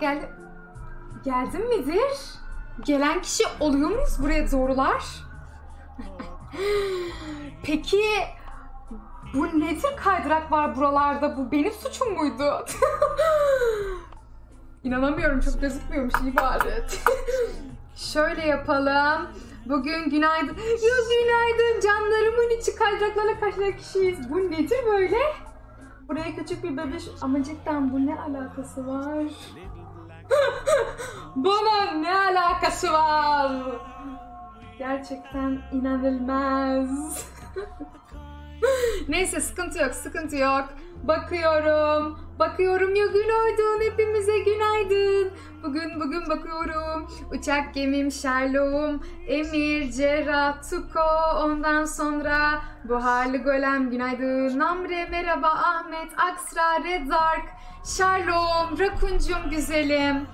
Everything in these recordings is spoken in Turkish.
geldi. Geldin midir? Gelen kişi oluyor muyuz buraya doğrular? Peki bu nedir kaydırak var buralarda? Bu benim suçum muydu? İnanamıyorum çok gözükmüyormuş bari. Şöyle yapalım. Bugün günaydın. Ya günaydın canlarımın içi kaydıraklarla karşılayan kişiyiz. Bu nedir böyle? Buraya küçük bir bebeş ama cidden bu ne alakası var? Bunun ne alakası var? Gerçekten inanılmaz. Neyse sıkıntı yok, sıkıntı yok. Bakıyorum, bakıyorum ya günaydın, hepimize günaydın. Bugün bugün bakıyorum. Uçak gemim, Sherlock'um, Emir, Cerrah, Tuko, ondan sonra Buharlı Golem, günaydın. Namre, merhaba, Ahmet, Aksra, Redzark, Sherlock'um, Rakuncum güzelim.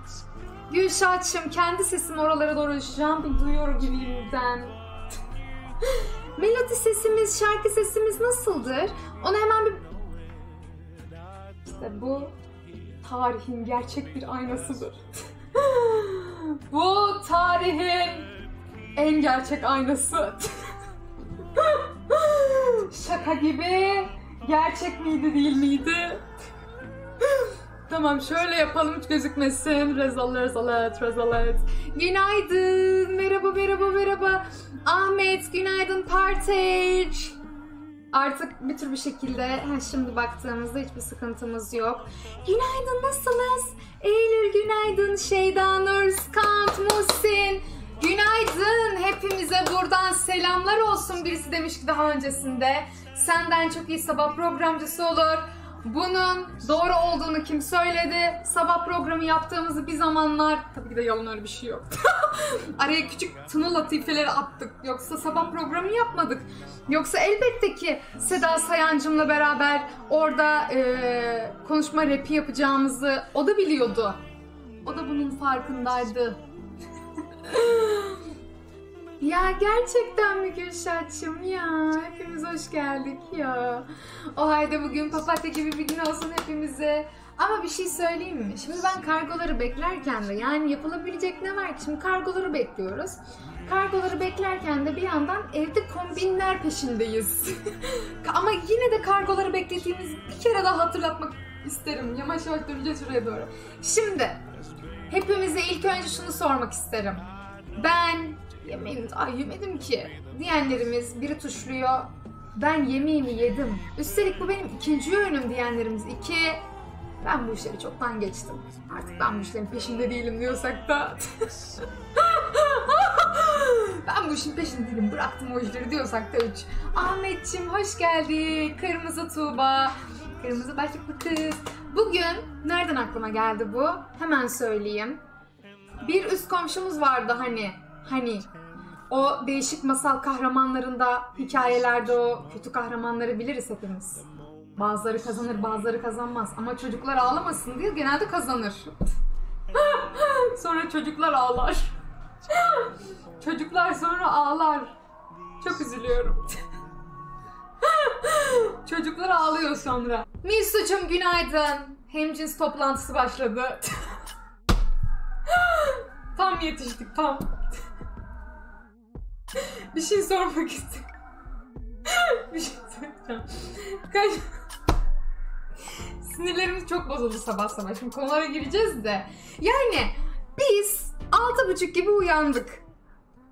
Gülşah'cığım kendi sesim oralara doğru jumping duyuyor gibiyim ben. Melodi sesimiz, şarkı sesimiz nasıldır? Onu hemen bir... İşte bu tarihin gerçek bir aynasıdır. bu tarihin en gerçek aynası. Şaka gibi gerçek miydi değil miydi? Tamam şöyle yapalım hiç gözükmesin. Rezalet, rezalet, rezalet. Günaydın. Merhaba, merhaba, merhaba. Ahmet, günaydın Partage. Artık bir tür bir şekilde ha, şimdi baktığımızda hiçbir sıkıntımız yok. Günaydın nasılsınız? Eylül günaydın. Şeyda Nur, Skant, Muhsin. Günaydın. Hepimize buradan selamlar olsun. Birisi demiş ki daha öncesinde. Senden çok iyi sabah programcısı olur. Bunun doğru olduğunu kim söyledi? Sabah programı yaptığımızı bir zamanlar... Tabii ki de yalan öyle bir şey yok. Araya küçük tını latifeleri attık. Yoksa sabah programı yapmadık. Yoksa elbette ki Seda Sayancım'la beraber orada eee, konuşma rapi yapacağımızı o da biliyordu. O da bunun farkındaydı. Ya gerçekten mi Gülşah'cığım ya? Hepimiz hoş geldik ya. O halde bugün papatya gibi bir gün olsun hepimize. Ama bir şey söyleyeyim mi? Şimdi ben kargoları beklerken de yani yapılabilecek ne var ki? Şimdi kargoları bekliyoruz. Kargoları beklerken de bir yandan evde kombinler peşindeyiz. Ama yine de kargoları beklediğimiz bir kere daha hatırlatmak isterim. Yavaş yavaş döneceğiz şuraya doğru. Şimdi hepimize ilk önce şunu sormak isterim. Ben yemeğimi daha yemedim ki diyenlerimiz biri tuşluyor. Ben yemeğimi yedim. Üstelik bu benim ikinci öğünüm diyenlerimiz iki. Ben bu işleri çoktan geçtim. Artık ben bu işlerin peşinde değilim diyorsak da. ben bu işin peşinde değilim bıraktım o işleri diyorsak da üç. Ahmetçim hoş geldin. Kırmızı Tuğba. Kırmızı başlıklı kız. Bugün nereden aklıma geldi bu? Hemen söyleyeyim. Bir üst komşumuz vardı hani. Hani o değişik masal kahramanlarında, hikayelerde o kötü kahramanları biliriz hepimiz. Bazıları kazanır, bazıları kazanmaz. Ama çocuklar ağlamasın diye genelde kazanır. sonra çocuklar ağlar. çocuklar sonra ağlar. Çok üzülüyorum. çocuklar ağlıyor sonra. Misu'cum günaydın. Hemcins toplantısı başladı. tam yetiştik tam. Bir şey sormak istiyorum. bir şey soracağım. Kaç... Sinirlerimiz çok bozuldu sabah sabah. Şimdi konulara gireceğiz de. Yani biz altı buçuk gibi uyandık.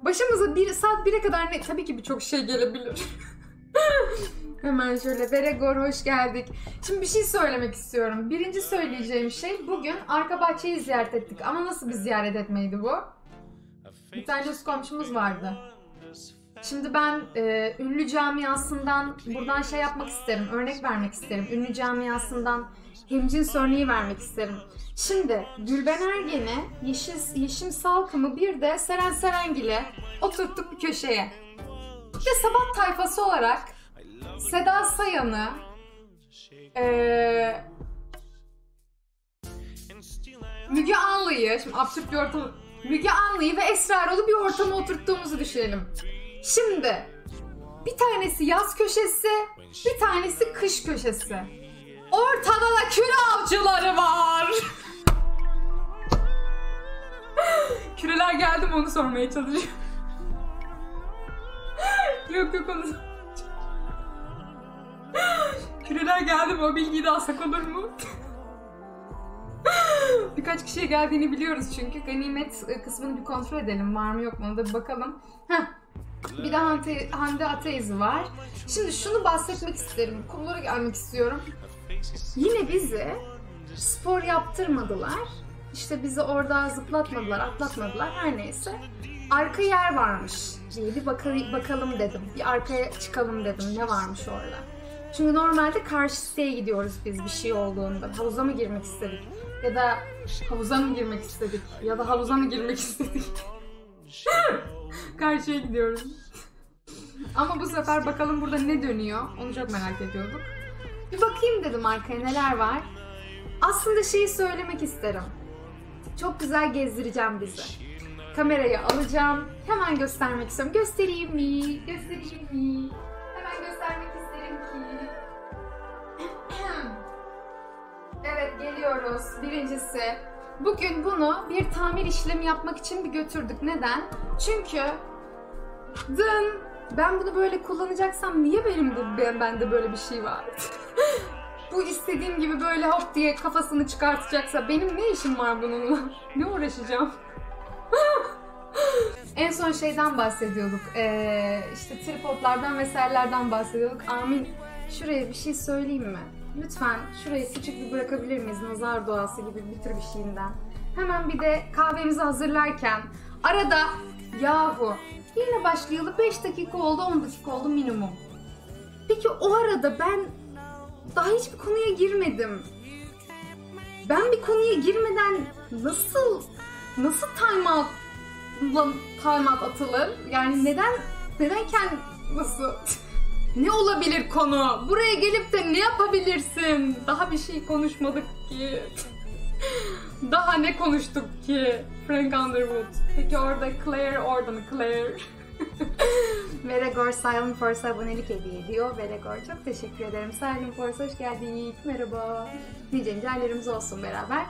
Başımıza bir saat bire kadar ne? Tabii ki birçok şey gelebilir. Hemen şöyle Veregor hoş geldik. Şimdi bir şey söylemek istiyorum. Birinci söyleyeceğim şey bugün arka bahçeyi ziyaret ettik. Ama nasıl bir ziyaret etmeydi bu? Bir tane üst komşumuz vardı. Şimdi ben e, ünlü camiasından buradan şey yapmak isterim, örnek vermek isterim. Ünlü camiasından hemcins örneği vermek isterim. Şimdi Gülben Ergen'i, Yeşil, Yeşim Salkım'ı bir de Seren Serengil'e oturttuk bir köşeye. De sabah tayfası olarak Seda Sayan'ı, e, Müge Anlı'yı, şimdi absürt bir ortam, Müge Anlı'yı ve Esra Erol'u bir ortama oturttuğumuzu düşünelim. Şimdi bir tanesi yaz köşesi, bir tanesi kış köşesi. Ortada da kül avcıları var. mi onu sormaya çalışıyorum. yok yok onu Küreler geldi mi? O bilgiyi de alsak olur mu? Birkaç kişiye geldiğini biliyoruz çünkü. Ganimet e, kısmını bir kontrol edelim. Var mı yok mu? Ona da bir bakalım. Heh. Bir de Hande, Hande Ateiz var. Şimdi şunu bahsetmek isterim. Konulara gelmek istiyorum. Yine bizi spor yaptırmadılar. İşte bizi orada zıplatmadılar, atlatmadılar. Her neyse. Arka yer varmış diye bir baka- bakalım dedim. Bir arkaya çıkalım dedim. Ne varmış orada? Çünkü normalde karşı siteye gidiyoruz biz bir şey olduğunda. Havuza mı girmek istedik? Ya da havuza mı girmek istedik? Ya da havuza mı girmek istedik? Karşıya gidiyoruz. Ama bu sefer bakalım burada ne dönüyor? Onu çok merak ediyorduk. Bir bakayım dedim arkaya neler var. Aslında şeyi söylemek isterim. Çok güzel gezdireceğim bizi. Kamerayı alacağım. Hemen göstermek istiyorum. Göstereyim mi? Göstereyim mi? Hemen göstermek isterim ki. evet geliyoruz. Birincisi bugün bunu bir tamir işlemi yapmak için bir götürdük. Neden? Çünkü dın ben bunu böyle kullanacaksam niye benim bu ben, bende böyle bir şey var? bu istediğim gibi böyle hop diye kafasını çıkartacaksa benim ne işim var bununla? ne uğraşacağım? en son şeyden bahsediyorduk. Ee, işte tripodlardan vesairelerden bahsediyorduk. Amin şuraya bir şey söyleyeyim mi? Lütfen şurayı küçük bir bırakabilir miyiz? Nazar duası gibi bir tür bir şeyinden. Hemen bir de kahvemizi hazırlarken arada yahu yine başlayalı 5 dakika oldu 10 dakika oldu minimum. Peki o arada ben daha hiçbir konuya girmedim. Ben bir konuya girmeden nasıl nasıl time out time out atılır? Yani neden neden kendi nasıl ne olabilir konu? Buraya gelip de ne yapabilirsin? Daha bir şey konuşmadık ki. Daha ne konuştuk ki? Frank Underwood. Peki orada Claire orada mı Claire? Veregor Silent Force abonelik hediye ediyor. Veregor çok teşekkür ederim. Silent Force hoş geldik. Merhaba. Nice nice aylarımız olsun beraber.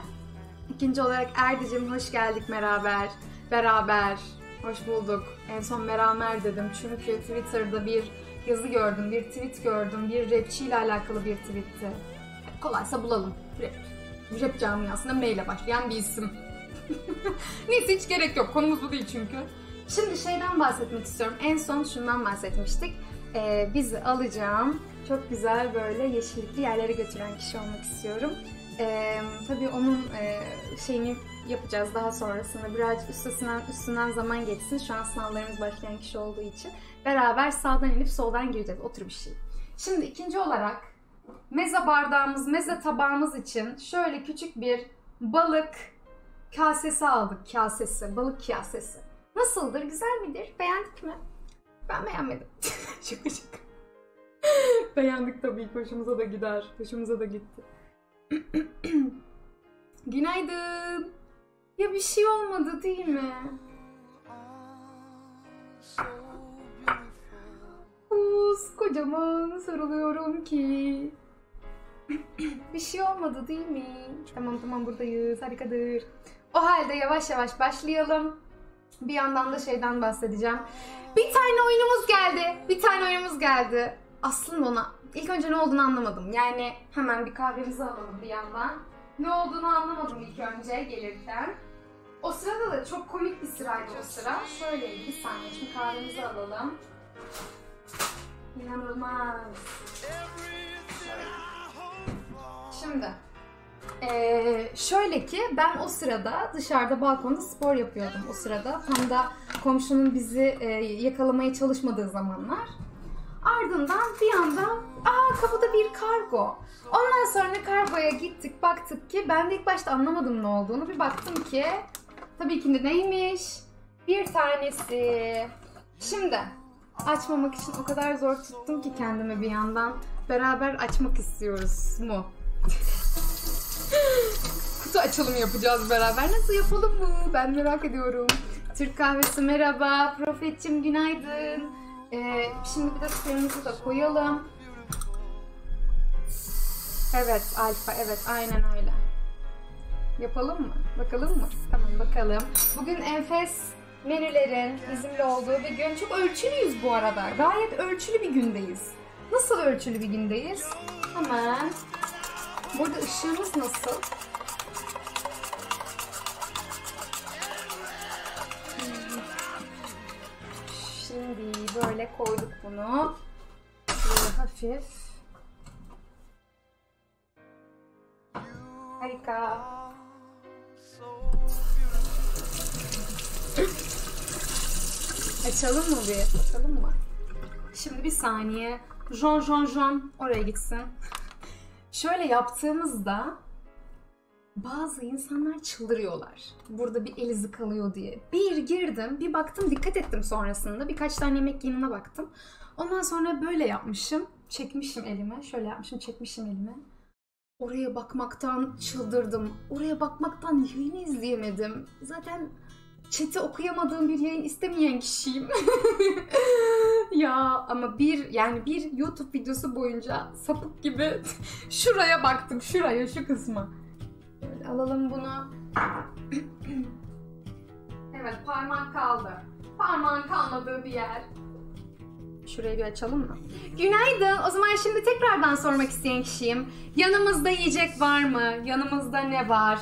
İkinci olarak Erdicim hoş geldik beraber. Beraber. Hoş bulduk. En son beraber dedim çünkü Twitter'da bir yazı gördüm, bir tweet gördüm. Bir rapçi ile alakalı bir tweetti. Kolaysa bulalım. Rap. Rap camiasında M ile başlayan bir isim. Neyse hiç gerek yok. Konumuz bu değil çünkü. Şimdi şeyden bahsetmek istiyorum. En son şundan bahsetmiştik. Ee, bizi alacağım. Çok güzel böyle yeşillikli yerlere götüren kişi olmak istiyorum. Ee, tabii onun e, şeyini yapacağız daha sonrasında. Birazcık üstesinden, üstünden zaman geçsin. Şu an sınavlarımız başlayan kişi olduğu için. Beraber sağdan inip soldan gireceğiz. O tür bir şey. Şimdi ikinci olarak meze bardağımız, meze tabağımız için şöyle küçük bir balık kasesi aldık. Kasesi, balık kasesi. Nasıldır? Güzel midir? Beğendik mi? Ben beğenmedim. şaka şaka. Beğendik tabii. Hoşumuza da gider. Hoşumuza da gitti. Günaydın. Ya bir şey olmadı değil mi? Uz, kocaman sarılıyorum ki. bir şey olmadı değil mi? Tamam tamam buradayız. Harikadır. O halde yavaş yavaş başlayalım. Bir yandan da şeyden bahsedeceğim. Bir tane oyunumuz geldi. Bir tane oyunumuz geldi. Aslında ona ilk önce ne olduğunu anlamadım. Yani hemen bir kahvemizi alalım bir yandan. Ne olduğunu anlamadım ilk önce gelirken. O sırada da çok komik bir sıraydı o sıra. Şöyle bir saniye şimdi kahvemizi alalım. İnanılmaz. Şimdi ee, şöyle ki ben o sırada dışarıda balkonda spor yapıyordum o sırada. Tam da komşunun bizi e, yakalamaya çalışmadığı zamanlar. Ardından bir anda aa kapıda bir kargo. Ondan sonra kargoya gittik baktık ki ben de ilk başta anlamadım ne olduğunu. Bir baktım ki tabii ki de neymiş? Bir tanesi. Şimdi açmamak için o kadar zor tuttum ki kendimi bir yandan. Beraber açmak istiyoruz mu? Kutu açılımı yapacağız beraber. Nasıl yapalım mı? Ben merak ediyorum. Türk kahvesi merhaba. Profetçim günaydın. Ee, şimdi bir de suyumuzu da koyalım. Evet alfa evet aynen öyle. Yapalım mı? Bakalım mı? Tamam bakalım. Bugün enfes menülerin bizimle olduğu bir gün. Çok ölçülüyüz bu arada. Gayet ölçülü bir gündeyiz. Nasıl ölçülü bir gündeyiz? Hemen. Burada ışığımız nasıl? Şimdi böyle koyduk bunu. Böyle hafif. Harika. Açalım mı bir? Açalım mı? Şimdi bir saniye. Jon jon jon oraya gitsin. Şöyle yaptığımızda bazı insanlar çıldırıyorlar. Burada bir el izi kalıyor diye. Bir girdim, bir baktım, dikkat ettim sonrasında. Birkaç tane yemek yanına baktım. Ondan sonra böyle yapmışım. Çekmişim elime. Şöyle yapmışım, çekmişim elime. Oraya bakmaktan çıldırdım. Oraya bakmaktan yayını izleyemedim. Zaten chat'i okuyamadığım bir yayın istemeyen kişiyim. ya ama bir yani bir YouTube videosu boyunca sapık gibi şuraya baktım. Şuraya, şu kısma. Böyle alalım bunu. evet parmak kaldı. Parmağın kalmadığı bir yer. Şurayı bir açalım mı? Günaydın. O zaman şimdi tekrardan sormak isteyen kişiyim. Yanımızda yiyecek var mı? Yanımızda ne var?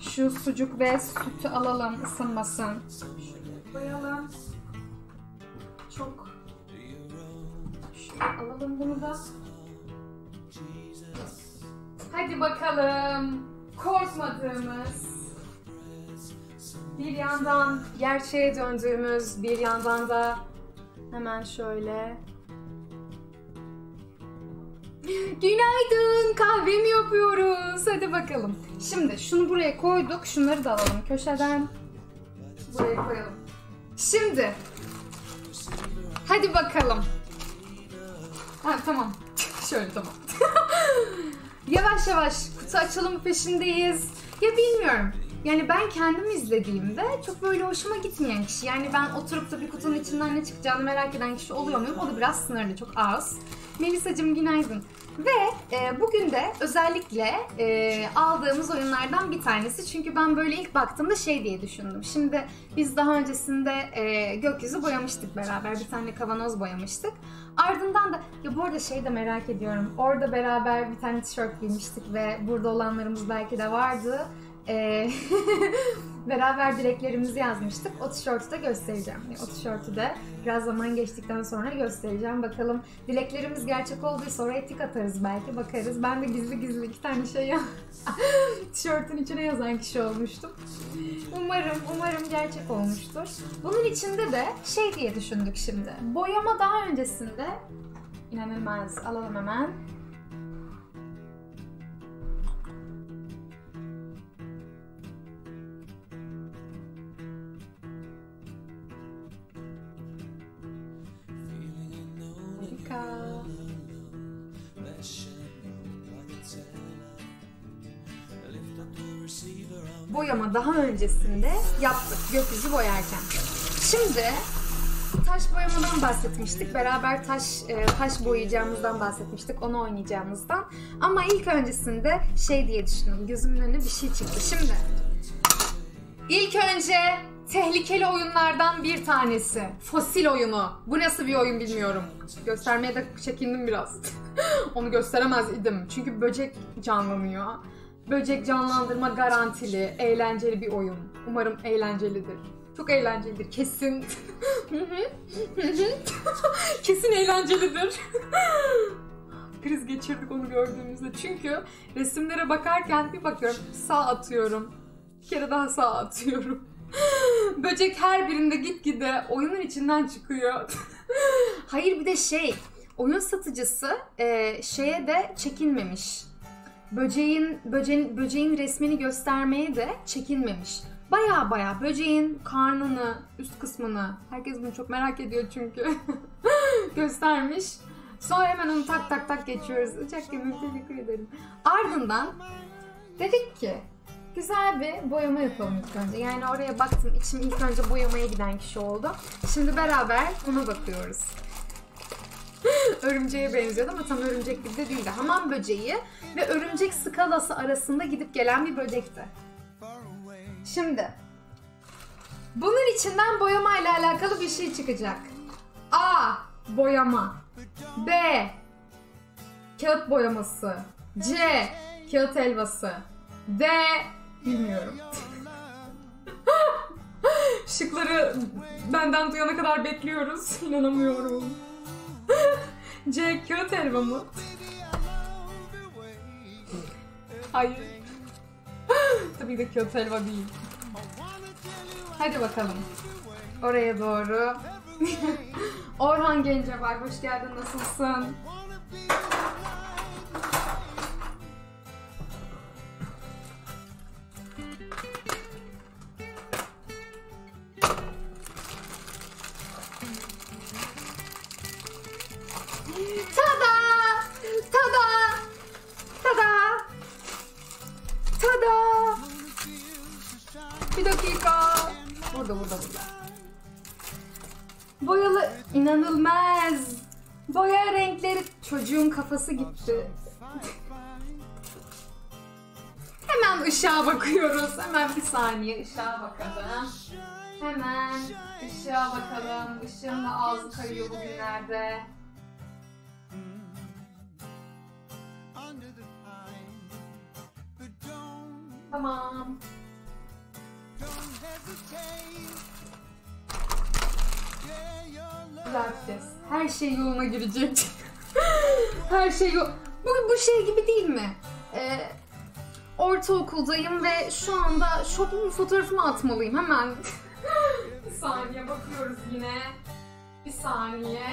Şu sucuk ve sütü alalım ısınmasın. Şöyle koyalım. Çok. Şöyle alalım bunu da. Hadi bakalım. Korkmadığımız, bir yandan gerçeğe döndüğümüz, bir yandan da hemen şöyle Günaydın. Kahve mi yapıyoruz? Hadi bakalım. Şimdi şunu buraya koyduk. Şunları da alalım köşeden. Buraya koyalım. Şimdi. Hadi bakalım. Ha tamam. Şöyle tamam. yavaş yavaş kutu açılımı peşindeyiz. Ya bilmiyorum. Yani ben kendim izlediğimde çok böyle hoşuma gitmeyen kişi. Yani ben oturup da bir kutunun içinden ne çıkacağını merak eden kişi oluyor muyum? O da biraz sınırlı, çok az. Melisa'cığım günaydın. Ve e, bugün de özellikle e, aldığımız oyunlardan bir tanesi. Çünkü ben böyle ilk baktığımda şey diye düşündüm. Şimdi biz daha öncesinde e, gökyüzü boyamıştık beraber. Bir tane kavanoz boyamıştık. Ardından da ya bu arada şey de merak ediyorum. Orada beraber bir tane tişört giymiştik ve burada olanlarımız belki de vardı. Ee, beraber dileklerimizi yazmıştık. O tişörtü de göstereceğim. O tişörtü de biraz zaman geçtikten sonra göstereceğim. Bakalım dileklerimiz gerçek olduysa oraya tik atarız belki bakarız. Ben de gizli gizli iki tane şey tişörtün içine yazan kişi olmuştum. Umarım, umarım gerçek olmuştur. Bunun içinde de şey diye düşündük şimdi. Boyama daha öncesinde inanılmaz alalım hemen. Harika. Boyama daha öncesinde yaptık gökyüzü boyarken. Şimdi taş boyamadan bahsetmiştik. Beraber taş e, taş boyayacağımızdan bahsetmiştik. Onu oynayacağımızdan. Ama ilk öncesinde şey diye düşündüm. Gözümün önüne bir şey çıktı. Şimdi ilk önce tehlikeli oyunlardan bir tanesi. Fosil oyunu. Bu nasıl bir oyun bilmiyorum. Göstermeye de çekindim biraz. Onu gösteremez idim. Çünkü böcek canlanıyor. Böcek canlandırma garantili, eğlenceli bir oyun. Umarım eğlencelidir. Çok eğlencelidir kesin. kesin eğlencelidir. Kriz geçirdik onu gördüğümüzde. Çünkü resimlere bakarken bir bakıyorum sağ atıyorum. Bir kere daha sağ atıyorum. Böcek her birinde gitgide oyunun içinden çıkıyor. Hayır bir de şey, oyun satıcısı e, şeye de çekinmemiş. Böceğin, böceğin, böceğin resmini göstermeye de çekinmemiş. Baya baya böceğin karnını, üst kısmını, herkes bunu çok merak ediyor çünkü göstermiş. Sonra hemen onu tak tak tak geçiyoruz. Gemim teşekkür ederim. Ardından dedik ki güzel bir boyama yapalım ilk önce. Yani oraya baktım içim ilk önce boyamaya giden kişi oldu. Şimdi beraber buna bakıyoruz. Örümceğe benziyordu ama tam örümcek gibi de değildi. Hamam böceği ve örümcek skalası arasında gidip gelen bir böcekti. Şimdi Bunun içinden boyama ile alakalı bir şey çıkacak. A. Boyama. B. Kağıt boyaması. C. Kağıt helvası. D. Bilmiyorum. Şıkları benden duyana kadar bekliyoruz. İnanamıyorum. C. Kağıt helva mı? Hayır. Tabii de kağıt helva değil. Hadi bakalım. Oraya doğru. Orhan Gencebay hoş geldin nasılsın? Tada! Bir dakika. Burada burada burada. Boyalı inanılmaz. Boya renkleri çocuğun kafası gitti. Hemen ışığa bakıyoruz. Hemen bir saniye ışığa bakalım. Hemen ışığa bakalım. Işığın da ağzı kayıyor bugünlerde. Tamam. Ses. Her şey yoluna girecek. Her şey yol... Bu, bu şey gibi değil mi? Ee, ortaokuldayım ve şu anda shopping fotoğrafımı atmalıyım hemen. bir saniye bakıyoruz yine. Bir saniye.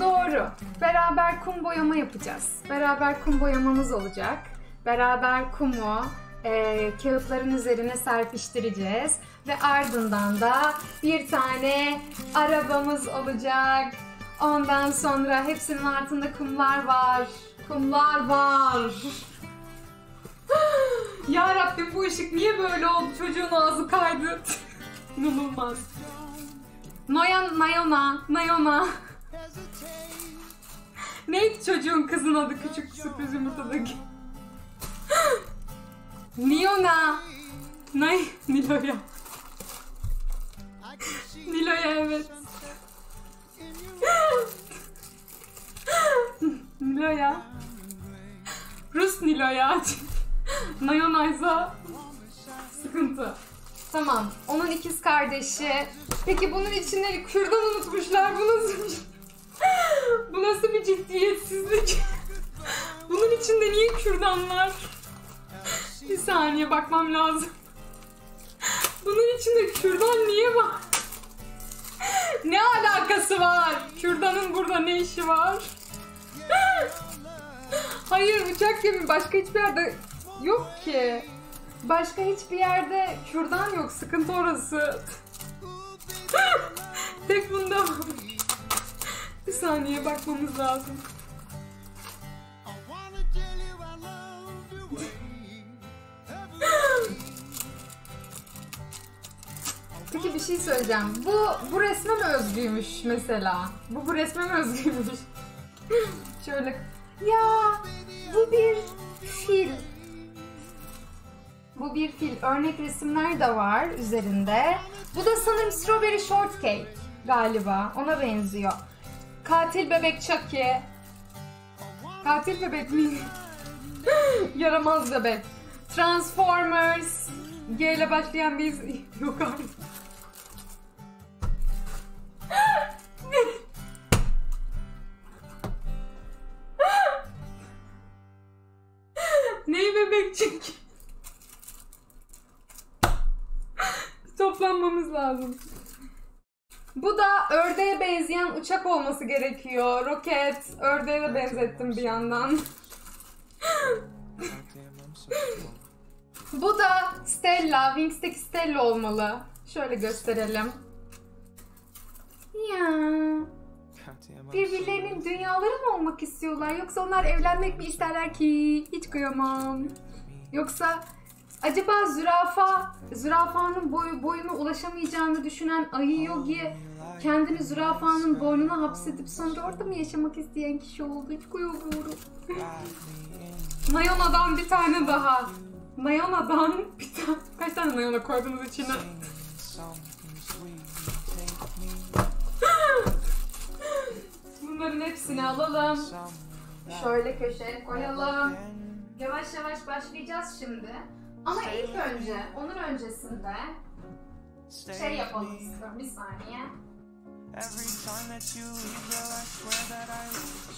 Doğru. Beraber kum boyama yapacağız. Beraber kum boyamamız olacak. Beraber kumu e, kağıtların üzerine serpiştireceğiz. Ve ardından da bir tane arabamız olacak. Ondan sonra hepsinin altında kumlar var. Kumlar var. ya Rabbim bu ışık niye böyle oldu? Çocuğun ağzı kaydı. İnanılmaz. Noyan, Nayona, Nayona. Neydi çocuğun kızın adı küçük sürpriz yumurtadaki? Niona. Nay, Nilo'ya. Nilo'ya evet. Nilo'ya. Rus Nilo'ya. Nayonaysa sıkıntı. Tamam. Onun ikiz kardeşi. Peki bunun içinde kürdan unutmuşlar. Bu nasıl. Bu nasıl bir ciddiyetsizlik? Bunun içinde niye kürdan var? Bir saniye bakmam lazım. Bunun içinde kürdan niye var? Ne alakası var? Kürdanın burada ne işi var? Hayır uçak gemi başka hiçbir yerde yok ki. Başka hiçbir yerde kürdan yok. Sıkıntı orası. Tek bunda var. Bir saniye bakmamız lazım. Peki bir şey söyleyeceğim. Bu bu resme mi özgüymüş mesela? Bu bu resme mi özgüymüş? Şöyle ya bu bir fil. Bu bir fil. Örnek resimler de var üzerinde. Bu da sanırım Strawberry Shortcake galiba. Ona benziyor. Katil bebek Chucky. Katil bebek mi? Yaramaz bebek. Transformers. G ile başlayan biz... Yok artık. Ney bebekçik? Toplanmamız lazım. Bu da ördeğe benzeyen uçak olması gerekiyor. Roket. Ördeğe de benzettim bir yandan. Bu da Stella. Wings'teki Stella olmalı. Şöyle gösterelim. Ya. Birbirlerinin dünyaları mı olmak istiyorlar? Yoksa onlar evlenmek mi isterler ki? Hiç kıyamam. Yoksa Acaba zürafa, zürafanın boyu, boyuna ulaşamayacağını düşünen Ayı Yogi kendini zürafanın boynuna hapsedip sonra orada mı yaşamak isteyen kişi oldu? Hiç koyuluyorum. Mayona'dan bir tane daha. Mayona'dan bir tane. Kaç tane mayona koydunuz içine? Bunların hepsini alalım. Şöyle köşeye koyalım. Yavaş yavaş başlayacağız şimdi. Ama ilk önce, onun öncesinde şey yapalım istiyorum. Bir saniye.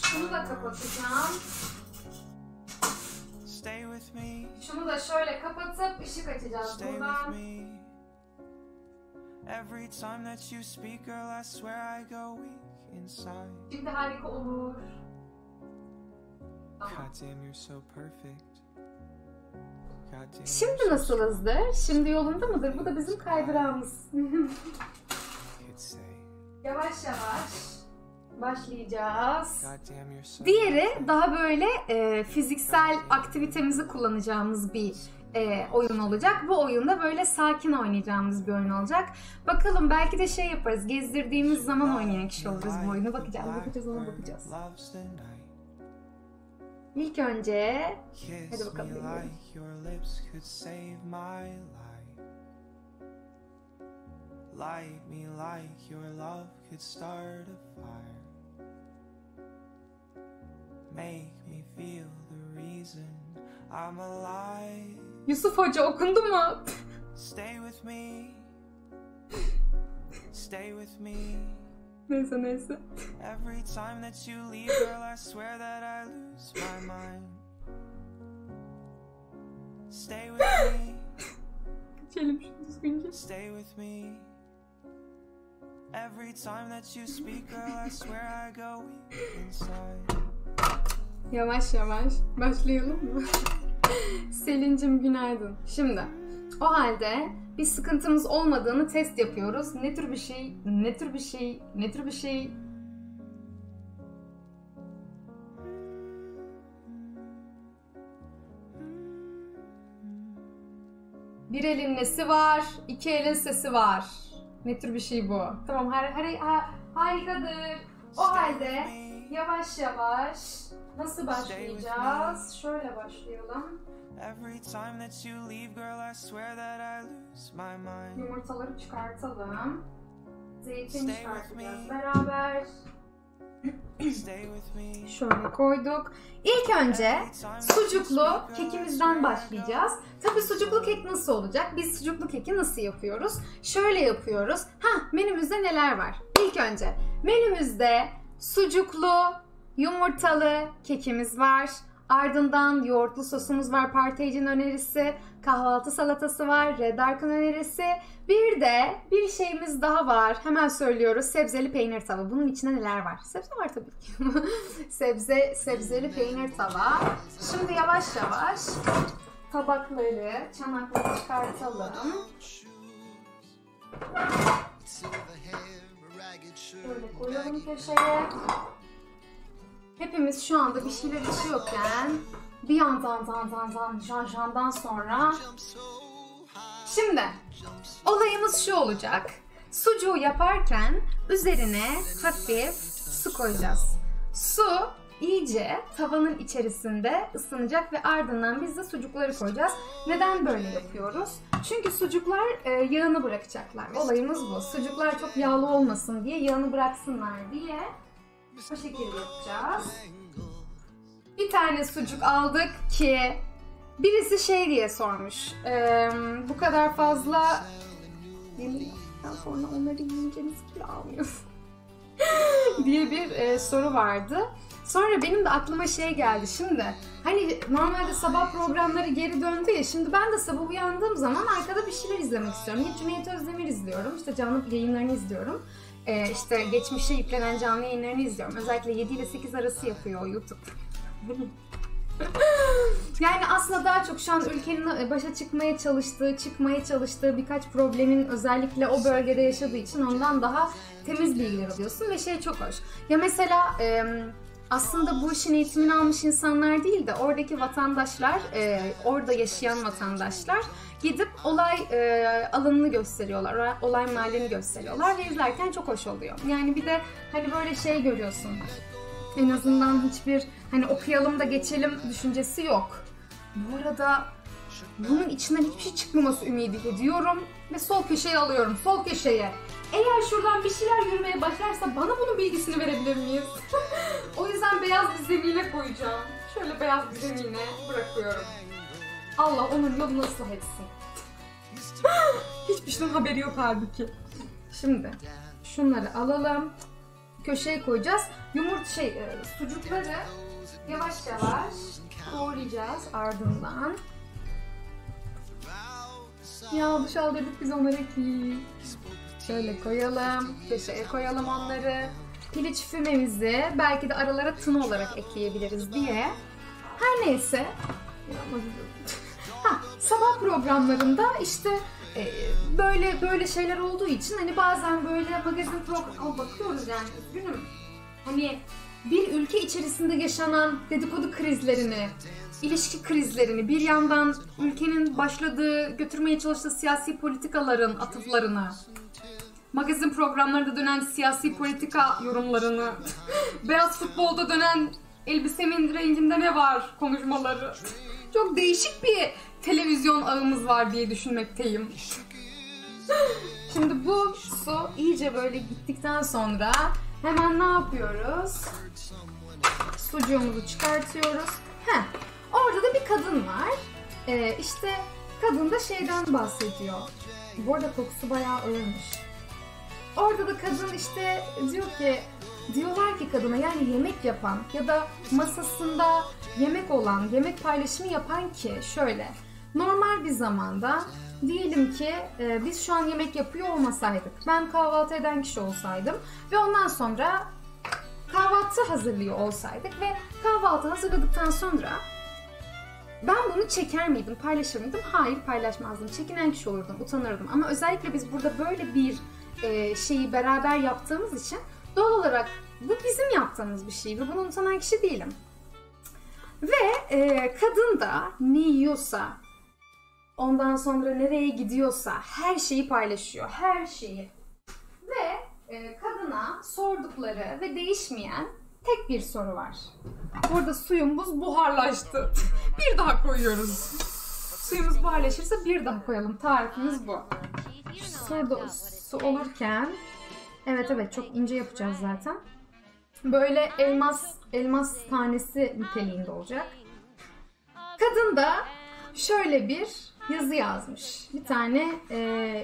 Şunu da kapatacağım. Şunu da şöyle kapatıp ışık açacağız buradan. Every time that you speak, girl, I swear I go weak inside. Şimdi harika olur. Şimdi nasılızdır? Şimdi yolunda mıdır? Bu da bizim kaydırağımız. Yavaş yavaş başlayacağız. Diğeri daha böyle e, fiziksel aktivitemizi kullanacağımız bir e, oyun olacak. Bu oyunda böyle sakin oynayacağımız bir oyun olacak. Bakalım belki de şey yaparız. Gezdirdiğimiz zaman oynayan kişi oluruz bu oyunu. Bakacağız, bakacağız, ona bakacağız. İlk önce Kiss bakalım, dinleyelim. Light me like your love could start a fire. Make me feel the reason I'm alive. Yusuf Hoca okundu mu? Stay with me. Stay with me. neyse neyse. Every time that you leave, girl, I swear that I lose my mind. Stay with me. Geçelim şu düzgünce. Stay with me. Every time that you speak, girl, I swear I go inside. Yavaş yavaş başlayalım mı? Selin'cim günaydın. Şimdi o halde bir sıkıntımız olmadığını test yapıyoruz. Ne tür bir şey, ne tür bir şey, ne tür bir şey Bir elin nesi var, iki elin sesi var. Ne tür bir şey bu? Tamam, har har ha- harikadır. O halde yavaş yavaş nasıl başlayacağız? Şöyle başlayalım. Yumurtaları çıkartalım. Zeytin çıkartacağız beraber. Şöyle koyduk. İlk önce sucuklu kekimizden başlayacağız. Tabii sucuklu kek nasıl olacak? Biz sucuklu keki nasıl yapıyoruz? Şöyle yapıyoruz. Ha menümüzde neler var? İlk önce menümüzde sucuklu, yumurtalı kekimiz var. Ardından yoğurtlu sosumuz var, parteycin önerisi, kahvaltı salatası var, red arkan önerisi. Bir de bir şeyimiz daha var. Hemen söylüyoruz. Sebzeli peynir tava. Bunun içinde neler var? Sebze var tabii ki. Sebze, sebzeli peynir tava. Şimdi yavaş yavaş tabakları, çanakları çıkartalım. Şöyle koyalım köşeye. Hepimiz şu anda bir şeyler içiyorken bir yandan dan dan dan jan jandan sonra Şimdi olayımız şu olacak. Sucuğu yaparken üzerine hafif su koyacağız. Su iyice tavanın içerisinde ısınacak ve ardından biz de sucukları koyacağız. Neden böyle yapıyoruz? Çünkü sucuklar e, yağını bırakacaklar. Olayımız bu. Sucuklar çok yağlı olmasın diye, yağını bıraksınlar diye bu şekilde yapacağız. Bir tane sucuk aldık ki birisi şey diye sormuş. Eee, bu kadar fazla yemekten sonra onları yiyince kilo almıyorsun? diye bir e, soru vardı. Sonra benim de aklıma şey geldi şimdi. Hani normalde sabah programları geri döndü ya. Şimdi ben de sabah uyandığım zaman arkada bir şeyler izlemek istiyorum. Ya Cüneyt Özdemir izliyorum. işte canlı yayınlarını izliyorum. Ee, işte geçmişe yüklenen canlı yayınlarını izliyorum. Özellikle 7 ile 8 arası yapıyor YouTube. yani aslında daha çok şu an ülkenin başa çıkmaya çalıştığı, çıkmaya çalıştığı birkaç problemin özellikle o bölgede yaşadığı için ondan daha temiz bilgiler alıyorsun ve şey çok hoş. Ya mesela e, aslında bu işin eğitimini almış insanlar değil de oradaki vatandaşlar, e, orada yaşayan vatandaşlar gidip olay e, alanını gösteriyorlar, olay mahallini gösteriyorlar ve izlerken çok hoş oluyor. Yani bir de hani böyle şey görüyorsun. En azından hiçbir hani okuyalım da geçelim düşüncesi yok. Bu arada bunun içinden hiçbir şey çıkmaması ümidi ediyorum ve sol köşeye alıyorum. Sol köşeye. Eğer şuradan bir şeyler yürümeye başlarsa bana bunun bilgisini verebilir miyiz? o yüzden beyaz bir zemine koyacağım. Şöyle beyaz bir zemine bırakıyorum. Allah onun yolunu ıslah etsin. Hiçbir şeyden haberi yok halbuki. Şimdi şunları alalım. Köşeye koyacağız. Yumurt şey e, sucukları yavaş yavaş doğrayacağız ardından. Ya duş aldırdık biz onları ki. Şöyle koyalım. Köşeye koyalım onları. Piliç fümemizi belki de aralara tın olarak ekleyebiliriz diye. Her neyse. ha, sabah programlarında işte e, böyle böyle şeyler olduğu için hani bazen böyle magazin program bakıyoruz yani üzgünüm. Hani bir ülke içerisinde yaşanan dedikodu krizlerini, ilişki krizlerini, bir yandan ülkenin başladığı, götürmeye çalıştığı siyasi politikaların atıflarını, magazin programlarında dönen siyasi politika yorumlarını, beyaz futbolda dönen elbisemin renginde ne var konuşmaları. Çok değişik bir televizyon ağımız var diye düşünmekteyim. Şimdi bu su iyice böyle gittikten sonra hemen ne yapıyoruz? Sucuğumuzu çıkartıyoruz. Heh, orada da bir kadın var. Ee, işte kadın da şeyden bahsediyor. Bu arada kokusu bayağı ağırmış. Orada da kadın işte diyor ki diyorlar ki kadına yani yemek yapan ya da masasında yemek olan, yemek paylaşımı yapan ki şöyle normal bir zamanda diyelim ki e, biz şu an yemek yapıyor olmasaydık, ben kahvaltı eden kişi olsaydım ve ondan sonra kahvaltı hazırlıyor olsaydık ve kahvaltı hazırladıktan sonra ben bunu çeker miydim, paylaşır mıydım? Hayır paylaşmazdım. Çekinen kişi olurdum, utanırdım. Ama özellikle biz burada böyle bir e, şeyi beraber yaptığımız için doğal olarak bu bizim yaptığımız bir şey ve bunu unutan kişi değilim. Ve e, kadın da ne yiyorsa, ondan sonra nereye gidiyorsa her şeyi paylaşıyor. Her şeyi. Ve e, kadına sordukları ve değişmeyen tek bir soru var. Burada suyumuz buharlaştı. bir daha koyuyoruz. Suyumuz buharlaşırsa bir daha koyalım. Tarifimiz bu. Su, su olurken evet evet çok ince yapacağız zaten. Böyle elmas elmas tanesi niteliğinde olacak. Kadın da şöyle bir yazı yazmış. Bir tane e,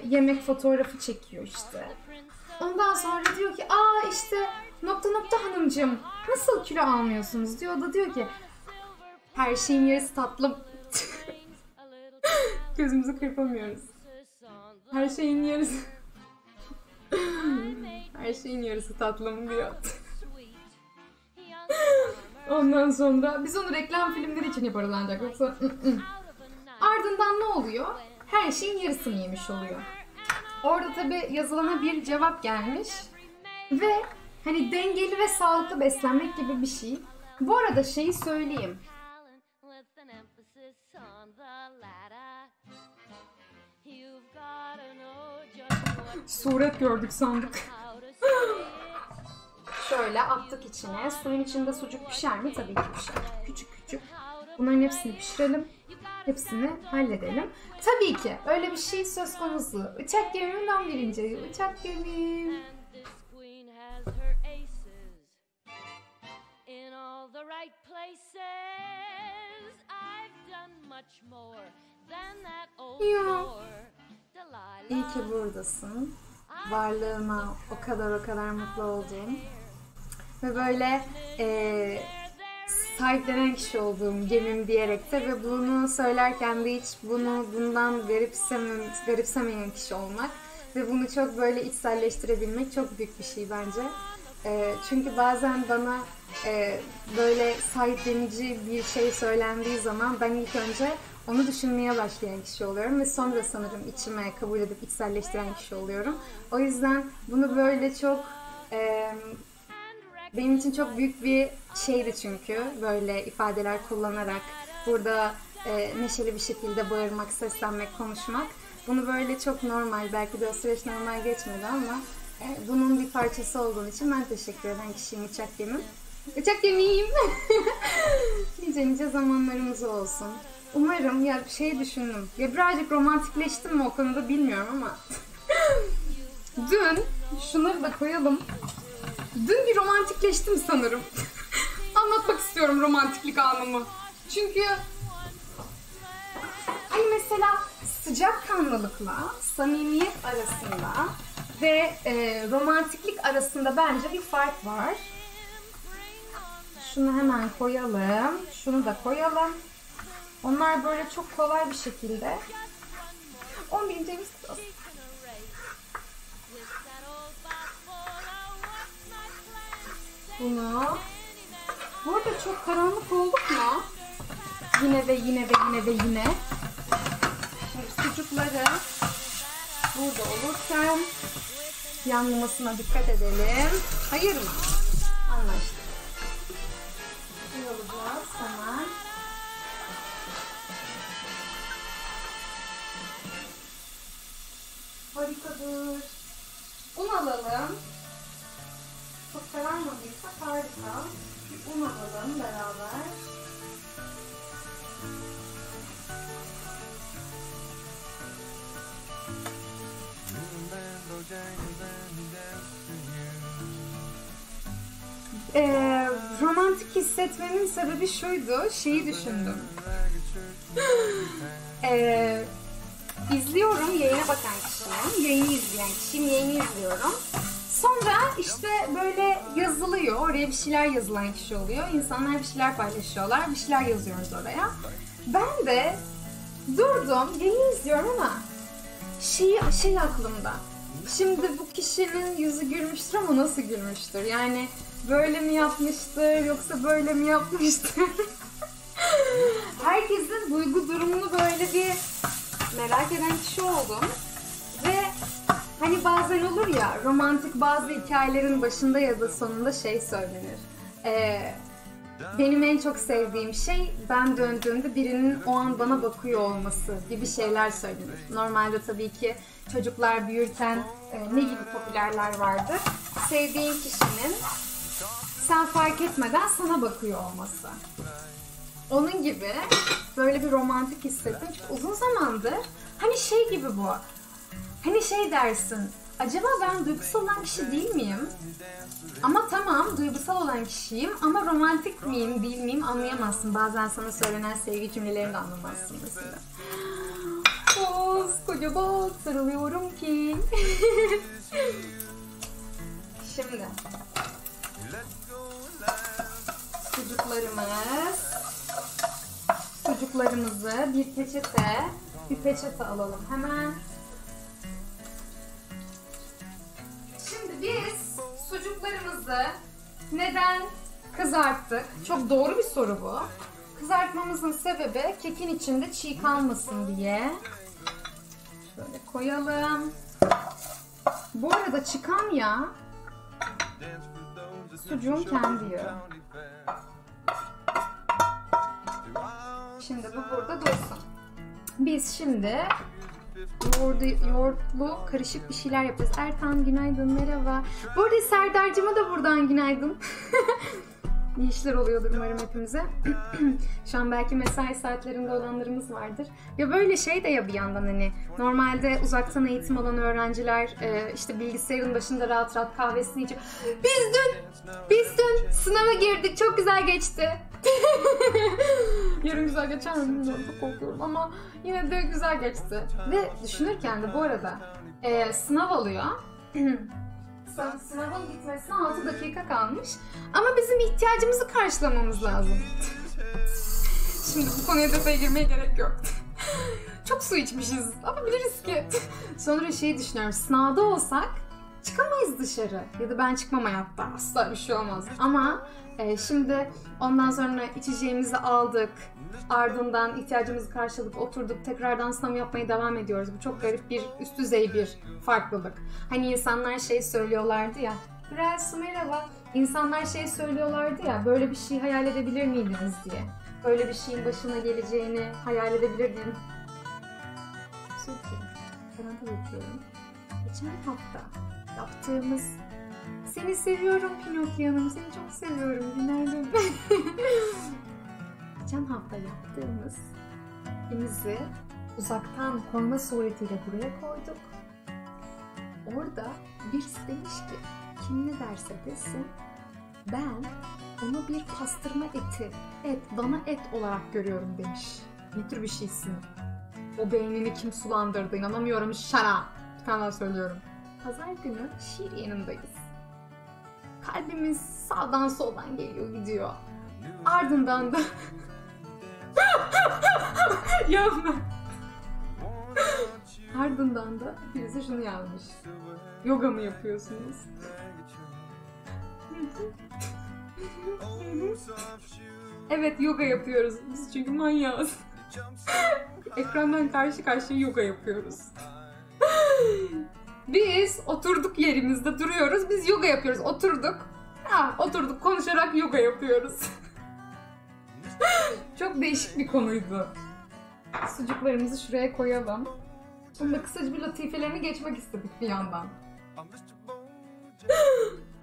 yemek fotoğrafı çekiyor işte. Ondan sonra diyor ki aa işte nokta nokta hanımcığım nasıl kilo almıyorsunuz diyor. O da diyor ki her şeyin yarısı tatlım. Gözümüzü kırpamıyoruz. Her şeyin yarısı her şeyin yarısı tatlım diyor. Ondan sonra biz onu reklam filmleri için yaparız ancak ardından ne oluyor? Her şeyin yarısını yemiş oluyor. Orada tabi yazılana bir cevap gelmiş ve hani dengeli ve sağlıklı beslenmek gibi bir şey. Bu arada şeyi söyleyeyim. Suret gördük sandık. Şöyle attık içine. Suyun içinde sucuk pişer mi? Tabii ki pişer. Küçük küçük. Bunların hepsini pişirelim. Hepsini halledelim. Tabii ki öyle bir şey söz konusu. Uçak gemimden 11. Uçak gemim. Ya. İyi ki buradasın. Varlığına o kadar o kadar mutlu oldum. Ve böyle e, sahiplenen kişi olduğum gemim diyerek de ve bunu söylerken de hiç bunu bundan garipseme, garipsemeyen kişi olmak ve bunu çok böyle içselleştirebilmek çok büyük bir şey bence. E, çünkü bazen bana e, böyle sahiplenici bir şey söylendiği zaman ben ilk önce onu düşünmeye başlayan kişi oluyorum ve sonra sanırım içime kabul edip içselleştiren kişi oluyorum. O yüzden bunu böyle çok e, benim için çok büyük bir şeydi çünkü böyle ifadeler kullanarak burada e, neşeli bir şekilde bağırmak, seslenmek, konuşmak. Bunu böyle çok normal, belki de o süreç normal geçmedi ama e, bunun bir parçası olduğun için ben teşekkür eden kişiyim Uçak Gemim. Uçak Gemiyim. nice nice zamanlarımız olsun. Umarım ya şey düşündüm. Ya birazcık romantikleştim mi o konuda bilmiyorum ama dün şunları da koyalım. Dün bir romantikleştim sanırım. Anlatmak istiyorum romantiklik anımı. Çünkü hani mesela sıcak kanlılıkla samimiyet arasında ve e, romantiklik arasında bence bir fark var. Şunu hemen koyalım. Şunu da koyalım. Onlar böyle çok kolay bir şekilde 11. James kutlu Bunu Burada çok karanlık olduk mu? Yine ve yine ve yine ve yine. Şimdi sucukları burada olurken yanmamasına dikkat edelim. Hayır mı? Anlaştık. İyi olacağız hemen. Harikadır. Un alalım. Çok kararmadıysa harika. Bir un alalım beraber. Ee, romantik hissetmemin sebebi şuydu. Şeyi düşündüm. ee, izliyorum yayına bakan kişiyim. Yayını izleyen kişiyim. Yayını izliyorum. Sonra işte böyle yazılıyor. Oraya bir şeyler yazılan kişi oluyor. İnsanlar bir şeyler paylaşıyorlar. Bir şeyler yazıyoruz oraya. Ben de durdum. Yayını izliyorum ama şey, şey aklımda. Şimdi bu kişinin yüzü gülmüştür ama nasıl gülmüştür? Yani böyle mi yapmıştır yoksa böyle mi yapmıştır? Herkesin duygu durumunu böyle bir merak eden kişi oldum. Ve hani bazen olur ya romantik bazı hikayelerin başında ya da sonunda şey söylenir. Ee, benim en çok sevdiğim şey ben döndüğümde birinin o an bana bakıyor olması gibi şeyler söylenir. Normalde tabii ki çocuklar büyürken e, ne gibi popülerler vardır? Sevdiğin kişinin sen fark etmeden sana bakıyor olması. Onun gibi böyle bir romantik hissettim. Çünkü uzun zamandır hani şey gibi bu. Hani şey dersin. Acaba ben duygusal olan kişi değil miyim? Ama tamam duygusal olan kişiyim ama romantik miyim değil miyim anlayamazsın. Bazen sana söylenen sevgi cümlelerini de anlamazsın mesela. Koskoca bak sarılıyorum ki. Şimdi sucuklarımız sucuklarımızı bir peçete bir peçete alalım hemen. Biz sucuklarımızı neden kızarttık? Çok doğru bir soru bu. Kızartmamızın sebebi kekin içinde çiğ kalmasın diye. Şöyle koyalım. Bu arada çıkan yağ sucuğun kendi yağı. Şimdi bu burada dursun. Biz şimdi yoğurdu, yoğurtlu karışık bir şeyler yapacağız. Ertan günaydın merhaba. Bu arada Serdar'cıma da buradan günaydın. İyi işler oluyordur umarım hepimize. Şu an belki mesai saatlerinde olanlarımız vardır. Ya böyle şey de ya bir yandan hani normalde uzaktan eğitim alan öğrenciler e, işte bilgisayarın başında rahat rahat kahvesini içip biz dün biz dün sınava girdik çok güzel geçti. Yarın güzel geçer mi bilmiyorum çok korkuyorum ama yine de güzel geçti. Ve düşünürken de bu arada e, sınav. Sen sınavın bitmesine 6 dakika kalmış. Ama bizim ihtiyacımızı karşılamamız lazım. Şimdi bu konuya detaya girmeye gerek yok. Çok su içmişiz ama biliriz ki. Sonra şeyi düşünüyorum. Sınavda olsak çıkamayız dışarı. Ya da ben çıkmam hayatta. Asla bir şey olmaz. Ama e, şimdi ondan sonra içeceğimizi aldık. Ardından ihtiyacımızı karşıladık, oturduk, tekrardan sınav yapmaya devam ediyoruz. Bu çok garip bir, üst düzey bir farklılık. Hani insanlar şey söylüyorlardı ya, Gürel Su merhaba. İnsanlar şey söylüyorlardı ya böyle bir şey hayal edebilir miydiniz diye. Böyle bir şeyin başına geleceğini hayal edebilirdin. Süper. Kanada yapıyorum. Geçen hafta yaptığımız Seni seviyorum Pinokyo Hanım. Seni çok seviyorum. Günaydın. Geçen hafta yaptığımız imizi uzaktan koyma suretiyle buraya koyduk. Orada birisi demiş ki kim ne derse desin ben onu bir pastırma eti, et, dana et olarak görüyorum demiş. Ne tür bir şeysin? O beynini kim sulandırdı inanamıyorum şara. Bir tane daha söylüyorum. Pazar günü şiir yanındayız. Kalbimiz sağdan soldan geliyor gidiyor. Ardından da Yapma. Ardından da birisi şunu yazmış. Yoga mı yapıyorsunuz? evet yoga yapıyoruz. Biz çünkü manyağız. Ekrandan karşı karşıya yoga yapıyoruz. Biz oturduk yerimizde duruyoruz. Biz yoga yapıyoruz. Oturduk. Ha, oturduk konuşarak yoga yapıyoruz. Çok değişik bir konuydu. Sucuklarımızı şuraya koyalım. Şimdi kısaca bir latifelerini geçmek istedik bir yandan.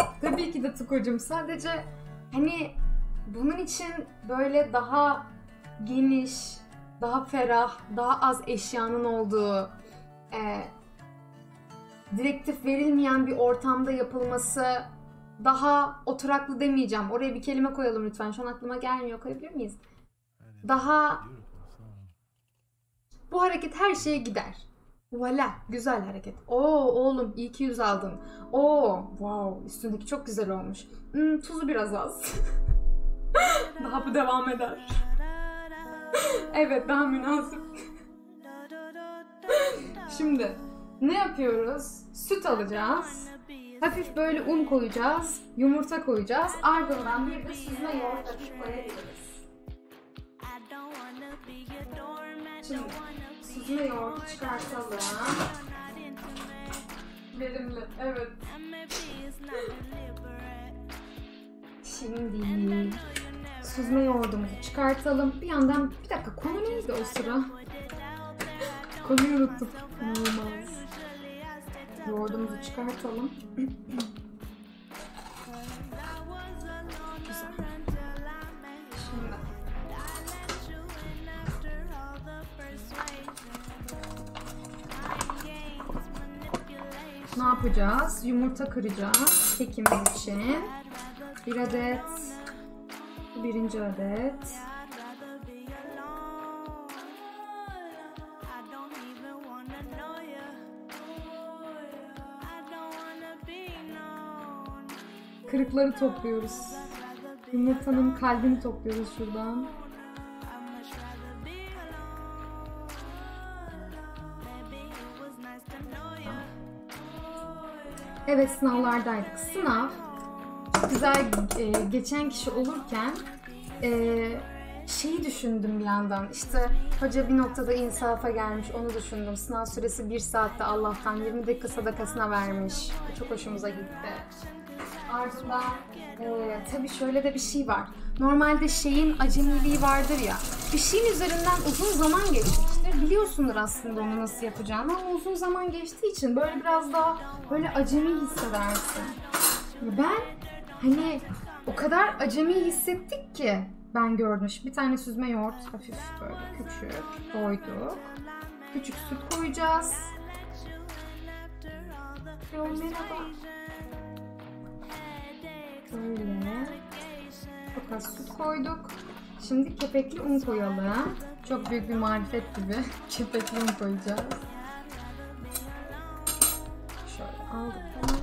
Tabii ki de Tuko'cum sadece hani bunun için böyle daha geniş, daha ferah, daha az eşyanın olduğu, e, direktif verilmeyen bir ortamda yapılması daha oturaklı demeyeceğim. Oraya bir kelime koyalım lütfen. Şu an aklıma gelmiyor. Koyabilir miyiz? Daha bu hareket her şeye gider. Voila, güzel hareket. Oo oğlum iyi ki yüz aldın. Oo wow üstündeki çok güzel olmuş. Hmm, tuzu biraz az. daha bu devam eder. evet daha münasip. Şimdi ne yapıyoruz? Süt alacağız. Hafif böyle un koyacağız. Yumurta koyacağız. Ardından bir de süzme yoğurt hafif koyabiliriz. Şimdi süzme yoğurtu çıkartalım. Verimli, evet. Şimdi süzme yoğurdumuzu çıkartalım. Bir yandan bir dakika konu neydi o sıra? Konuyu unuttum. İnanılmaz. Yoğurdumuzu çıkartalım. Ne yapacağız? Yumurta kıracağız kekimiz için. Bir adet. Birinci adet. Kırıkları topluyoruz. Yumurtanın kalbini topluyoruz şuradan. Evet sınavlardaydık. Sınav güzel e, geçen kişi olurken e, şeyi düşündüm bir yandan. İşte hoca bir noktada insafa gelmiş onu düşündüm. Sınav süresi bir saatte Allah'tan 20 dakika sadakasına vermiş. Çok hoşumuza gitti. Ardından e, tabii şöyle de bir şey var. Normalde şeyin acemiliği vardır ya. Bir şeyin üzerinden uzun zaman geçmiştir. Biliyorsundur aslında onu nasıl yapacağını ama uzun zaman geçtiği için böyle biraz daha böyle acemi hissedersin. Ben hani o kadar acemi hissettik ki ben gördüm. Bir tane süzme yoğurt hafif böyle küçük koyduk. Küçük süt koyacağız. Yo, merhaba. Böyle. Çok süt koyduk. Şimdi kepekli un koyalım. Çok büyük bir marifet gibi kepekli un koyacağız. Şöyle aldık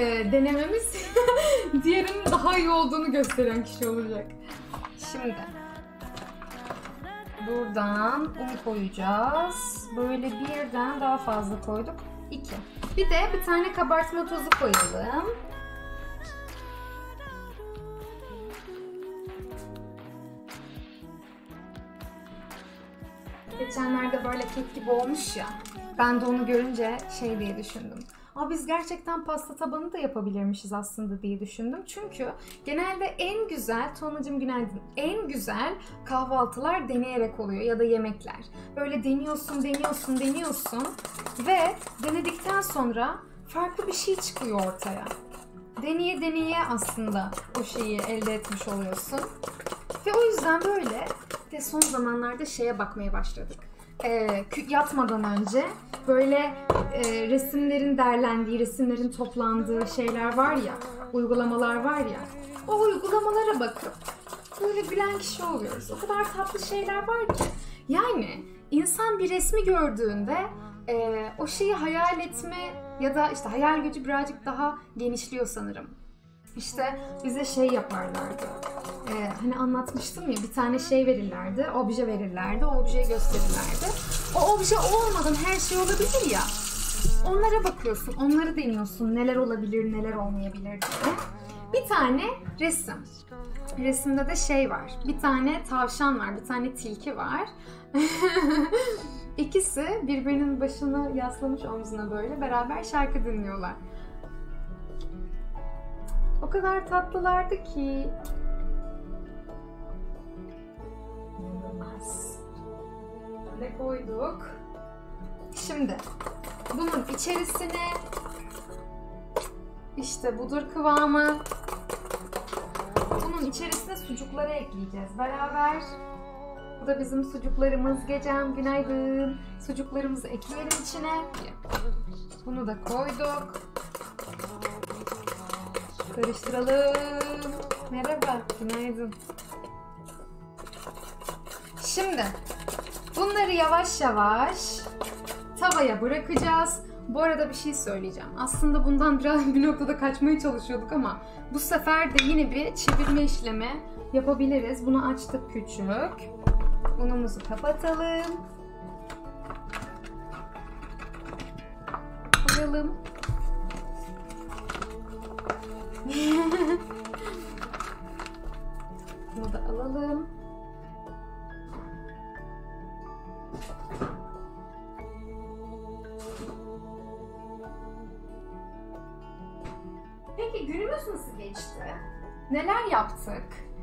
e, denememiz diğerinin daha iyi olduğunu gösteren kişi olacak. Şimdi buradan un koyacağız. Böyle birden daha fazla koyduk. İki. Bir de bir tane kabartma tozu koyalım. Geçenlerde böyle kek gibi olmuş ya. Ben de onu görünce şey diye düşündüm. Aa biz gerçekten pasta tabanı da yapabilirmişiz aslında diye düşündüm. Çünkü genelde en güzel, Tonacığım günaydın, en güzel kahvaltılar deneyerek oluyor ya da yemekler. Böyle deniyorsun, deniyorsun, deniyorsun ve denedikten sonra farklı bir şey çıkıyor ortaya. Deneye deneye aslında o şeyi elde etmiş oluyorsun. Ve o yüzden böyle de son zamanlarda şeye bakmaya başladık. Kü- yatmadan önce böyle e, resimlerin derlendiği, resimlerin toplandığı şeyler var ya, uygulamalar var ya. O uygulamalara bakıp böyle gülen kişi oluyoruz. O kadar tatlı şeyler var ki. Yani insan bir resmi gördüğünde e, o şeyi hayal etme ya da işte hayal gücü birazcık daha genişliyor sanırım. İşte bize şey yaparlardı. Ee, hani anlatmıştım ya bir tane şey verirlerdi, obje verirlerdi, o objeyi gösterirlerdi. O obje olmadan her şey olabilir ya. Onlara bakıyorsun, onları deniyorsun. Neler olabilir, neler olmayabilir diye. Bir tane resim. Resimde de şey var. Bir tane tavşan var, bir tane tilki var. İkisi birbirinin başını yaslamış omzuna böyle beraber şarkı dinliyorlar. O kadar tatlılardı ki. İnanılmaz. Böyle koyduk. Şimdi bunun içerisine işte budur kıvamı. Bunun içerisine sucukları ekleyeceğiz beraber. Bu da bizim sucuklarımız. Gecem günaydın. Sucuklarımızı ekleyelim içine. Bunu da koyduk. Karıştıralım. Merhaba, günaydın. Şimdi bunları yavaş yavaş tavaya bırakacağız. Bu arada bir şey söyleyeceğim. Aslında bundan biraz bir noktada kaçmaya çalışıyorduk ama bu sefer de yine bir çevirme işlemi yapabiliriz. Bunu açtık küçük. Unumuzu kapatalım. Koyalım. Bunu da alalım. Peki günümüz nasıl geçti? Neler yaptık?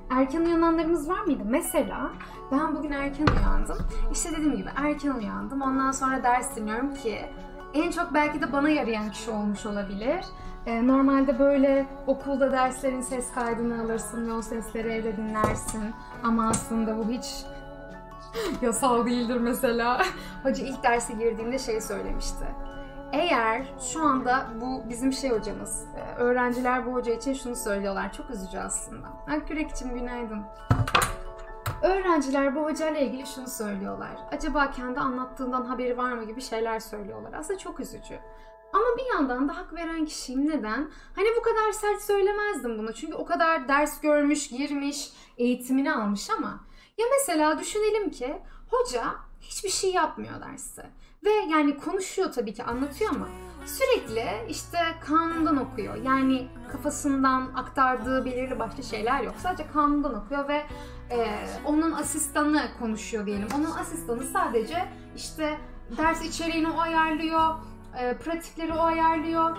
Erken uyananlarımız var mıydı? Mesela ben bugün erken uyandım. İşte dediğim gibi erken uyandım. Ondan sonra ders dinliyorum ki en çok belki de bana yarayan kişi olmuş olabilir. Ee, normalde böyle okulda derslerin ses kaydını alırsın, yol sesleri evde dinlersin. Ama aslında bu hiç yasal değildir mesela. Hoca ilk derse girdiğinde şey söylemişti. Eğer şu anda bu bizim şey hocamız, e, öğrenciler bu hoca için şunu söylüyorlar. Çok üzücü aslında. Akgürek'cim günaydın. Öğrenciler bu hocayla ilgili şunu söylüyorlar. Acaba kendi anlattığından haberi var mı gibi şeyler söylüyorlar. Aslında çok üzücü. Ama bir yandan da hak veren kişiyim. Neden? Hani bu kadar sert söylemezdim bunu. Çünkü o kadar ders görmüş, girmiş, eğitimini almış ama ya mesela düşünelim ki hoca hiçbir şey yapmıyor derste. Ve yani konuşuyor tabii ki anlatıyor ama sürekli işte kanundan okuyor. Yani kafasından aktardığı belirli başlı şeyler yok. Sadece kanundan okuyor ve e, onun asistanı konuşuyor diyelim. Onun asistanı sadece işte ders içeriğini o ayarlıyor, e, pratikleri o ayarlıyor.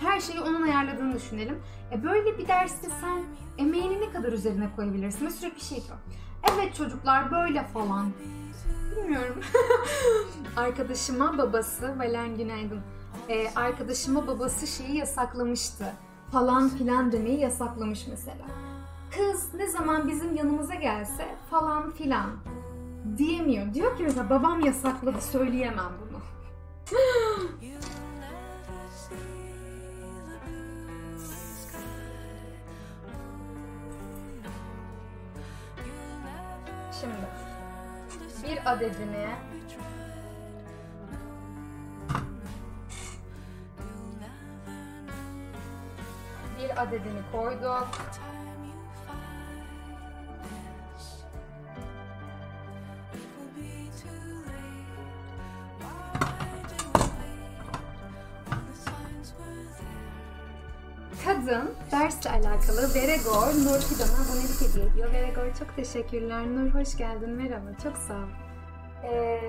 Her şeyi onun ayarladığını düşünelim. E böyle bir derste sen emeğini ne kadar üzerine koyabilirsin? Ve sürekli şey diyor. Evet çocuklar böyle falan. Bilmiyorum. Arkadaşıma babası, Valen Günaydın. E, arkadaşıma babası şeyi yasaklamıştı. Falan filan demeyi yasaklamış mesela. Kız ne zaman bizim yanımıza gelse falan filan diyemiyor. Diyor ki mesela babam yasakladı söyleyemem bunu. Şimdi bir adedini bir adedini koyduk. Kadın dersle alakalı Veregor Nur Fidan'a abonelik hediye ediyor. Veregor çok teşekkürler. Nur hoş geldin. Merhaba. Çok sağ ol. Ee,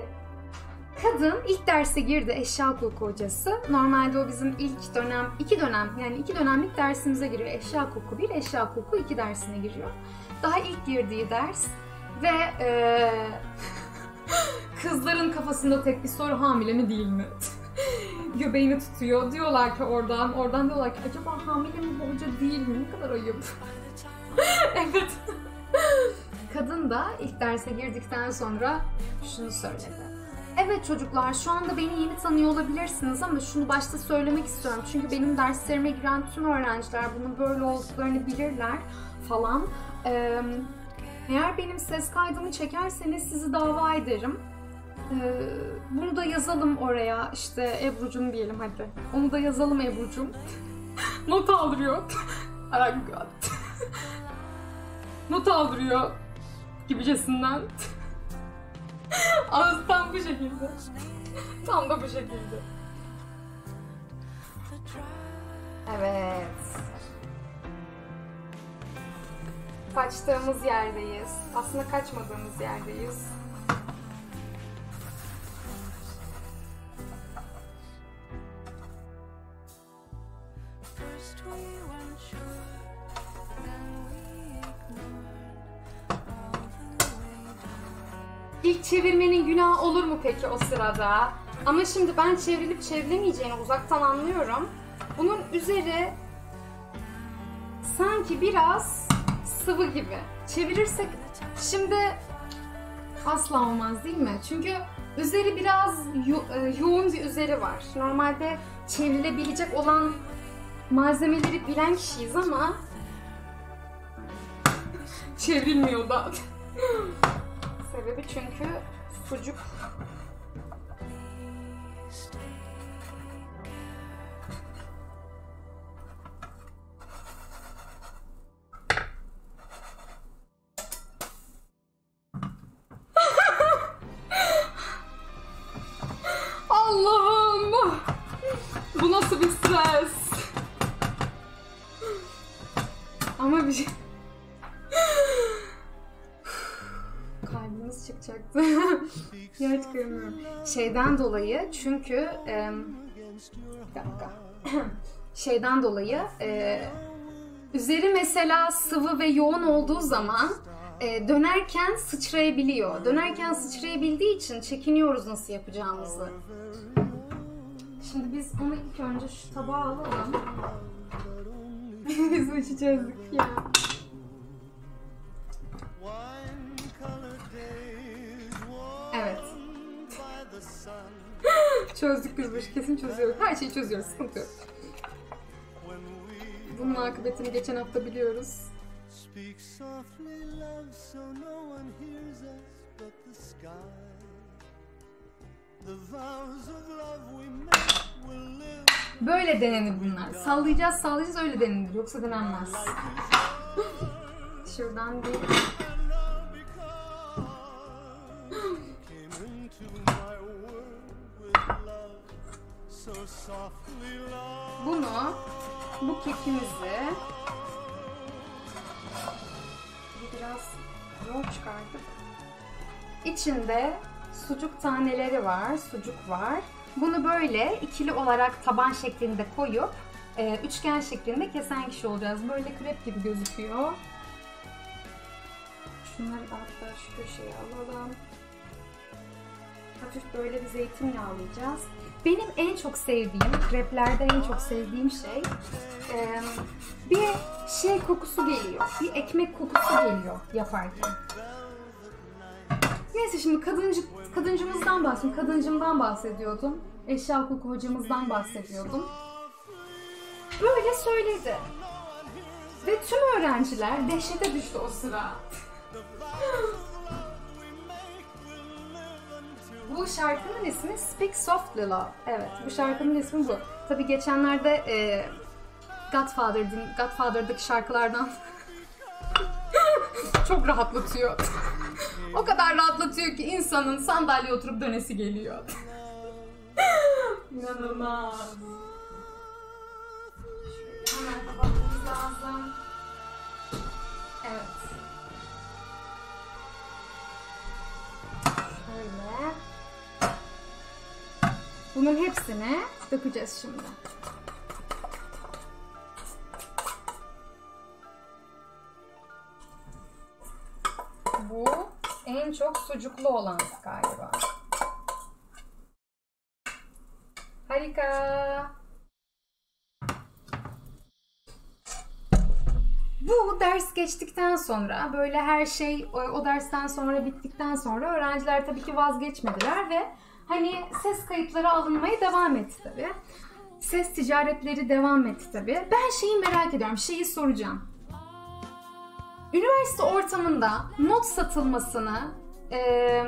kadın ilk derse girdi eşya hukuku hocası. Normalde o bizim ilk dönem, iki dönem yani iki dönemlik dersimize giriyor. Eşya hukuku bir, eşya hukuku iki dersine giriyor. Daha ilk girdiği ders ve ee, kızların kafasında tek bir soru hamile mi değil mi? göbeğini tutuyor. Diyorlar ki oradan, oradan diyorlar ki acaba hamile mi bu hoca değil mi? Ne kadar ayıp. evet. Kadın da ilk derse girdikten sonra şunu söyledi. Evet çocuklar şu anda beni yeni tanıyor olabilirsiniz ama şunu başta söylemek istiyorum. Çünkü benim derslerime giren tüm öğrenciler bunun böyle olduklarını bilirler falan. Ee, eğer benim ses kaydımı çekerseniz sizi dava ederim. Ee, bunu da yazalım oraya işte Ebru'cum diyelim hadi. Onu da yazalım Ebru'cum. Not aldırıyor. Not aldırıyor gibicesinden. Ağız tam bu şekilde. Tam da bu şekilde. Evet. Kaçtığımız yerdeyiz. Aslında kaçmadığımız yerdeyiz. İlk çevirmenin günahı olur mu peki o sırada? Ama şimdi ben çevrilip çevrilemeyeceğini uzaktan anlıyorum. Bunun üzeri sanki biraz sıvı gibi. Çevirirsek şimdi asla olmaz değil mi? Çünkü üzeri biraz yo- e, yoğun bir üzeri var. Normalde çevrilebilecek olan malzemeleri bilen kişiyiz ama çevrilmiyor da. Sebebi çünkü sucuk Allah'ım! Bu nasıl bir stres? Ama bir şey... Kalbimiz çıkacaktı. ya hiç kıyamıyorum. Şeyden dolayı çünkü... em, bir dakika. Şeyden dolayı... e, üzeri mesela sıvı ve yoğun olduğu zaman e, dönerken sıçrayabiliyor. Dönerken sıçrayabildiği için çekiniyoruz nasıl yapacağımızı. Şimdi biz onu ilk önce şu tabağa alalım. Biz işi çözdük ya. Evet. Çözdük biz bu işi. Kesin çözüyoruz. Her şeyi çözüyoruz. Sıkıntı yok. Bunun akıbetini geçen hafta biliyoruz. Speak Böyle denenir bunlar. Sallayacağız sallayacağız öyle denenir. Yoksa denenmez. Şuradan bir bunu bu kekimizi bir biraz zor çıkardık. İçinde sucuk taneleri var, sucuk var. Bunu böyle ikili olarak taban şeklinde koyup e, üçgen şeklinde kesen kişi olacağız. Böyle krep gibi gözüküyor. Şunları hatta şu köşeye alalım. Hafif böyle bir zeytin yağlayacağız. Benim en çok sevdiğim, kreplerde en çok sevdiğim şey e, bir şey kokusu geliyor. Bir ekmek kokusu geliyor yaparken. Neyse şimdi kadıncı, kadıncımızdan bahsediyordum. Kadıncımdan bahsediyordum. Eşya hukuku hocamızdan bahsediyordum. Böyle söyledi. Ve tüm öğrenciler dehşete düştü o sıra. Bu şarkının ismi Speak Softly Love. Evet, bu şarkının ismi bu. Tabi geçenlerde e, Godfather'ın Godfather'daki şarkılardan çok rahatlatıyor. o kadar rahatlatıyor ki insanın sandalye oturup dönesi geliyor. İnanılmaz. Hemen kapatmamız lazım. Evet. Şöyle. Bunun hepsini dökeceğiz şimdi. Bu en çok sucuklu olan galiba. Harika. Bu ders geçtikten sonra böyle her şey o, o dersten sonra bittikten sonra öğrenciler tabii ki vazgeçmediler ve hani ses kayıtları alınmaya devam etti tabii. Ses ticaretleri devam etti tabii. Ben şeyi merak ediyorum, şeyi soracağım. Üniversite ortamında not satılmasını eee,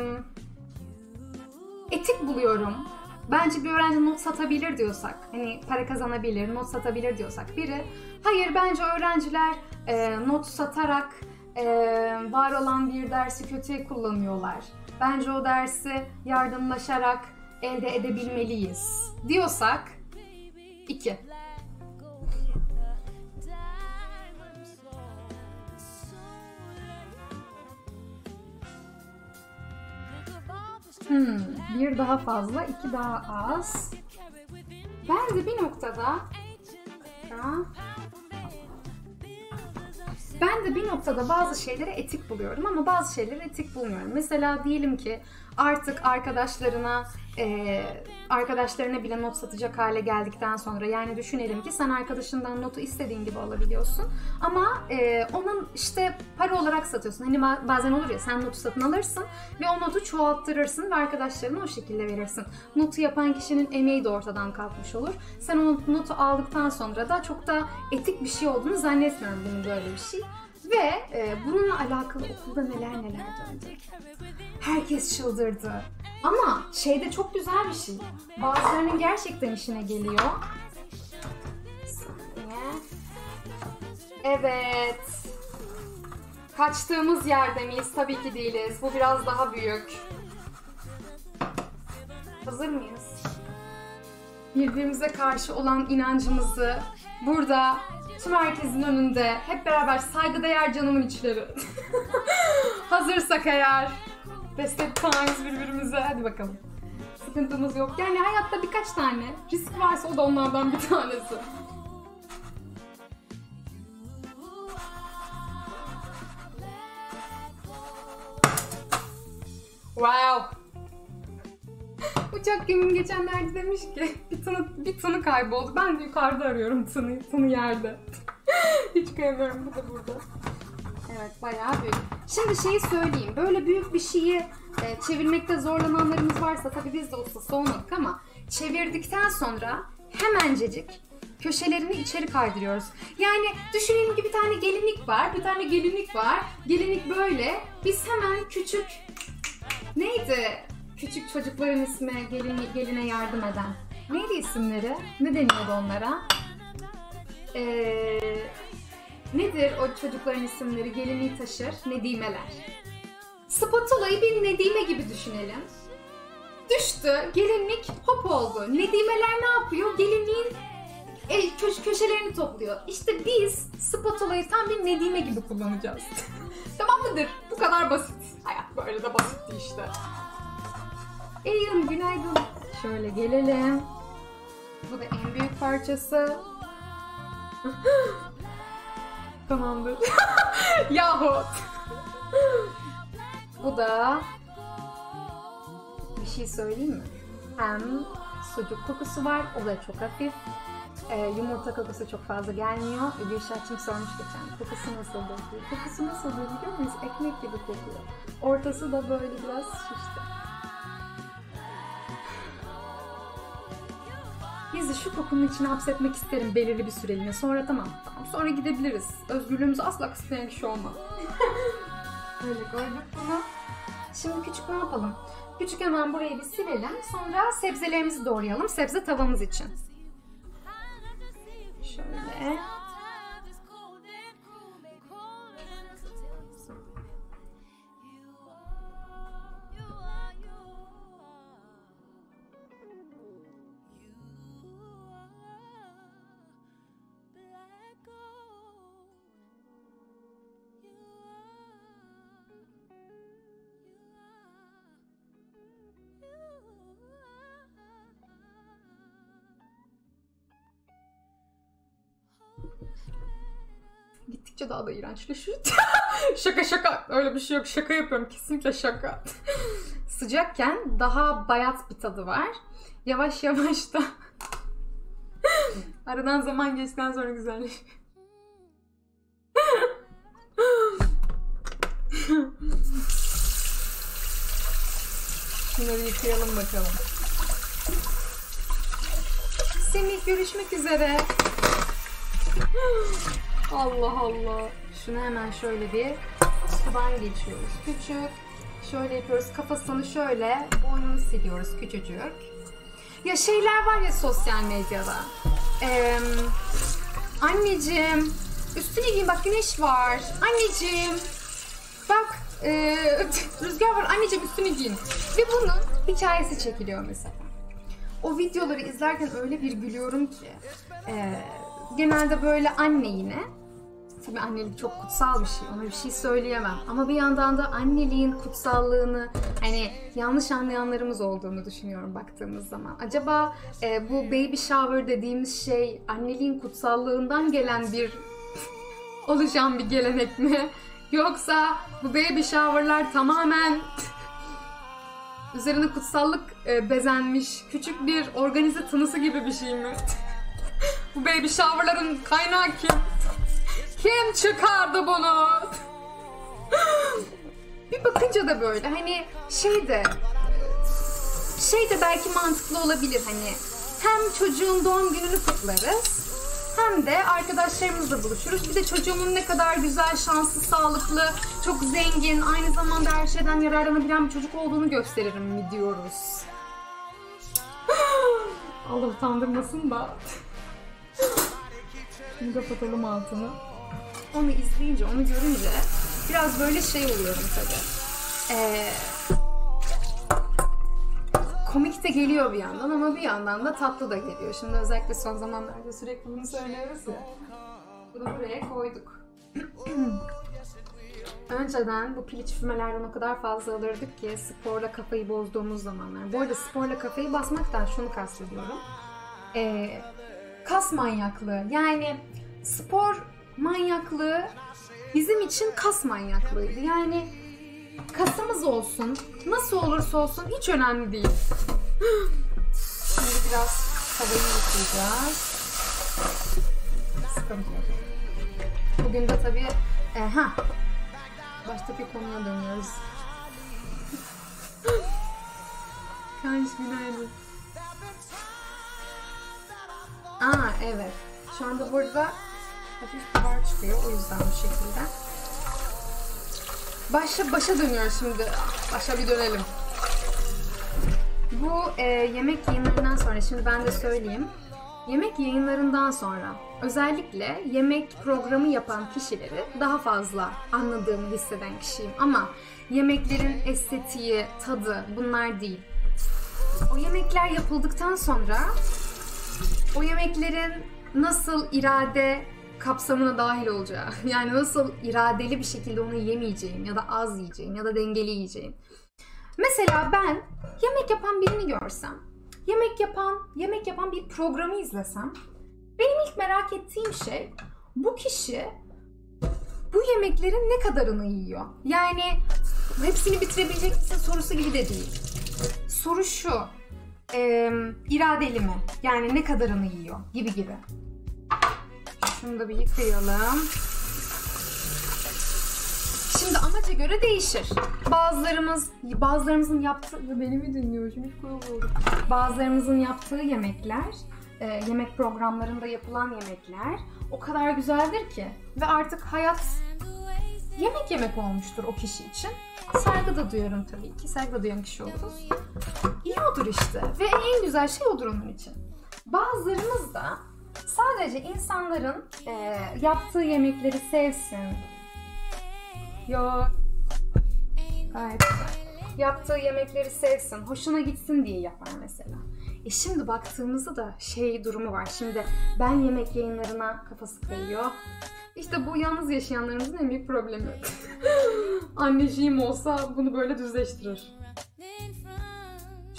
etik buluyorum. Bence bir öğrenci not satabilir diyorsak, hani para kazanabilir, not satabilir diyorsak biri, hayır bence öğrenciler e, not satarak e, var olan bir dersi kötüye kullanıyorlar. Bence o dersi yardımlaşarak elde edebilmeliyiz diyorsak, iki. Hmm, bir daha fazla, iki daha az. Ben de bir noktada ben de bir noktada bazı şeyleri etik buluyorum ama bazı şeyleri etik bulmuyorum. Mesela diyelim ki artık arkadaşlarına e, arkadaşlarına bile not satacak hale geldikten sonra yani düşünelim ki sen arkadaşından notu istediğin gibi alabiliyorsun ama e, onun işte para olarak satıyorsun. Hani ba- bazen olur ya sen notu satın alırsın ve o notu çoğalttırırsın ve arkadaşlarına o şekilde verirsin. Notu yapan kişinin emeği de ortadan kalkmış olur. Sen o notu aldıktan sonra da çok da etik bir şey olduğunu zannetmiyorum bunun böyle bir şey. Ve e, bununla alakalı okulda neler neler döndü. Herkes çıldırdı. Ama şeyde çok güzel bir şey. Bazılarının gerçekten işine geliyor. Evet. Kaçtığımız yerde miyiz? Tabii ki değiliz. Bu biraz daha büyük. Hazır mıyız? Birbirimize karşı olan inancımızı burada tüm herkesin önünde hep beraber saygıdeğer canımın içleri. Hazırsak eğer. Times birbirimize. Hadi bakalım. Sıkıntımız yok. Yani hayatta birkaç tane risk varsa o da onlardan bir tanesi. Wow. Uçak gemim geçenlerde demiş ki bir tını, bir tını kayboldu. Ben de yukarıda arıyorum tını, tını yerde. Hiç kıyamıyorum bu da burada. Evet bayağı büyük. Şimdi şeyi söyleyeyim. Böyle büyük bir şeyi e, çevirmekte zorlananlarımız varsa tabii biz de ustası olmadık ama çevirdikten sonra hemencecik köşelerini içeri kaydırıyoruz. Yani düşünelim ki bir tane gelinlik var, bir tane gelinlik var. Gelinlik böyle. Biz hemen küçük neydi? Küçük çocukların ismi gelin, geline yardım eden. Neydi isimleri? Ne deniyordu onlara? Eee Nedir o çocukların isimleri? Gelinliği taşır, nedimeler. Spatula'yı bir nedime gibi düşünelim. Düştü, gelinlik hop oldu. Nedimeler ne yapıyor? Gelinliğin el köş- köşelerini topluyor. İşte biz spatula'yı tam bir nedime gibi kullanacağız. tamam mıdır? Bu kadar basit. Hayat böyle de basitti işte. Eylül günaydın. Şöyle gelelim. Bu da en büyük parçası. Tamamdır. Yahu. Bu da bir şey söyleyeyim mi? Hem sucuk kokusu var, o da çok hafif. Ee, yumurta kokusu çok fazla gelmiyor. Gülşah'cığım sormuş geçen, kokusu nasıl diyor. Kokusu nasıl biliyor musunuz? Ekmek gibi kokuyor. Ortası da böyle biraz şişti. Bizi şu kokunun içine hapsetmek isterim belirli bir süreliğine. Sonra tamam, tamam. Sonra gidebiliriz. Özgürlüğümüzü asla kısıtlayan bir şey olmaz. Böyle koyduk bunu. Şimdi küçük ne yapalım? Küçük hemen burayı bir silelim. Sonra sebzelerimizi doğrayalım. Sebze tavamız için. Şöyle. Daha da iğrençleşiyor. şaka şaka. Öyle bir şey yok. Şaka yapıyorum. Kesinlikle şaka. Sıcakken daha bayat bir tadı var. Yavaş yavaş da aradan zaman geçtikten sonra güzelleşiyor. Şunları yıkayalım bakalım. Semih görüşmek üzere. Allah Allah. Şunu hemen şöyle bir sudan geçiyoruz. Küçük. Şöyle yapıyoruz. Kafasını şöyle boynunu siliyoruz küçücük. Ya şeyler var ya sosyal medyada. Ee, anneciğim üstüne giyin bak güneş var. Anneciğim bak e, rüzgar var anneciğim üstüne giyin. Ve bunun hikayesi çekiliyor mesela. O videoları izlerken öyle bir gülüyorum ki. e, genelde böyle anne yine. Tabii annelik çok kutsal bir şey. Ona bir şey söyleyemem. Ama bir yandan da anneliğin kutsallığını hani yanlış anlayanlarımız olduğunu düşünüyorum baktığımız zaman. Acaba e, bu baby shower dediğimiz şey anneliğin kutsallığından gelen bir oluşan bir gelenek mi? Yoksa bu baby shower'lar tamamen üzerine kutsallık e, bezenmiş küçük bir organize tınısı gibi bir şey mi? bu baby shower'ların kaynağı kim? Kim çıkardı bunu? bir bakınca da böyle hani şey de şey de belki mantıklı olabilir hani hem çocuğun doğum gününü kutlarız hem de arkadaşlarımızla buluşuruz. Bir de çocuğumun ne kadar güzel, şanslı, sağlıklı, çok zengin, aynı zamanda her şeyden yararlanabilen bir çocuk olduğunu gösteririm mi diyoruz. Allah utandırmasın da. Şimdi kapatalım altını. Onu izleyince, onu görünce biraz böyle şey oluyorum tabii. Ee, komik de geliyor bir yandan ama bir yandan da tatlı da geliyor. Şimdi özellikle son zamanlarda sürekli bunu söylüyoruz ya. Bunu buraya koyduk. Önceden bu piliç fümelerden o kadar fazla alırdık ki sporla kafayı bozduğumuz zamanlar. Bu arada sporla kafayı basmaktan şunu kastediyorum. Ee, kas manyaklığı. Yani spor manyaklığı bizim için kas manyaklığıydı. Yani kasımız olsun, nasıl olursa olsun hiç önemli değil. Şimdi biraz tavayı yıkayacağız. Sıkıntı yok. Bugün de tabii, e, ha, başta bir konuya dönüyoruz. Kanş günaydın. Aa evet. Şu anda burada hafif buhar çıkıyor. O yüzden bu şekilde. Başa başa dönüyoruz şimdi. Başa bir dönelim. Bu e, yemek yayınlarından sonra şimdi ben de söyleyeyim. Yemek yayınlarından sonra özellikle yemek programı yapan kişileri daha fazla anladığımı hisseden kişiyim. Ama yemeklerin estetiği, tadı bunlar değil. O yemekler yapıldıktan sonra o yemeklerin nasıl irade kapsamına dahil olacağı, yani nasıl iradeli bir şekilde onu yemeyeceğin ya da az yiyeceğin ya da dengeli yiyeceğin. Mesela ben yemek yapan birini görsem, yemek yapan, yemek yapan bir programı izlesem, benim ilk merak ettiğim şey bu kişi bu yemeklerin ne kadarını yiyor? Yani hepsini bitirebilecek misin sorusu gibi de değil. Soru şu, e, iradeli mi? Yani ne kadarını yiyor gibi gibi. Şunu da bir yıkayalım. Şimdi amaca göre değişir. Bazılarımız, bazılarımızın yaptığı, beni mi dinliyor şimdi koyamadım. Bazılarımızın yaptığı yemekler, e, yemek programlarında yapılan yemekler o kadar güzeldir ki ve artık hayat yemek yemek olmuştur o kişi için. Saygı da duyuyorum tabii ki. Saygı da duyan kişi oluruz. İyi odur işte. Ve en güzel şey odur onun için. Bazılarımız da sadece insanların e, yaptığı yemekleri sevsin. Yo. Gayet. Yaptığı yemekleri sevsin, hoşuna gitsin diye yapar mesela. E şimdi baktığımızda da şey durumu var. Şimdi ben yemek yayınlarına kafası kayıyor. İşte bu yalnız yaşayanlarımızın en büyük problemi. Anneciğim olsa bunu böyle düzleştirir.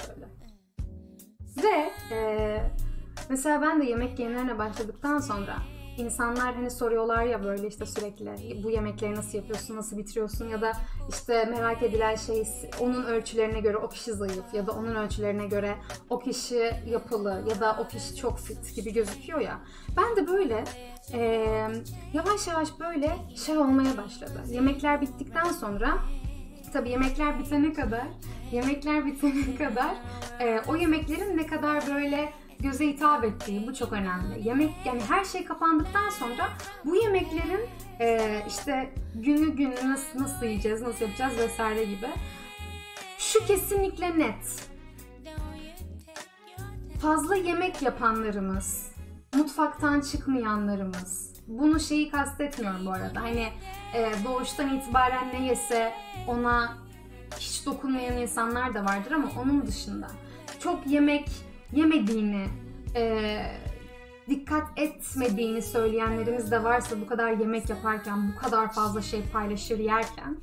Şöyle. Ve e, mesela ben de yemek yayınlarına başladıktan sonra insanlar hani soruyorlar ya böyle işte sürekli bu yemekleri nasıl yapıyorsun, nasıl bitiriyorsun ya da işte merak edilen şey onun ölçülerine göre o kişi zayıf ya da onun ölçülerine göre o kişi yapılı ya da o kişi çok fit gibi gözüküyor ya. Ben de böyle e, yavaş yavaş böyle şey olmaya başladı. Yemekler bittikten sonra tabii yemekler bitene kadar yemekler bitene kadar e, o yemeklerin ne kadar böyle göze hitap ettiği bu çok önemli. Yemek yani her şey kapandıktan sonra bu yemeklerin e, işte günü günü nasıl nasıl yiyeceğiz, nasıl yapacağız vesaire gibi. Şu kesinlikle net. Fazla yemek yapanlarımız, mutfaktan çıkmayanlarımız. Bunu şeyi kastetmiyorum bu arada. Hani e, doğuştan itibaren ne yese ona hiç dokunmayan insanlar da vardır ama onun dışında çok yemek yemediğini, e, dikkat etmediğini söyleyenlerimiz de varsa bu kadar yemek yaparken, bu kadar fazla şey paylaşır yerken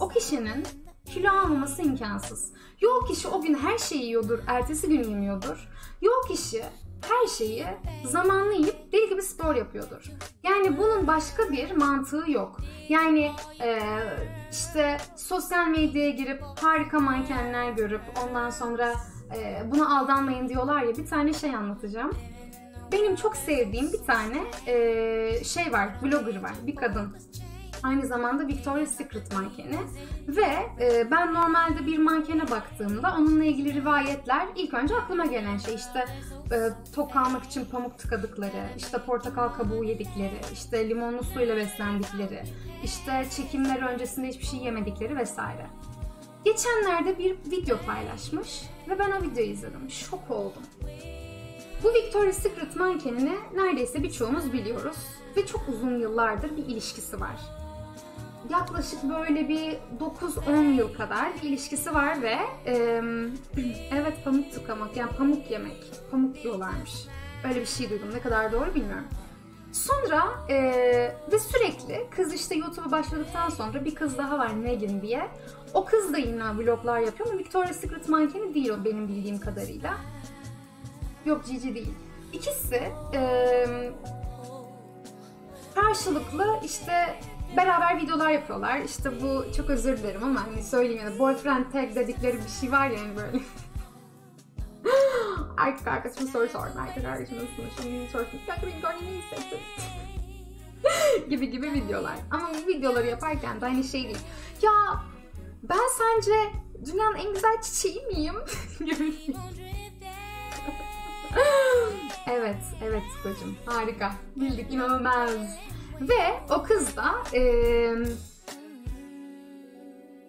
o kişinin kilo almaması imkansız. Yok kişi o gün her şeyi yiyordur, ertesi gün yemiyordur. Yok kişi her şeyi zamanlı yiyip deli gibi spor yapıyordur. Yani bunun başka bir mantığı yok. Yani e, işte sosyal medyaya girip harika mankenler görüp ondan sonra e, buna aldanmayın diyorlar ya bir tane şey anlatacağım. Benim çok sevdiğim bir tane e, şey var, blogger var, bir kadın. Aynı zamanda Victoria's Secret mankeni. Ve e, ben normalde bir mankene baktığımda onunla ilgili rivayetler ilk önce aklıma gelen şey işte e, tok kalmak için pamuk tıkadıkları, işte portakal kabuğu yedikleri, işte limonlu suyla beslendikleri, işte çekimler öncesinde hiçbir şey yemedikleri vesaire. Geçenlerde bir video paylaşmış ve ben o videoyu izledim. Şok oldum. Bu Victoria's Secret mankenini neredeyse birçoğumuz biliyoruz ve çok uzun yıllardır bir ilişkisi var. Yaklaşık böyle bir 9-10 yıl kadar ilişkisi var ve e, evet pamuk tıkamak yani pamuk yemek, pamuk yiyorlarmış. Öyle bir şey duydum ne kadar doğru bilmiyorum. Sonra e, ve sürekli kız işte YouTube'a başladıktan sonra bir kız daha var Megan diye. O kız da yine vloglar yapıyor ama Victoria's Secret mankeni değil o benim bildiğim kadarıyla. Yok Cici değil. İkisi e, karşılıklı işte beraber videolar yapıyorlar. İşte bu çok özür dilerim ama hani söyleyeyim ya da boyfriend tag dedikleri bir şey var ya hani böyle. Erkek arkadaşıma soru sordum. Erkek arkadaşım nasıl şimdi sorsun. Kanka benim gönlümü iyi hissettim. gibi gibi videolar. Ama bu videoları yaparken de aynı şey değil. Ya ben sence dünyanın en güzel çiçeği miyim? gibi. evet, evet kocam. Harika. Bildik, inanılmaz. Ve o kız da eee,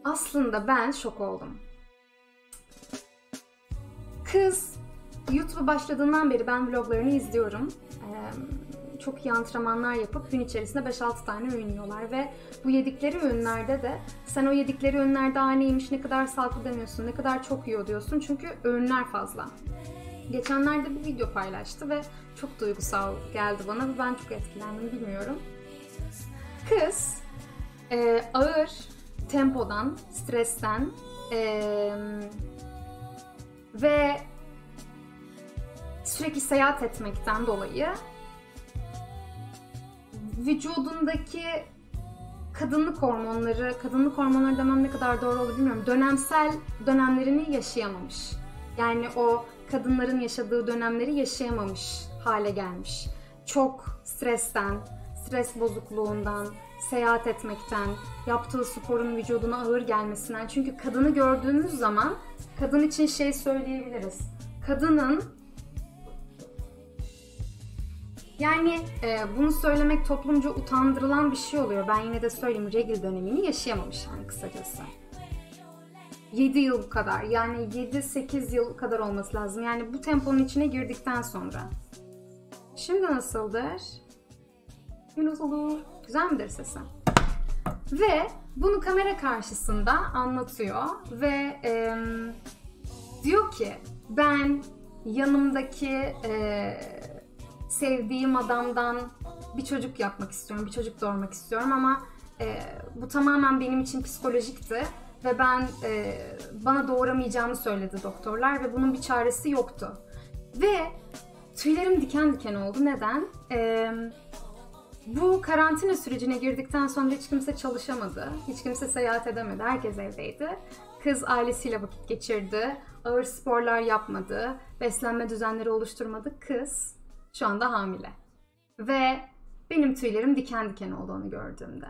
aslında ben şok oldum. Kız YouTube'a başladığından beri ben vloglarını izliyorum. Eee, çok iyi antrenmanlar yapıp gün içerisinde 5-6 tane öğün yiyorlar ve bu yedikleri öğünlerde de sen o yedikleri öğünler daha neymiş, ne kadar sağlıklı demiyorsun, ne kadar çok yiyor diyorsun çünkü öğünler fazla. Geçenlerde bir video paylaştı ve çok duygusal geldi bana ve ben çok etkilendim bilmiyorum. Kız e, ağır tempodan, stresten e, ve sürekli seyahat etmekten dolayı vücudundaki kadınlık hormonları, kadınlık hormonları demem ne kadar doğru olur bilmiyorum. Dönemsel dönemlerini yaşayamamış. Yani o kadınların yaşadığı dönemleri yaşayamamış hale gelmiş. Çok stresten, stres bozukluğundan, seyahat etmekten, yaptığı sporun vücuduna ağır gelmesinden. Çünkü kadını gördüğümüz zaman kadın için şey söyleyebiliriz. Kadının yani e, bunu söylemek toplumca utandırılan bir şey oluyor. Ben yine de söyleyeyim regl dönemini yaşayamamış yani kısacası. 7 yıl kadar yani 7-8 yıl kadar olması lazım. Yani bu temponun içine girdikten sonra. Şimdi nasıldır? Yunus olur. Güzel midir sesi? Ve bunu kamera karşısında anlatıyor ve e, diyor ki ben yanımdaki e, sevdiğim adamdan bir çocuk yapmak istiyorum, bir çocuk doğurmak istiyorum ama e, bu tamamen benim için psikolojikti ve ben e, bana doğuramayacağımı söyledi doktorlar ve bunun bir çaresi yoktu. Ve tüylerim diken diken oldu. Neden? E, bu karantina sürecine girdikten sonra hiç kimse çalışamadı. Hiç kimse seyahat edemedi. Herkes evdeydi. Kız ailesiyle vakit geçirdi. Ağır sporlar yapmadı. Beslenme düzenleri oluşturmadı. Kız şu anda hamile. Ve benim tüylerim diken diken oldu onu gördüğümde.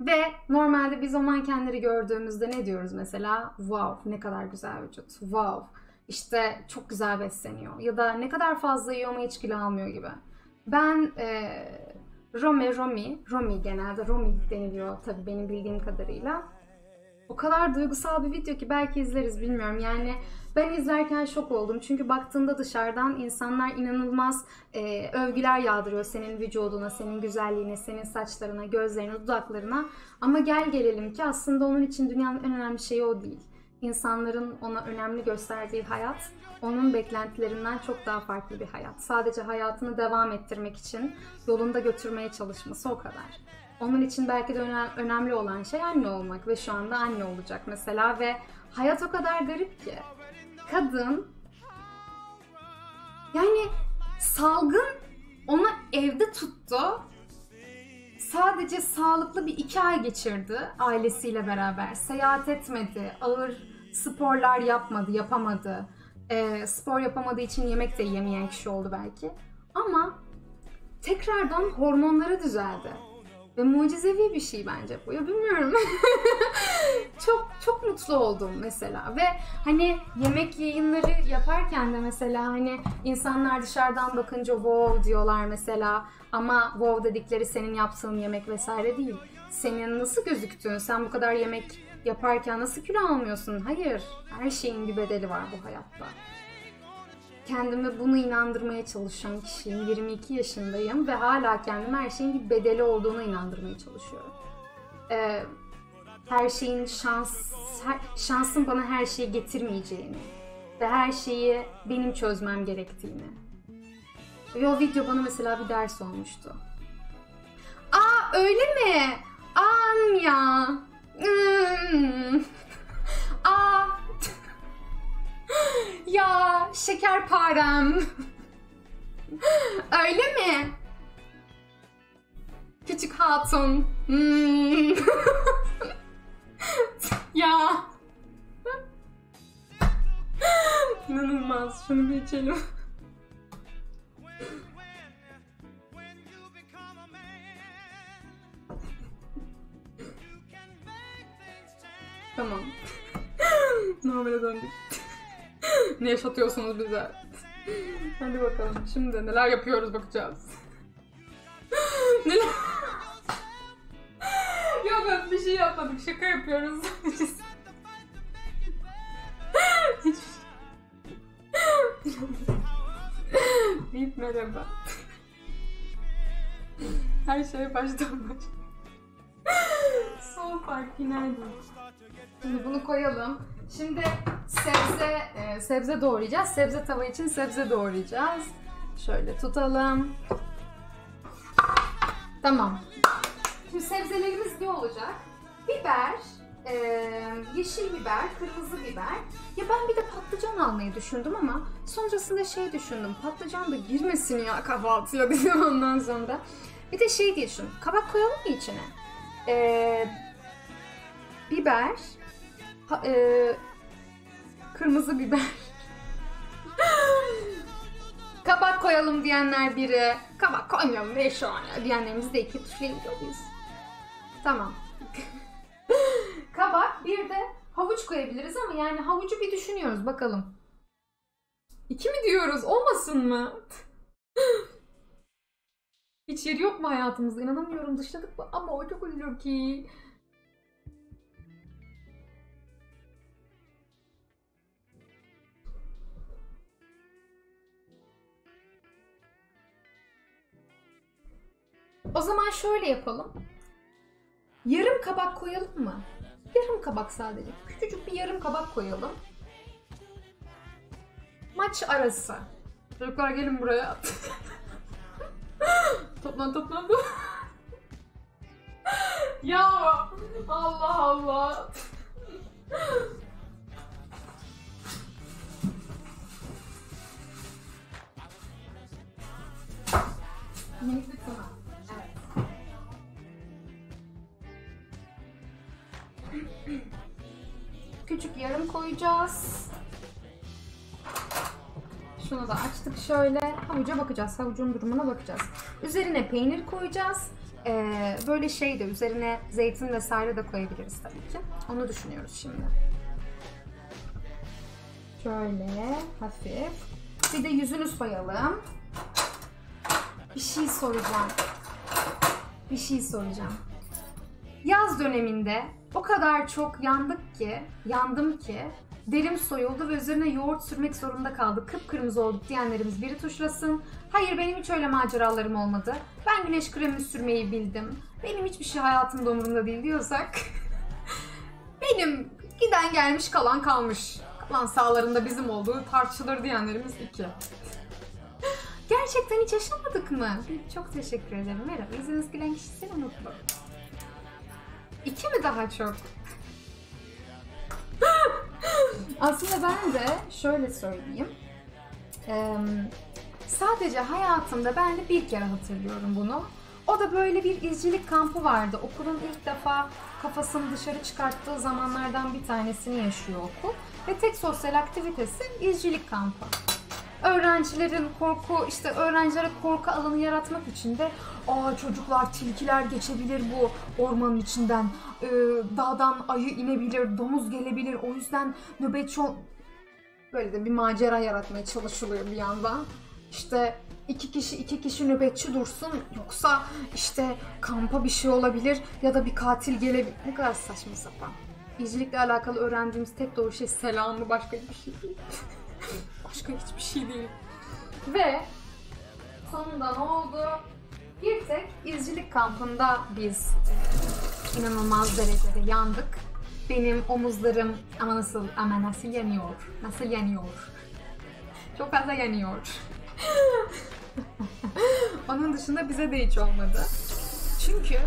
Ve normalde biz o mankenleri gördüğümüzde ne diyoruz mesela? Wow ne kadar güzel vücut. Wow işte çok güzel besleniyor. Ya da ne kadar fazla yiyor ama hiç kilo almıyor gibi. Ben eee Rome, Romi, Romi genelde Romi deniliyor tabii benim bildiğim kadarıyla. O kadar duygusal bir video ki belki izleriz bilmiyorum. Yani ben izlerken şok oldum. Çünkü baktığında dışarıdan insanlar inanılmaz e, övgüler yağdırıyor senin vücuduna, senin güzelliğine, senin saçlarına, gözlerine, dudaklarına. Ama gel gelelim ki aslında onun için dünyanın en önemli şeyi o değil. İnsanların ona önemli gösterdiği hayat, onun beklentilerinden çok daha farklı bir hayat. Sadece hayatını devam ettirmek için yolunda götürmeye çalışması o kadar. Onun için belki de önem- önemli olan şey anne olmak ve şu anda anne olacak mesela ve hayat o kadar garip ki. Kadın yani salgın onu evde tuttu. Sadece sağlıklı bir iki ay geçirdi ailesiyle beraber. Seyahat etmedi, ağır sporlar yapmadı, yapamadı. Ee, spor yapamadığı için yemek de yemeyen kişi oldu belki. Ama tekrardan hormonları düzeldi. Ve mucizevi bir şey bence bu. Ya bilmiyorum. çok çok mutlu oldum mesela. Ve hani yemek yayınları yaparken de mesela hani insanlar dışarıdan bakınca wow diyorlar mesela. Ama wow dedikleri senin yaptığın yemek vesaire değil. Senin nasıl gözüktüğün, sen bu kadar yemek yaparken nasıl kilo almıyorsun? Hayır. Her şeyin bir bedeli var bu hayatta kendime bunu inandırmaya çalışan kişiyim. 22 yaşındayım ve hala kendime her şeyin bir bedeli olduğunu inandırmaya çalışıyorum. Ee, her şeyin şans, her, şansın bana her şeyi getirmeyeceğini ve her şeyi benim çözmem gerektiğini. Ve o video bana mesela bir ders olmuştu. Aa öyle mi? Am ya. Hmm. Aa ya şekerparem. Öyle mi? Küçük hatun. Hmm. ya. İnanılmaz. Şunu bir içelim. Tamam. Normale döndük. ne yaşatıyorsunuz bize? Hadi bakalım. Şimdi neler yapıyoruz bakacağız. neler... yok bir şey yapmadık. Şaka yapıyoruz. Hiç... Bip merhaba. Her şey baştan baş. Son fark günaydın. Şimdi bunu koyalım. Şimdi sebze e, sebze doğrayacağız. Sebze tava için sebze doğrayacağız. Şöyle tutalım. Tamam. Şimdi sebzelerimiz ne olacak? Biber, e, yeşil biber, kırmızı biber. Ya ben bir de patlıcan almayı düşündüm ama sonrasında şey düşündüm. Patlıcan da girmesin ya kahvaltıya dedim ondan sonra. Bir de şey diye düşündüm. Kabak koyalım mı içine? E, biber, ha- e, kırmızı biber. kabak koyalım diyenler biri, kabak koymayalım ne şu an ya diyenlerimiz de iki tuşlayabiliyor muyuz? Tamam. kabak bir de havuç koyabiliriz ama yani havucu bir düşünüyoruz bakalım. İki mi diyoruz? Olmasın mı? Hiç yeri yok mu hayatımızda? İnanamıyorum dışladık mı? Ama o çok üzülür ki. O zaman şöyle yapalım. Yarım kabak koyalım mı? Yarım kabak sadece. Küçücük bir yarım kabak koyalım. Maç arası. Çocuklar gelin buraya. toplan toplan. ya Allah Allah. Minik bir koyacağız. Şunu da açtık şöyle. Havuca bakacağız. Havucun durumuna bakacağız. Üzerine peynir koyacağız. Ee, böyle şey de üzerine zeytin vesaire de koyabiliriz tabii ki. Onu düşünüyoruz şimdi. Şöyle hafif. Bir de yüzünü soyalım. Bir şey soracağım. Bir şey soracağım. Yaz döneminde o kadar çok yandık ki, yandım ki derim soyuldu ve üzerine yoğurt sürmek zorunda kaldık. Kıpkırmızı olduk diyenlerimiz biri tuşlasın. Hayır benim hiç öyle maceralarım olmadı. Ben güneş kremi sürmeyi bildim. Benim hiçbir şey hayatımda umurumda değil diyorsak benim giden gelmiş kalan kalmış. Kalan sağlarında bizim olduğu tartışılır diyenlerimiz iki. Gerçekten hiç yaşamadık mı? Çok teşekkür ederim. Merhaba. Yüzünüz gülen kişi seni mutlu. İki mi daha çok? Aslında ben de şöyle söyleyeyim. Eee, sadece hayatımda ben de bir kere hatırlıyorum bunu. O da böyle bir izcilik kampı vardı. Okulun ilk defa kafasını dışarı çıkarttığı zamanlardan bir tanesini yaşıyor okul. Ve tek sosyal aktivitesi izcilik kampı öğrencilerin korku işte öğrencilere korku alanı yaratmak için de aa çocuklar tilkiler geçebilir bu ormanın içinden. Ee, dağdan ayı inebilir domuz gelebilir. O yüzden nöbetçi ol- böyle de bir macera yaratmaya çalışılıyor bir yandan. İşte iki kişi iki kişi nöbetçi dursun yoksa işte kampa bir şey olabilir ya da bir katil gelebilir. Ne kadar saçma sapan. İzcilikle alakalı öğrendiğimiz tek doğru şey selamı başka bir şey değil. Başka hiçbir şey değil. Ve sonunda ne oldu? Bir tek izcilik kampında biz inanılmaz derecede yandık. Benim omuzlarım ama nasıl ama nasıl yanıyor? Nasıl yanıyor? Çok fazla yanıyor. Onun dışında bize de hiç olmadı. Çünkü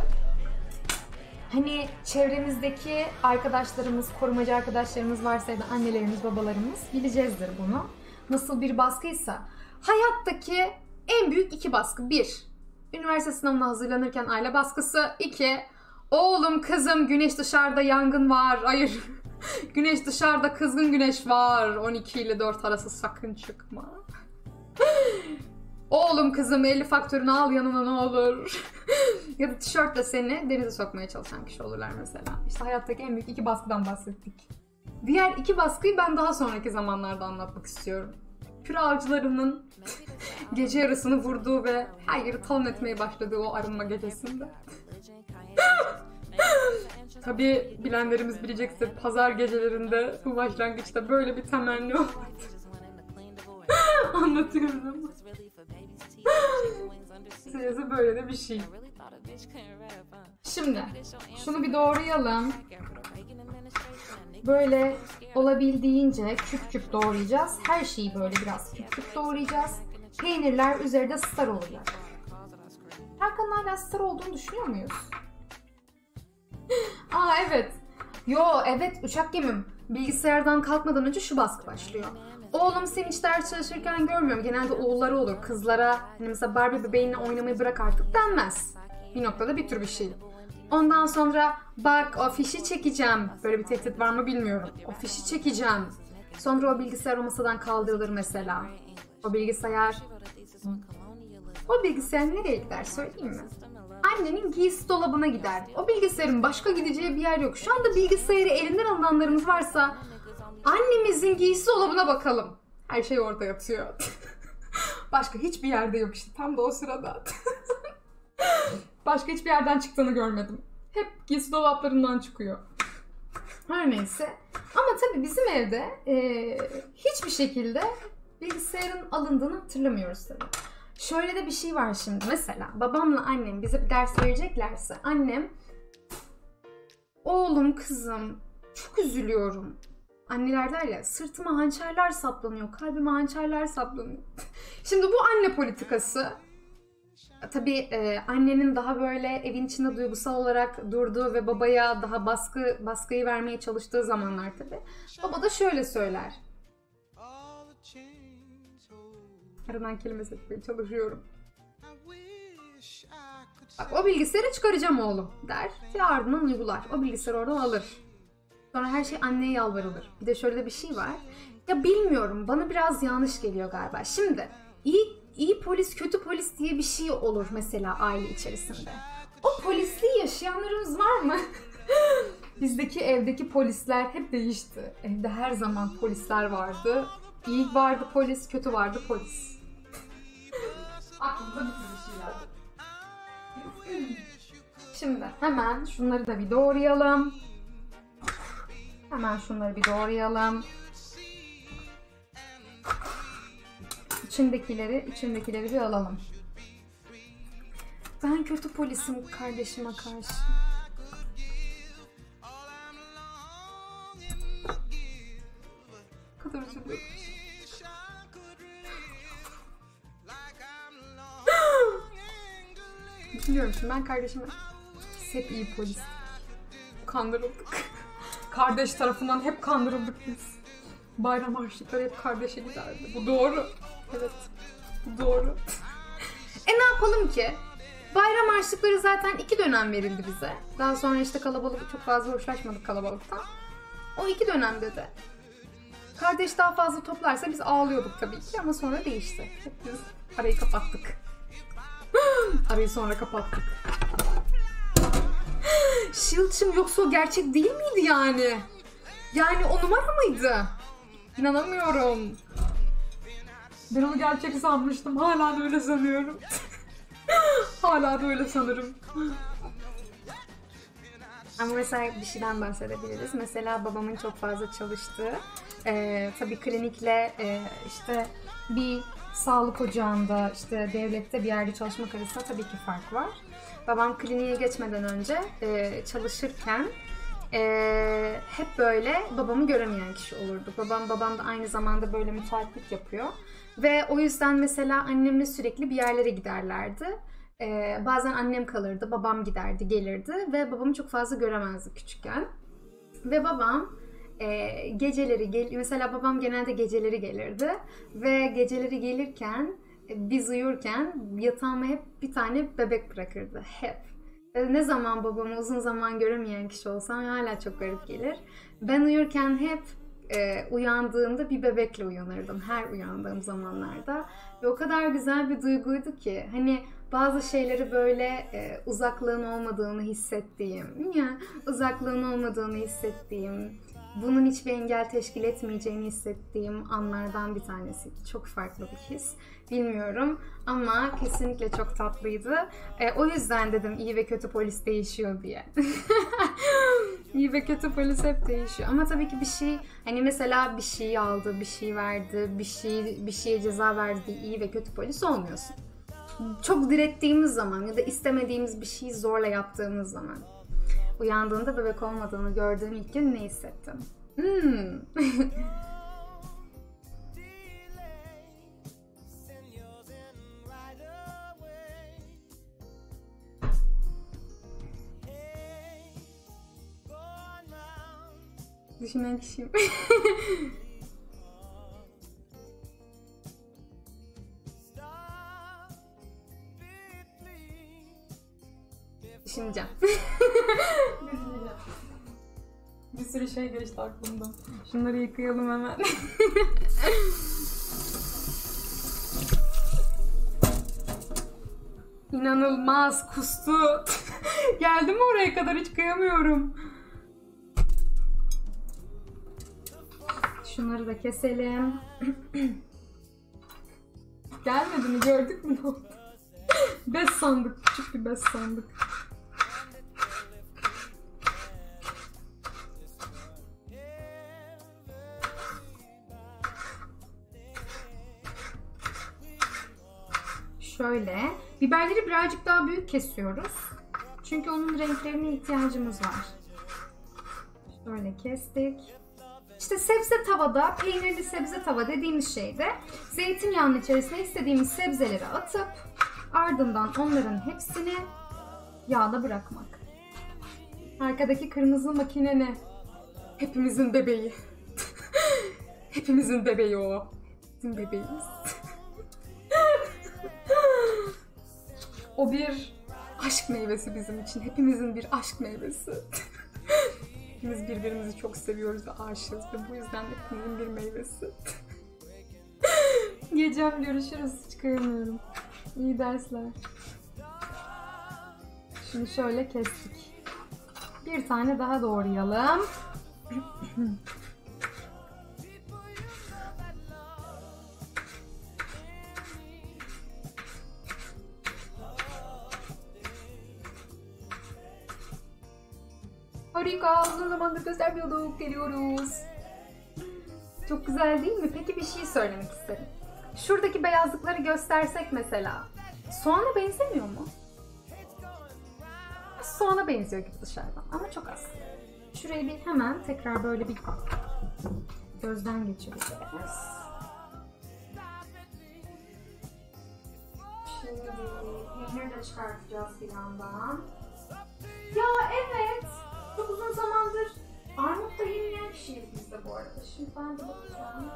Hani çevremizdeki arkadaşlarımız, korumacı arkadaşlarımız varsa ya da annelerimiz, babalarımız bileceğizdir bunu. Nasıl bir baskıysa. Hayattaki en büyük iki baskı. Bir, üniversite sınavına hazırlanırken aile baskısı. İki, oğlum kızım güneş dışarıda yangın var. Hayır, güneş dışarıda kızgın güneş var. 12 ile 4 arası sakın çıkma. Oğlum kızım 50 faktörünü al yanına ne olur. ya da tişörtle seni denize sokmaya çalışan kişi olurlar mesela. İşte hayattaki en büyük iki baskıdan bahsettik. Diğer iki baskıyı ben daha sonraki zamanlarda anlatmak istiyorum. Pür avcılarının gece yarısını vurduğu ve her yeri talan etmeye başladığı o arınma gecesinde. Tabii bilenlerimiz bilecektir pazar gecelerinde bu başlangıçta böyle bir temenni vardı. Anlatıyorum ama. Kısacası böyle de bir şey. Şimdi şunu bir doğrayalım. Böyle olabildiğince küp küp doğrayacağız. Her şeyi böyle biraz küp küp doğrayacağız. Peynirler üzerinde star olacak. Hakan'ın hala star olduğunu düşünüyor muyuz? Aa evet. Yo evet uçak gemim. Bilgisayardan kalkmadan önce şu baskı başlıyor. Oğlum sen hiç ders çalışırken görmüyorum. Genelde oğulları olur. Kızlara hani mesela Barbie bebeğinle oynamayı bırak artık denmez. Bir noktada bir tür bir şey. Ondan sonra bak o fişi çekeceğim. Böyle bir tehdit var mı bilmiyorum. O fişi çekeceğim. Sonra o bilgisayar o masadan kaldırılır mesela. O bilgisayar... O bilgisayar nereye gider söyleyeyim mi? Annenin giysi dolabına gider. O bilgisayarın başka gideceği bir yer yok. Şu anda bilgisayarı elinden alınanlarımız varsa annemizin giysi dolabına bakalım. Her şey orada yatıyor. başka hiçbir yerde yok işte tam da o sırada. başka hiçbir yerden çıktığını görmedim. Hep giysi dolaplarından çıkıyor. Her neyse. Ama tabii bizim evde eee, hiçbir şekilde bilgisayarın alındığını hatırlamıyoruz tabii. Şöyle de bir şey var şimdi. Mesela babamla annem bize bir ders vereceklerse annem oğlum kızım çok üzülüyorum. Anneler der ya sırtıma hançerler saplanıyor, kalbime hançerler saplanıyor. Şimdi bu anne politikası. Tabii e, annenin daha böyle evin içinde duygusal olarak durduğu ve babaya daha baskı baskıyı vermeye çalıştığı zamanlar tabii. Baba da şöyle söyler. Aradan kelime seçmeye çalışıyorum. Bak o bilgisayarı çıkaracağım oğlum der ve ardından uygular. O bilgisayarı oradan alır. Sonra her şey anneye yalvarılır. Bir de şöyle bir şey var. Ya bilmiyorum bana biraz yanlış geliyor galiba. Şimdi iyi iyi polis kötü polis diye bir şey olur mesela aile içerisinde. O polisliği yaşayanlarımız var mı? Bizdeki evdeki polisler hep değişti. Evde her zaman polisler vardı. İyi vardı polis, kötü vardı polis. Aklımda bir sürü şeyler. Şimdi hemen şunları da bir doğrayalım. Hemen şunları bir doğrayalım. İçindekileri, içindekileri bir alalım. Ben kötü polisim kardeşime karşı. Kadar üzülüyorum. Biliyorum şimdi ben kardeşime hep iyi polis. Kandırıldık. Kardeş tarafından hep kandırıldık biz. Bayram harçlıkları hep kardeşe giderdi. Bu doğru. Evet. Doğru. e ne yapalım ki? Bayram harçlıkları zaten iki dönem verildi bize. Daha sonra işte kalabalık çok fazla hoşlaşmadık kalabalıktan. O iki dönemde de. Kardeş daha fazla toplarsa biz ağlıyorduk tabii ki ama sonra değişti. Biz arayı kapattık. arayı sonra kapattık. Shield'cım yoksa o gerçek değil miydi yani? Yani o numara mıydı? İnanamıyorum. Ben onu gerçek sanmıştım. Hala da öyle sanıyorum. Hala da öyle sanırım. Ama mesela bir şeyden bahsedebiliriz. Mesela babamın çok fazla çalıştığı, e, tabii klinikle e, işte bir sağlık ocağında, işte devlette bir yerde çalışmak arasında tabii ki fark var. Babam kliniğe geçmeden önce e, çalışırken e, hep böyle babamı göremeyen kişi olurdu. Babam babam da aynı zamanda böyle müteahhitlik yapıyor. Ve o yüzden mesela annemle sürekli bir yerlere giderlerdi. Ee, bazen annem kalırdı, babam giderdi, gelirdi ve babamı çok fazla göremezdik küçükken. Ve babam e, geceleri gel mesela babam genelde geceleri gelirdi ve geceleri gelirken e, biz uyurken yatağıma hep bir tane bebek bırakırdı hep. E, Ne zaman babamı uzun zaman göremeyen kişi olsam hala çok garip gelir. Ben uyurken hep e, uyandığımda bir bebekle uyanırdım her uyandığım zamanlarda. Ve o kadar güzel bir duyguydu ki hani bazı şeyleri böyle e, uzaklığın olmadığını hissettiğim, ya uzaklığın olmadığını hissettiğim, bunun hiçbir engel teşkil etmeyeceğini hissettiğim anlardan bir tanesiydi. Çok farklı bir his. Bilmiyorum ama kesinlikle çok tatlıydı. E, o yüzden dedim iyi ve kötü polis değişiyor diye. iyi ve kötü polis hep değişiyor. Ama tabii ki bir şey hani mesela bir şey aldı, bir şey verdi, bir şey bir şeye ceza verdi iyi ve kötü polis olmuyorsun. Çok direttiğimiz zaman ya da istemediğimiz bir şeyi zorla yaptığımız zaman. Uyandığında bebek olmadığını gördüğün ilk gün ne hissettin? Hmm. Düşünen kişiyim. Düşüneceğim. Bir sürü şey geçti aklımdan. Şunları yıkayalım hemen. İnanılmaz kustu. Geldim mi oraya kadar hiç kıyamıyorum. Şunları da keselim. Gelmedi mi? Gördük mü ne oldu? bez sandık. Küçük bir bez sandık. Şöyle. Biberleri birazcık daha büyük kesiyoruz. Çünkü onun renklerine ihtiyacımız var. Şöyle kestik. İşte sebze tavada, peynirli sebze tava dediğimiz şeyde zeytinyağının içerisine istediğimiz sebzeleri atıp ardından onların hepsini yağda bırakmak. Arkadaki kırmızı makine ne? Hepimizin bebeği. Hepimizin bebeği o. Bizim bebeğimiz. o bir aşk meyvesi bizim için. Hepimizin bir aşk meyvesi. hepimiz birbirimizi çok seviyoruz ve aşığız ve bu yüzden de hepimizin bir meyvesi. Yiyeceğim görüşürüz. Hiç kıyamıyorum. İyi dersler. Şimdi şöyle kestik. Bir tane daha doğrayalım. Harika, uzun zamandır göstermiyorduk. Geliyoruz. Çok güzel değil mi? Peki bir şey söylemek istedim. Şuradaki beyazlıkları göstersek mesela. Soğana benzemiyor mu? Soğana benziyor gibi dışarıdan ama çok az. Şurayı bir hemen tekrar böyle bir gözden geçireceğiz. Şimdi peynir de çıkartacağız bir yandan. Ya evet. Çok uzun zamandır armut da yemeyen kişiyiz biz de bu arada. Şimdi ben de bakacağım.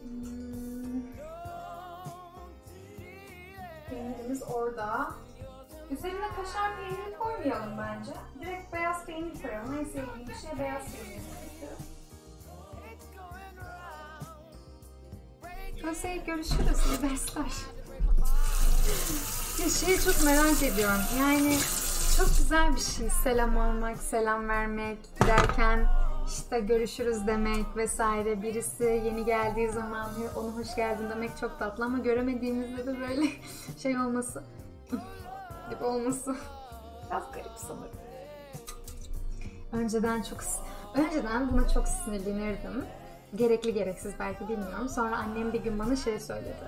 Hmm. Peynirimiz orada. Üzerine kaşar peyniri koymayalım bence. Direkt beyaz peynir koyalım. En sevdiğim şey beyaz peynir. çünkü. Köse görüşürüz. İyi dersler. Ya şeyi çok merak ediyorum. Yani çok güzel bir şey. Selam almak, selam vermek, giderken işte görüşürüz demek vesaire. Birisi yeni geldiği zaman ona hoş geldin demek çok tatlı ama göremediğimizde de böyle şey olması gibi olması biraz garip sanırım. Önceden çok önceden buna çok sinirlenirdim. Gerekli gereksiz belki bilmiyorum. Sonra annem bir gün bana şey söyledi.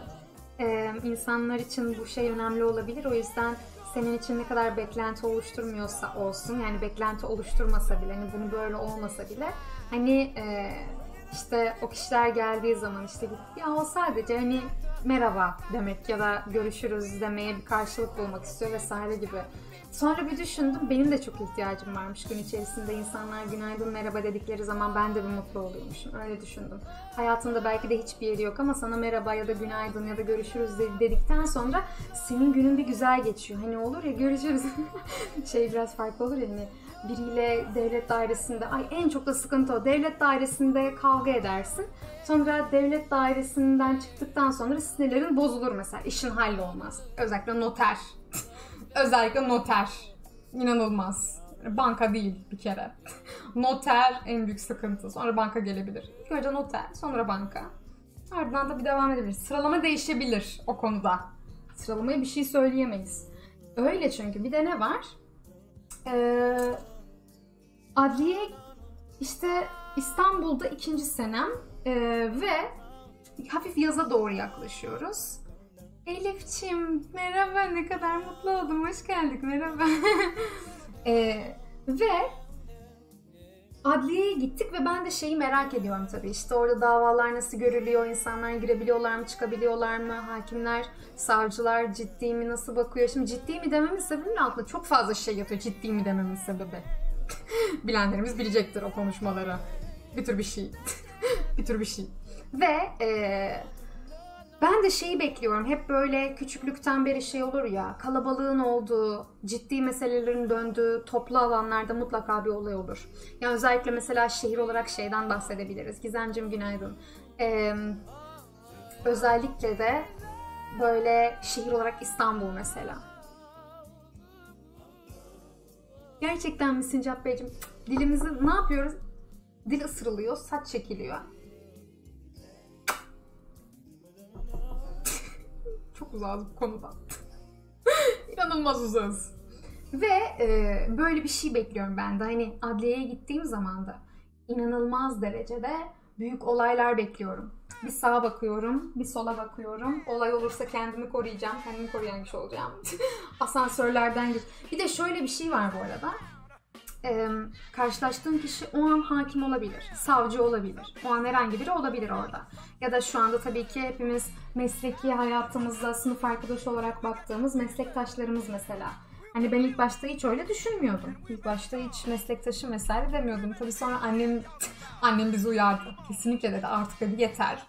Ee, insanlar için bu şey önemli olabilir. O yüzden senin için ne kadar beklenti oluşturmuyorsa olsun yani beklenti oluşturmasa bile hani bunu böyle olmasa bile hani e, işte o kişiler geldiği zaman işte ya o sadece hani merhaba demek ya da görüşürüz demeye bir karşılık bulmak istiyor vesaire gibi. Sonra bir düşündüm benim de çok ihtiyacım varmış gün içerisinde insanlar günaydın merhaba dedikleri zaman ben de bir mutlu oluyormuşum öyle düşündüm. Hayatında belki de hiçbir yeri yok ama sana merhaba ya da günaydın ya da görüşürüz de- dedikten sonra senin günün bir güzel geçiyor. Hani olur ya görüşürüz. şey biraz farklı olur ya hani biriyle devlet dairesinde ay en çok da sıkıntı o. Devlet dairesinde kavga edersin. Sonra devlet dairesinden çıktıktan sonra sinirlerin bozulur mesela. işin hallolmaz. Özellikle noter. Özellikle noter. İnanılmaz. Banka değil bir kere. noter en büyük sıkıntı. Sonra banka gelebilir. İlk önce noter, sonra banka. Ardından da bir devam edebilir. Sıralama değişebilir o konuda. Sıralamaya bir şey söyleyemeyiz. Öyle çünkü. Bir de ne var? Ee, adliye işte İstanbul'da ikinci senem ee, ve hafif yaza doğru yaklaşıyoruz. Elifçim merhaba ne kadar mutlu oldum hoş geldik merhaba. Ee, ve adliyeye gittik ve ben de şeyi merak ediyorum tabii. İşte orada davalar nasıl görülüyor, insanlar girebiliyorlar mı, çıkabiliyorlar mı, hakimler, savcılar ciddi mi, nasıl bakıyor. Şimdi ciddi mi dememin sebebi altında çok fazla şey yatıyor ciddi mi dememin sebebi. Bilenlerimiz bilecektir o konuşmaları. Bir tür bir şey. bir tür bir şey. Ve eee ben de şeyi bekliyorum. Hep böyle küçüklükten beri şey olur ya. Kalabalığın olduğu, ciddi meselelerin döndüğü toplu alanlarda mutlaka bir olay olur. Yani özellikle mesela şehir olarak şeyden bahsedebiliriz. Gizemcim günaydın. Ee, özellikle de böyle şehir olarak İstanbul mesela. Gerçekten mi Sincap Beyciğim? Dilimizi ne yapıyoruz? Dil ısırılıyor, saç çekiliyor. Çok uzağız bu konuda. İnanılmaz uzağız. Ve e, böyle bir şey bekliyorum ben de. Hani adliyeye gittiğim zaman da inanılmaz derecede büyük olaylar bekliyorum. Bir sağa bakıyorum, bir sola bakıyorum. Olay olursa kendimi koruyacağım, kendimi koruyan kişi olacağım. Asansörlerden geç. Bir de şöyle bir şey var bu arada. Ee, karşılaştığın kişi o an hakim olabilir, savcı olabilir. O an herhangi biri olabilir orada. Ya da şu anda tabii ki hepimiz mesleki hayatımızda sınıf arkadaşı olarak baktığımız meslektaşlarımız mesela. Hani ben ilk başta hiç öyle düşünmüyordum. İlk başta hiç meslektaşım vesaire demiyordum. Tabii sonra annem annem bizi uyardı. Kesinlikle dedi artık dedi yeter.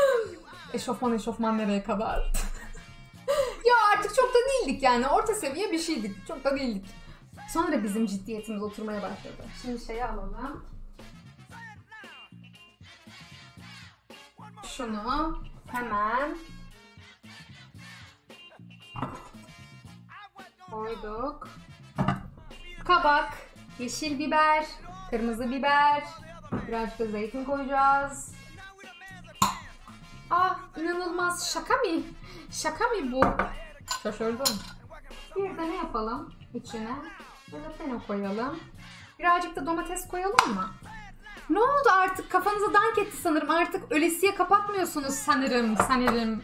eşofman eşofman nereye kadar? ya artık çok da değildik yani. Orta seviye bir şeydik. Çok da değildik. Sonra bizim ciddiyetimiz oturmaya başladı. Şimdi şeyi alalım. Şunu hemen koyduk. Kabak, yeşil biber, kırmızı biber, birazcık da zeytin koyacağız. Ah inanılmaz şaka mı? Şaka mı bu? Şaşırdım. Bir de ne yapalım içine? Jalapeno koyalım. Birazcık da domates koyalım mı? Ne oldu artık? Kafanıza dank etti sanırım. Artık ölesiye kapatmıyorsunuz sanırım. Sanırım.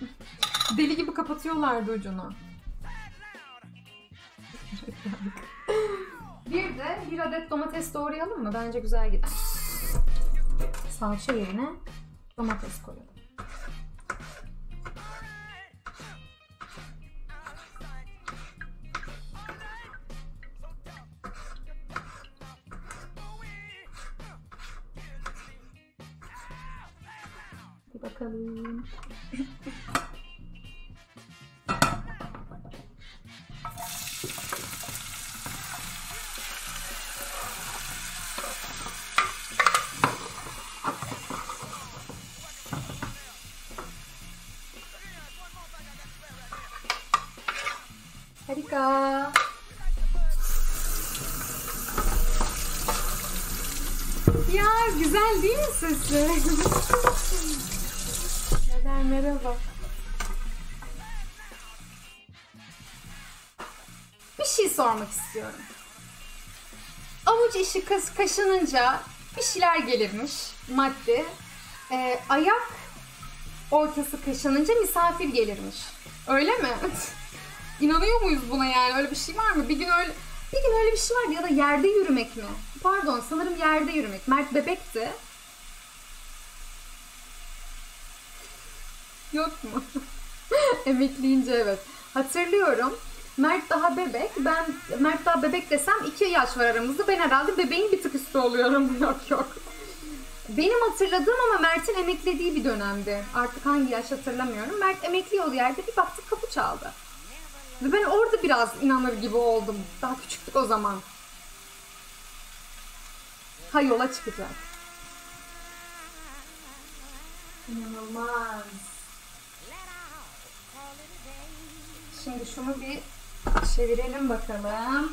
Deli gibi kapatıyorlardı ucunu. bir de bir adet domates doğrayalım mı? Bence güzel gider. Salça yerine domates koyalım. Bakalım. Harika. Ya güzel değil mi sesi? Neden merhaba. Bir şey sormak istiyorum. Avuç işi kas kaşınınca bir şeyler gelirmiş madde. Ee, ayak ortası kaşınınca misafir gelirmiş. Öyle mi? İnanıyor muyuz buna yani? Öyle bir şey var mı? Bir gün öyle bir gün öyle bir şey vardı ya da yerde yürümek mi? Pardon sanırım yerde yürümek. Mert bebekti. Yok mu? Emekleyince evet. Hatırlıyorum. Mert daha bebek. Ben Mert daha bebek desem 2 yaş var aramızda. Ben herhalde bebeğin bir tık üstü oluyorum. yok yok. Benim hatırladığım ama Mert'in emeklediği bir dönemdi. Artık hangi yaş hatırlamıyorum. Mert emekliyordu yerde bir baktık kapı çaldı. Ve ben orada biraz inanır gibi oldum. Daha küçüktük o zaman. Ha yola çıkacak. İnanılmaz. Şimdi şunu bir çevirelim bakalım.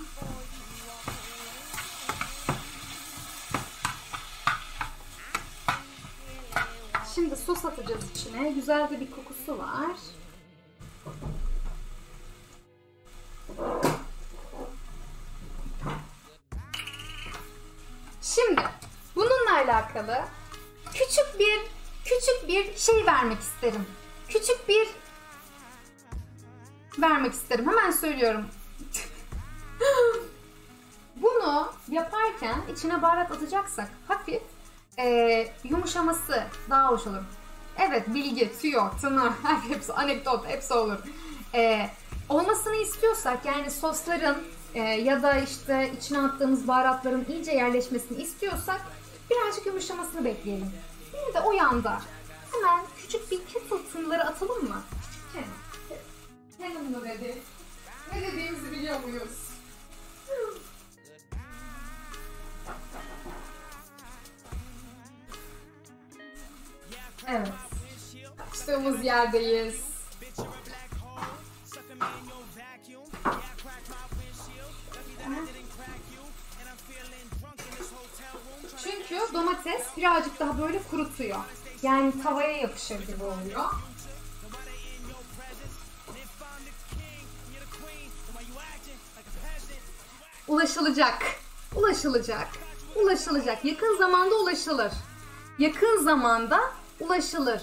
Şimdi sos atacağız içine. Güzel de bir kokusu var. Şimdi bununla alakalı küçük bir küçük bir şey vermek isterim. Küçük bir vermek isterim. Hemen söylüyorum. Bunu yaparken içine baharat atacaksak hafif eee, yumuşaması daha hoş olur. Evet bilgi, tüyo, tını, hepsi anekdot hepsi olur. Eee, olmasını istiyorsak yani sosların eee, ya da işte içine attığımız baharatların iyice yerleşmesini istiyorsak birazcık yumuşamasını bekleyelim. Bir de o yanda hemen küçük bir kettle tınıları atalım mı? Evet. Bunu dedi. Ne dediğimizi biliyor muyuz? Evet. Çıktığımız yerdeyiz. Çünkü domates birazcık daha böyle kurutuyor. Yani tavaya yapışır gibi oluyor. Ulaşılacak. Ulaşılacak. Ulaşılacak. Yakın zamanda ulaşılır. Yakın zamanda ulaşılır.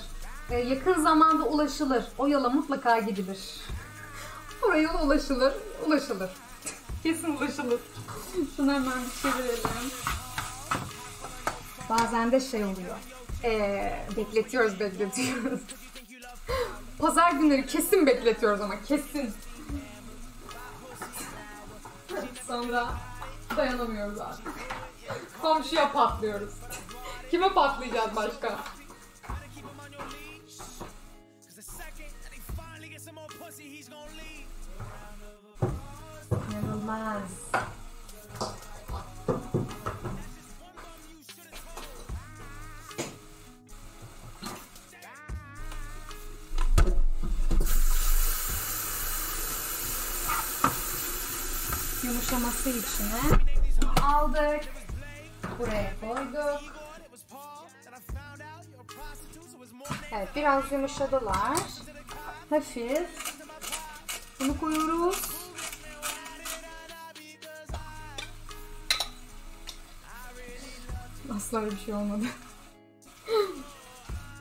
Ee, yakın zamanda ulaşılır. O yola mutlaka gidilir. Oraya ulaşılır. Ulaşılır. Kesin ulaşılır. Şunu hemen bir çevirelim. Bazen de şey oluyor. Ee, bekletiyoruz, bekletiyoruz. Pazar günleri kesin bekletiyoruz ama kesin. Sonra dayanamıyoruz artık. Komşuya patlıyoruz. Kime patlayacağız başka? İnanılmaz. Yumuşaması içine aldık. Buraya koyduk. Evet biraz yumuşadılar. Hafif. Bunu koyuyoruz. Asla öyle bir şey olmadı.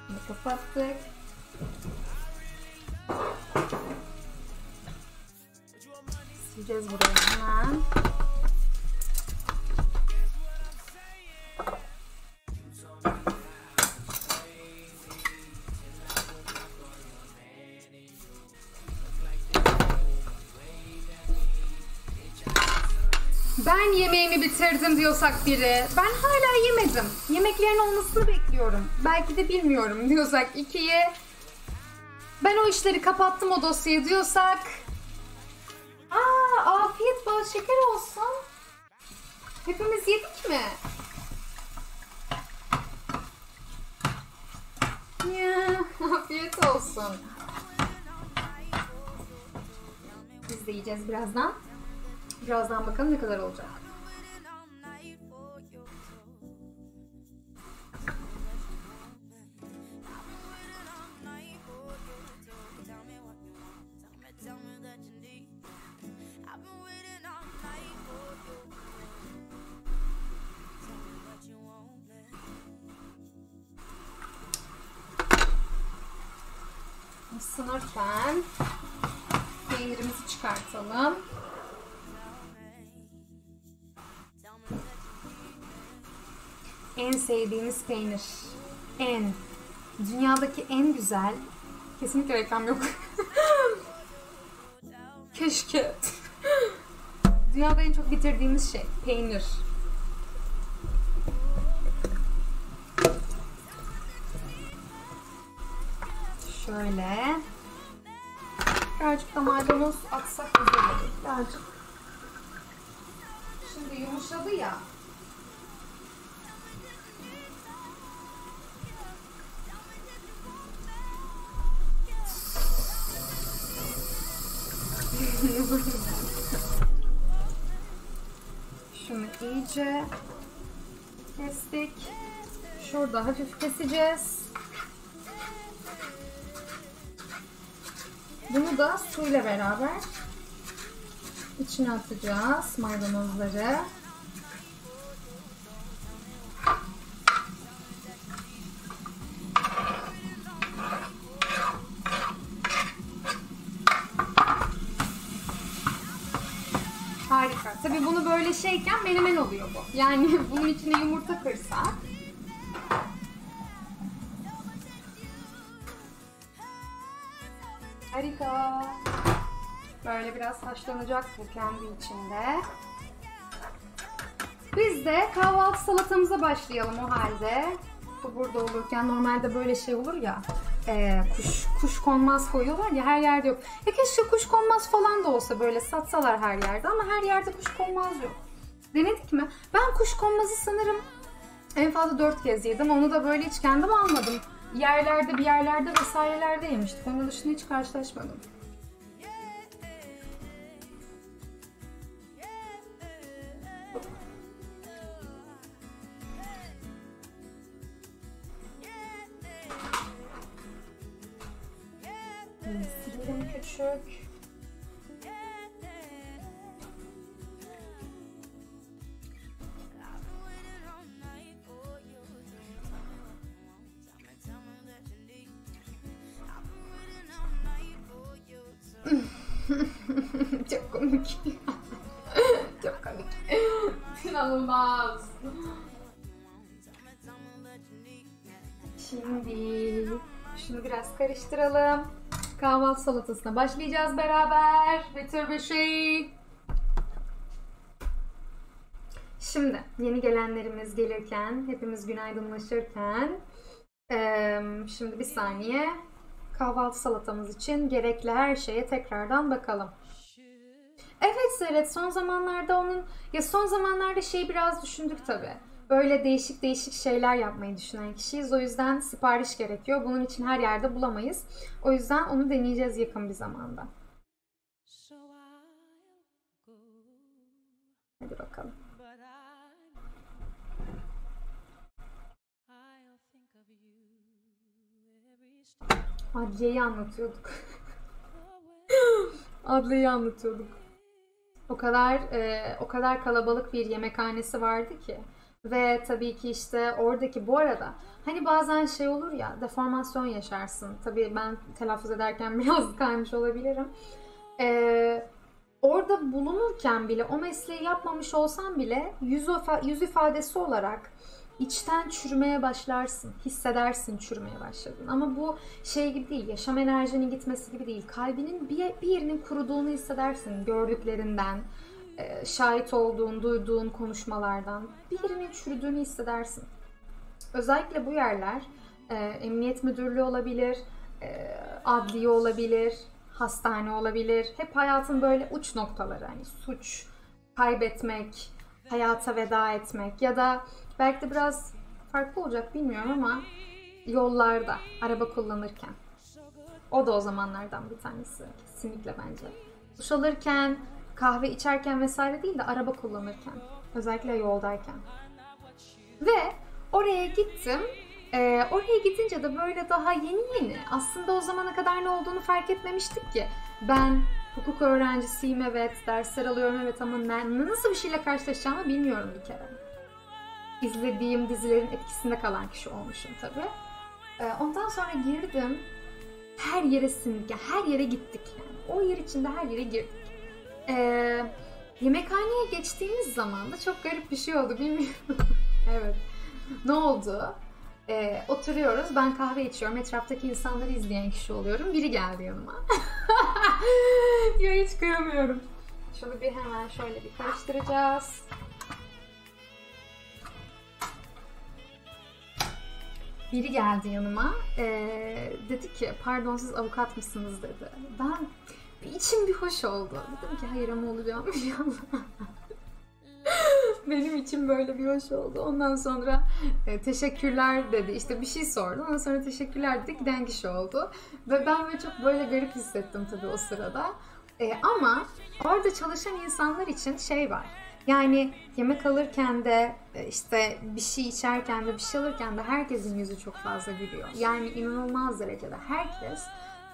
Bunu kapattık. Sileceğiz burayı hemen. Ben yemeğimi bitirdim diyorsak biri. Ben hala yemedim. Yemeklerin olmasını bekliyorum. Belki de bilmiyorum diyorsak ikiyi. Ben o işleri kapattım o dosyayı diyorsak. Aa, afiyet bal şeker olsun. Hepimiz yedik mi? Ya, afiyet olsun. Biz de yiyeceğiz birazdan. Birazdan bakalım ne kadar olacak. Isınırken peynirimizi çıkartalım. En sevdiğimiz peynir. En. Dünyadaki en güzel. Kesinlikle reklam yok. Keşke. Dünyada en çok bitirdiğimiz şey peynir. Şöyle. Birazcık da maydanoz atsak güzel olur. Birazcık. Şimdi yumuşadı ya. Şunu iyice kestik. Şurada hafif keseceğiz. Bunu da suyla beraber içine atacağız maydanozları. Harika. Tabii bunu böyle şeyken menemen oluyor bu. Yani bunun içine yumurta kırsak. Harika. Böyle biraz haşlanacak bu kendi içinde. Biz de kahvaltı salatamıza başlayalım o halde. Bu burada olurken normalde böyle şey olur ya. e, kuş kuş konmaz koyuyorlar ya her yerde yok. Ya keşke kuş konmaz falan da olsa böyle satsalar her yerde ama her yerde kuş konmaz yok. Denedik mi? Ben kuş konmazı sanırım en fazla dört kez yedim. Onu da böyle hiç kendim almadım. Yerlerde bir yerlerde vesairelerde yemiştik. Onun dışında hiç karşılaşmadım. Silelim küçük. Karıştıralım. Kahvaltı salatasına başlayacağız beraber. Betül ve şey. Şimdi yeni gelenlerimiz gelirken, hepimiz günaydınlaşırken şimdi bir saniye kahvaltı salatamız için gerekli her şeye tekrardan bakalım. Evet Seret son zamanlarda onun ya son zamanlarda şeyi biraz düşündük tabi. Böyle değişik değişik şeyler yapmayı düşünen kişiyiz. O yüzden sipariş gerekiyor. Bunun için her yerde bulamayız. O yüzden onu deneyeceğiz yakın bir zamanda. Hadi bakalım. Adliye'yi anlatıyorduk. Adliye'yi anlatıyorduk. O kadar e, o kadar kalabalık bir yemekhanesi vardı ki ve tabii ki işte oradaki bu arada hani bazen şey olur ya deformasyon yaşarsın. Tabii ben telaffuz ederken biraz kaymış olabilirim. E, orada bulunurken bile o mesleği yapmamış olsan bile yüz, yüz ifadesi olarak içten çürümeye başlarsın. Hissedersin çürümeye başladın. Ama bu şey gibi değil, yaşam enerjinin gitmesi gibi değil. Kalbinin bir, bir yerinin kuruduğunu hissedersin gördüklerinden, e, şahit olduğun, duyduğun konuşmalardan. Bir yerinin çürüdüğünü hissedersin. Özellikle bu yerler e, emniyet müdürlüğü olabilir, e, adliye olabilir, hastane olabilir. Hep hayatın böyle uç noktaları. Hani suç, kaybetmek, hayata veda etmek ya da belki de biraz farklı olacak bilmiyorum ama yollarda, araba kullanırken. O da o zamanlardan bir tanesi. Kesinlikle bence. Duş alırken, kahve içerken vesaire değil de araba kullanırken. Özellikle yoldayken. Ve oraya gittim. Ee, oraya gidince de böyle daha yeni yeni aslında o zamana kadar ne olduğunu fark etmemiştik ki. Ben hukuk öğrencisiyim evet, dersler alıyorum evet ama ne, nasıl bir şeyle karşılaşacağımı bilmiyorum bir kere. İzlediğim dizilerin etkisinde kalan kişi olmuşum tabii. Ee, ondan sonra girdim. Her yere sindik. yani her yere gittik yani. O yer içinde her yere girdik. Ee, yemekhaneye geçtiğimiz zaman da çok garip bir şey oldu bilmiyorum. evet. Ne oldu? Ee, oturuyoruz. Ben kahve içiyorum. Etraftaki insanları izleyen kişi oluyorum. Biri geldi yanıma. ya hiç kıyamıyorum. Şunu bir hemen şöyle bir karıştıracağız. Biri geldi yanıma. Ee, dedi ki pardon siz avukat mısınız dedi. Ben bir içim bir hoş oldu. Dedim ki hayır ama olacağım anda. Benim için böyle bir hoş oldu. Ondan sonra e, teşekkürler dedi. İşte bir şey sordu. Ondan sonra teşekkürler dedi. Giden kişi oldu. Ve ben böyle çok böyle garip hissettim tabii o sırada. E, ama orada çalışan insanlar için şey var. Yani yemek alırken de e, işte bir şey içerken de bir şey alırken de herkesin yüzü çok fazla gülüyor. Yani inanılmaz derecede herkes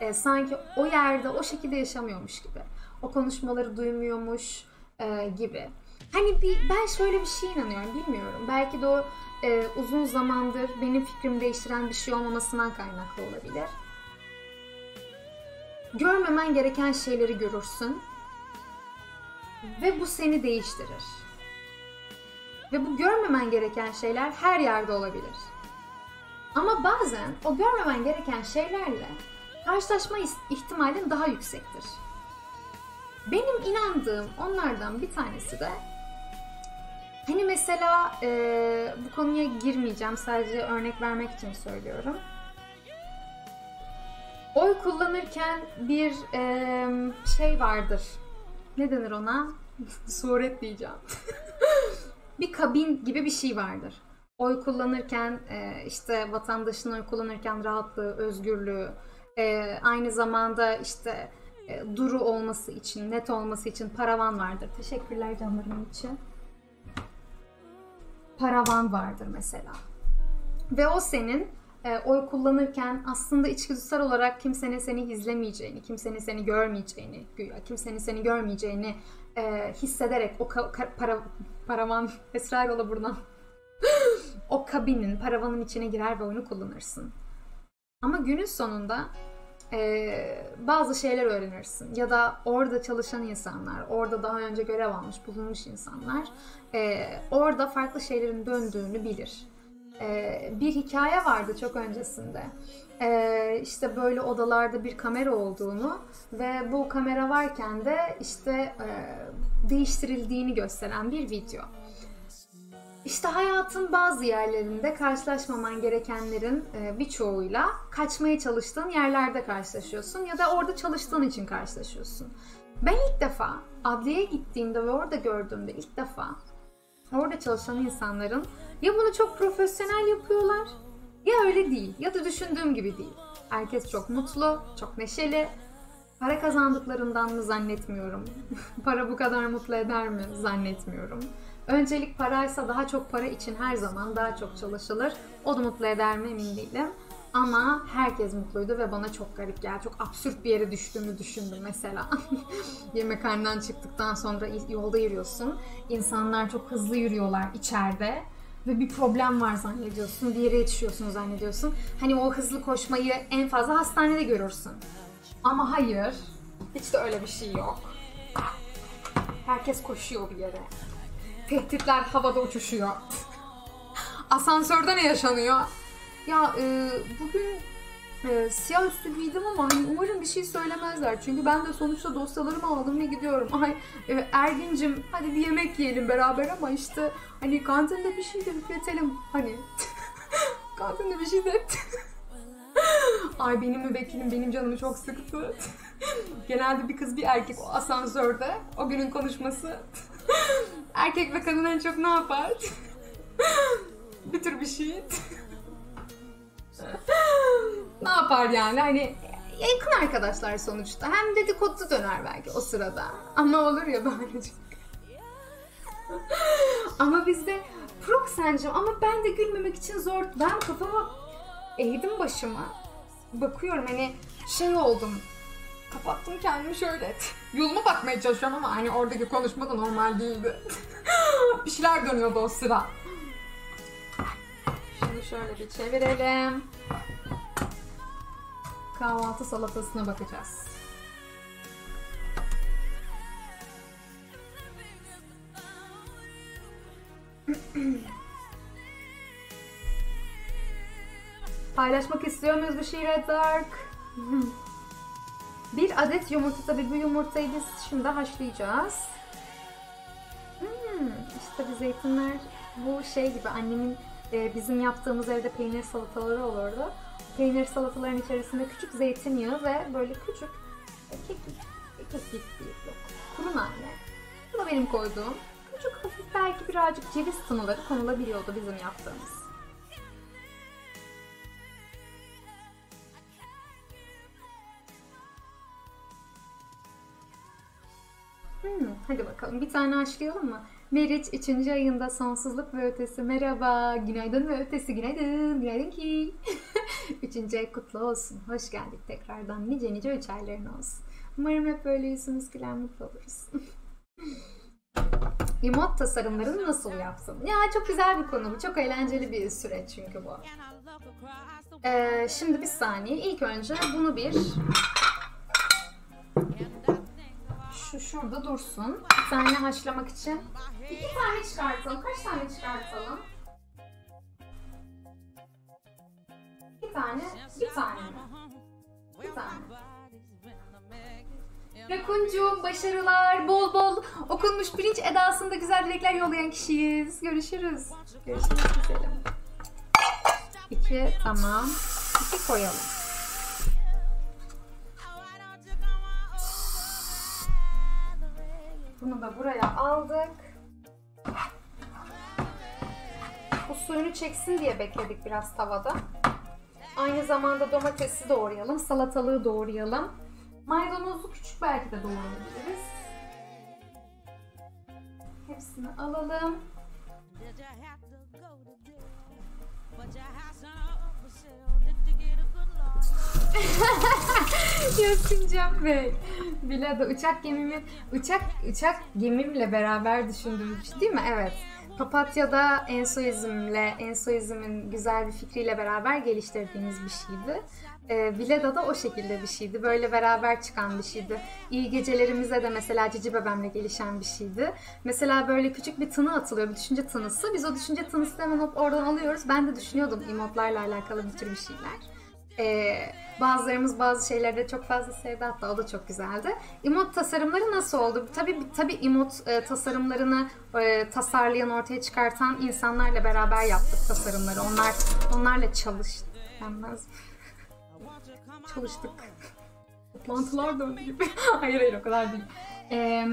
e, sanki o yerde o şekilde yaşamıyormuş gibi. O konuşmaları duymuyormuş e, gibi. Hani bir, ben şöyle bir şey inanıyorum bilmiyorum. Belki de o e, uzun zamandır benim fikrimi değiştiren bir şey olmamasından kaynaklı olabilir. Görmemen gereken şeyleri görürsün. Ve bu seni değiştirir. Ve bu görmemen gereken şeyler her yerde olabilir. Ama bazen o görmemen gereken şeylerle karşılaşma ihtimalin daha yüksektir. Benim inandığım onlardan bir tanesi de hani mesela e, bu konuya girmeyeceğim sadece örnek vermek için söylüyorum. Oy kullanırken bir e, şey vardır. Ne denir ona? Suret diyeceğim. bir kabin gibi bir şey vardır. Oy kullanırken e, işte vatandaşın oy kullanırken rahatlığı, özgürlüğü, e, aynı zamanda işte e, duru olması için, net olması için paravan vardır. Teşekkürler canlarım için. Paravan vardır mesela. Ve o senin e, oy kullanırken aslında içgüdüsel olarak kimsenin seni izlemeyeceğini, kimsenin seni görmeyeceğini, güya kimsenin seni görmeyeceğini e, hissederek o ka- para, paravan, Esra yola buradan. o kabinin, paravanın içine girer ve oyunu kullanırsın. Ama günün sonunda e, bazı şeyler öğrenirsin. Ya da orada çalışan insanlar, orada daha önce görev almış, bulunmuş insanlar e, orada farklı şeylerin döndüğünü bilir. E, bir hikaye vardı çok öncesinde. E, işte böyle odalarda bir kamera olduğunu ve bu kamera varken de işte e, değiştirildiğini gösteren bir video. İşte hayatın bazı yerlerinde karşılaşmaman gerekenlerin e, birçoğuyla kaçmaya çalıştığın yerlerde karşılaşıyorsun ya da orada çalıştığın için karşılaşıyorsun. Ben ilk defa adliyeye gittiğimde ve orada gördüğümde ilk defa orada çalışan insanların ya bunu çok profesyonel yapıyorlar ya öyle değil ya da düşündüğüm gibi değil. Herkes çok mutlu, çok neşeli Para kazandıklarından mı zannetmiyorum. para bu kadar mutlu eder mi zannetmiyorum. Öncelik paraysa daha çok para için her zaman daha çok çalışılır. O da mutlu eder mi emin değilim. Ama herkes mutluydu ve bana çok garip geldi. Çok absürt bir yere düştüğümü düşündüm mesela. Yemekhaneden çıktıktan sonra yolda yürüyorsun. İnsanlar çok hızlı yürüyorlar içeride. Ve bir problem var zannediyorsun. Bir yere yetişiyorsun zannediyorsun. Hani o hızlı koşmayı en fazla hastanede görürsün. Ama hayır. Hiç de öyle bir şey yok. Herkes koşuyor bir yere. Tehditler havada uçuşuyor. Asansörde ne yaşanıyor? Ya e, bugün e, siyah üstü giydim ama hani umarım bir şey söylemezler. Çünkü ben de sonuçta dosyalarımı aldım ve gidiyorum. Ay e, Ergin'cim hadi bir yemek yiyelim beraber ama işte hani kantinde bir şey de üfletelim. Hani kantinde bir şey de Ay benim müvekkilim benim canımı çok sıktı. Genelde bir kız bir erkek o asansörde. O günün konuşması. Erkek ve kadın en çok ne yapar? bir tür bir şey. ne yapar yani? Hani yakın arkadaşlar sonuçta. Hem dedikodu döner belki o sırada. Ama olur ya böylece. ama bizde Proxen'cim ama ben de gülmemek için zor. Ben kafama eğdim başıma. Bakıyorum hani şey oldum. Kapattım kendimi şöyle. Yoluma bakmaya çalışıyorum ama hani oradaki konuşma da normal değildi. bir şeyler dönüyordu o sıra. Şunu şöyle bir çevirelim. Kahvaltı salatasına bakacağız. Paylaşmak istiyor muyuz bir şey Red Dark? bir adet yumurta tabii bu yumurtayı biz şimdi haşlayacağız. Hmm, işte bu zeytinler bu şey gibi annemin e, bizim yaptığımız evde peynir salataları olurdu. Peynir salataların içerisinde küçük zeytinyağı ve böyle küçük kekik, e, kekik değil yok kuru nane. Bu da benim koyduğum küçük hafif belki birazcık ceviz tınıları konulabiliyordu bizim yaptığımız. Hmm, hadi bakalım bir tane haşlayalım mı? Meriç 3. ayında sonsuzluk ve ötesi. Merhaba, günaydın ve ötesi. Günaydın, günaydın ki. 3. ay kutlu olsun. Hoş geldik tekrardan. Nice nice üç ayların olsun. Umarım hep böyle yüzümüz gülen mutlu oluruz. Emot tasarımlarını nasıl yaptın? Ya çok güzel bir konu bu. Çok eğlenceli bir süreç çünkü bu. Ee, şimdi bir saniye. İlk önce bunu bir şu şurada dursun. Tane haşlamak için. İki tane çıkartalım. Kaç tane çıkartalım? Bir tane, bir tane? Bir tane. Rakuncuğum başarılar, bol bol okunmuş bilinç edasında güzel dilekler yollayan kişiyiz. Görüşürüz. Görüşürüz güzelim. İki, tamam. İki koyalım. Bunu da buraya aldık. Bu suyunu çeksin diye bekledik biraz tavada. Aynı zamanda domatesi doğrayalım, salatalığı doğrayalım. Maydanozu küçük belki de doğrayabiliriz. Hepsini alalım. Yasincan Bey. Bilada uçak gemimi uçak uçak gemimle beraber şey değil mi? Evet. Papatya'da ensoizmle, ensoizmin güzel bir fikriyle beraber geliştirdiğimiz bir şeydi. Ee, Vileda da o şekilde bir şeydi. Böyle beraber çıkan bir şeydi. İyi gecelerimize de mesela Cici Bebem'le gelişen bir şeydi. Mesela böyle küçük bir tını atılıyor, bir düşünce tınısı. Biz o düşünce tınısını hemen hop oradan alıyoruz. Ben de düşünüyordum emotlarla alakalı bir tür bir şeyler. Ee, bazılarımız bazı şeylerde çok fazla sevdi hatta o da çok güzeldi. Emot tasarımları nasıl oldu? Tabii tabii emot e, tasarımlarını e, tasarlayan, ortaya çıkartan insanlarla beraber yaptık tasarımları. Onlar onlarla çalıştık. Denmez. Çalıştık. Toplantılar döndü gibi. hayır hayır o kadar değil. Ee,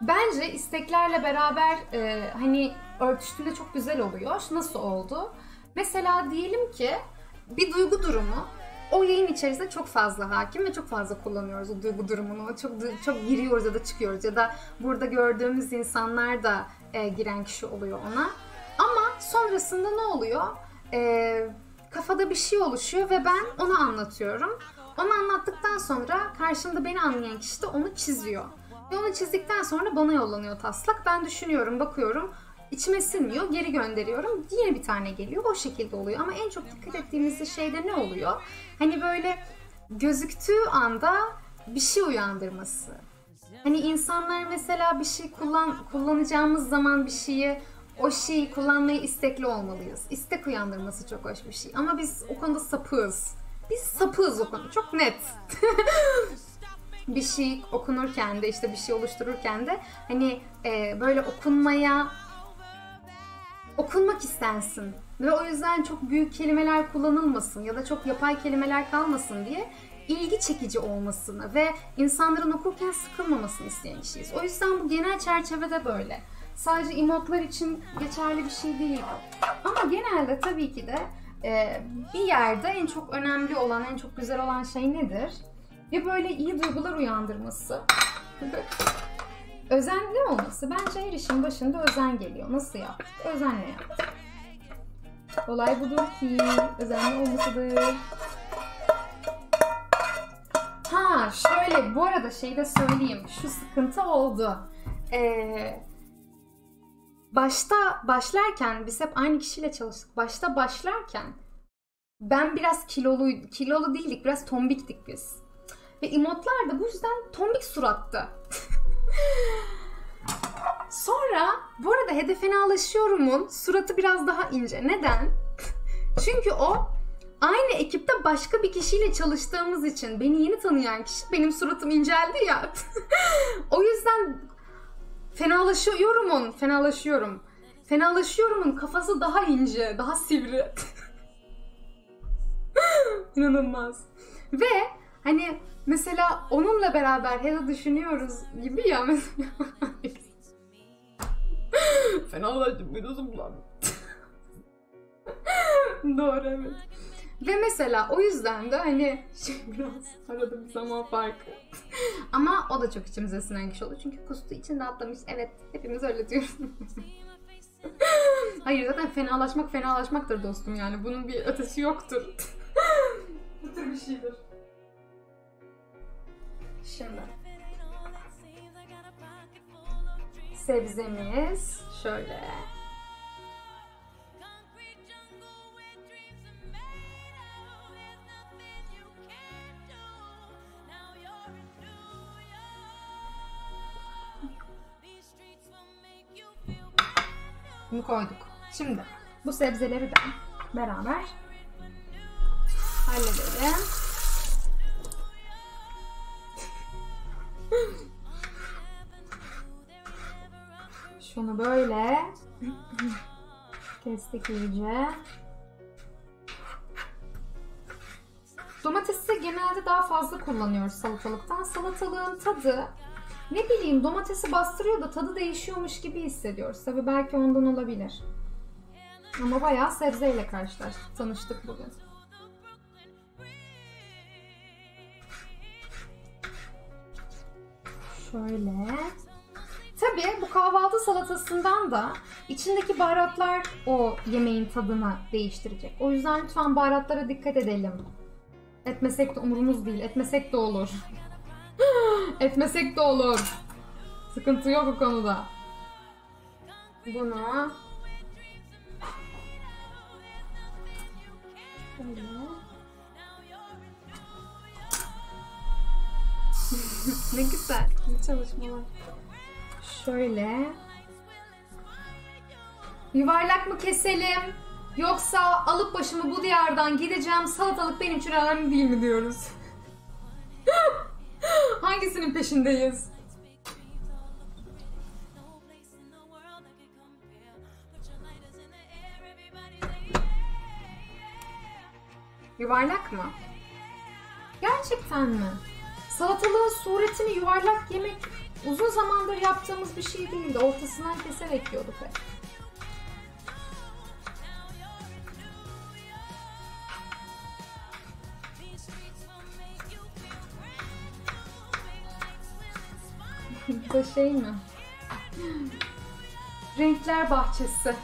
bence isteklerle beraber e, hani örtüştüğünde çok güzel oluyor. Nasıl oldu? Mesela diyelim ki bir duygu durumu o yayın içerisinde çok fazla hakim ve çok fazla kullanıyoruz o duygu durumunu. Çok çok giriyoruz ya da çıkıyoruz ya da burada gördüğümüz insanlar da e, giren kişi oluyor ona. Ama sonrasında ne oluyor? E, kafada bir şey oluşuyor ve ben onu anlatıyorum. Onu anlattıktan sonra karşımda beni anlayan kişi de onu çiziyor. Ve onu çizdikten sonra bana yollanıyor taslak. Ben düşünüyorum, bakıyorum. İçime sinmiyor, geri gönderiyorum. Yine bir tane geliyor. O şekilde oluyor. Ama en çok dikkat ettiğimiz şeyde ne oluyor? Hani böyle gözüktüğü anda bir şey uyandırması. Hani insanlar mesela bir şey kullan kullanacağımız zaman bir şeyi o şeyi kullanmaya istekli olmalıyız. İstek uyandırması çok hoş bir şey. Ama biz o konuda sapığız. Biz sapığız o konuda. Çok net. bir şey okunurken de işte bir şey oluştururken de hani e, böyle okunmaya okunmak istensin ve o yüzden çok büyük kelimeler kullanılmasın ya da çok yapay kelimeler kalmasın diye ilgi çekici olmasını ve insanların okurken sıkılmamasını isteyen kişiyiz. O yüzden bu genel çerçevede böyle. Sadece emotlar için geçerli bir şey değil. Ama genelde tabii ki de e, bir yerde en çok önemli olan, en çok güzel olan şey nedir? Ve böyle iyi duygular uyandırması. Özenli olması. Bence her işin başında özen geliyor. Nasıl yaptık? Özenle yaptık. Olay budur ki özenli olmasıdır. Ha şöyle bu arada şey de söyleyeyim. Şu sıkıntı oldu. Ee, başta başlarken biz hep aynı kişiyle çalıştık. Başta başlarken ben biraz kilolu kilolu değildik. Biraz tombiktik biz. Ve emotlar da bu yüzden tombik surattı. Sonra bu arada hedefine alışıyorumun suratı biraz daha ince. Neden? Çünkü o aynı ekipte başka bir kişiyle çalıştığımız için beni yeni tanıyan kişi benim suratım inceldi ya. o yüzden fenalaşıyorumun, fenalaşıyorum. Fenalaşıyorumun kafası daha ince, daha sivri. İnanılmaz. Ve hani mesela onunla beraber da düşünüyoruz gibi ya mesela. Fenalaştım gözüm bulandı. Doğru evet. Ve mesela o yüzden de hani şey biraz arada bir zaman farkı. Ama o da çok içimize sinen kişi oldu. Çünkü kustu için rahatlamış. Evet hepimiz öyle diyoruz. Hayır zaten fenalaşmak fenalaşmaktır dostum yani. Bunun bir ötesi yoktur. Bu tür bir şeydir. Şimdi. Sebzemiz şöyle. Bunu koyduk. Şimdi bu sebzeleri de beraber halledelim. Şunu böyle kestik iyice. Domatesi genelde daha fazla kullanıyoruz salatalıktan. Salatalığın tadı ne bileyim domatesi bastırıyor da tadı değişiyormuş gibi hissediyoruz. Tabi belki ondan olabilir. Ama bayağı sebzeyle karşılaştık, tanıştık bugün. Şöyle. Tabii bu kahvaltı salatasından da içindeki baharatlar o yemeğin tadını değiştirecek. O yüzden lütfen baharatlara dikkat edelim. Etmesek de umurumuz değil. Etmesek de olur. Etmesek de olur. Sıkıntı yok o konuda. Bunu Şöyle. Ne güzel. İyi çalışmalar. Şöyle. Yuvarlak mı keselim? Yoksa alıp başımı bu diyardan gideceğim salatalık benim için önemli değil mi diyoruz? Hangisinin peşindeyiz? Yuvarlak mı? Gerçekten mi? Salatalığın suretini yuvarlak yemek uzun zamandır yaptığımız bir şey değildi. Ortasından keserek yiyorduk hep. Bu şey mi? Renkler bahçesi.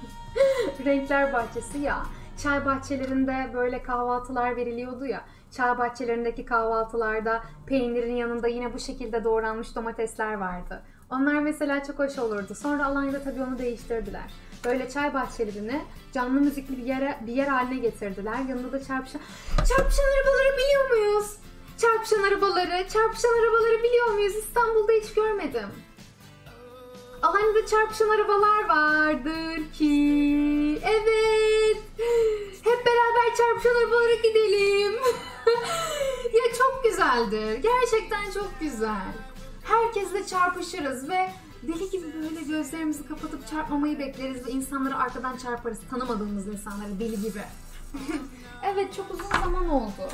Renkler bahçesi ya. Çay bahçelerinde böyle kahvaltılar veriliyordu ya Çay bahçelerindeki kahvaltılarda peynirin yanında yine bu şekilde doğranmış domatesler vardı. Onlar mesela çok hoş olurdu. Sonra Alanya'da tabii onu değiştirdiler. Böyle çay bahçelerini canlı müzikli bir yere bir yer haline getirdiler. Yanında da çarpışan çarpışan arabaları biliyor muyuz? Çarpışan arabaları, çarpışan arabaları biliyor muyuz? İstanbul'da hiç görmedim. Alanya'da çarpışan arabalar vardır ki. Evet. Hep beraber çarpışan arabalara gidelim. ya çok güzeldir. Gerçekten çok güzel. Herkesle çarpışırız ve deli gibi böyle gözlerimizi kapatıp çarpmamayı bekleriz ve insanları arkadan çarparız. Tanımadığımız insanları deli gibi. evet çok uzun zaman oldu.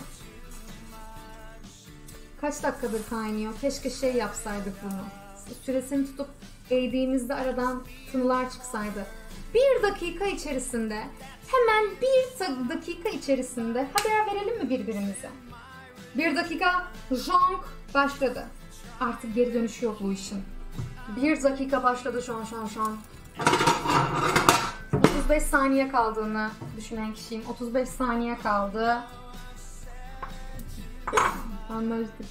Kaç dakikadır kaynıyor? Keşke şey yapsaydık bunu. Süresini tutup eğdiğimizde aradan tınılar çıksaydı. Bir dakika içerisinde, hemen bir dakika içerisinde haber verelim mi birbirimize? Bir dakika, jonk başladı. Artık geri dönüşü yok bu işin. Bir dakika başladı şu an şu an şu an. 35 saniye kaldığını düşünen kişiyim. 35 saniye kaldı. Anlaştık.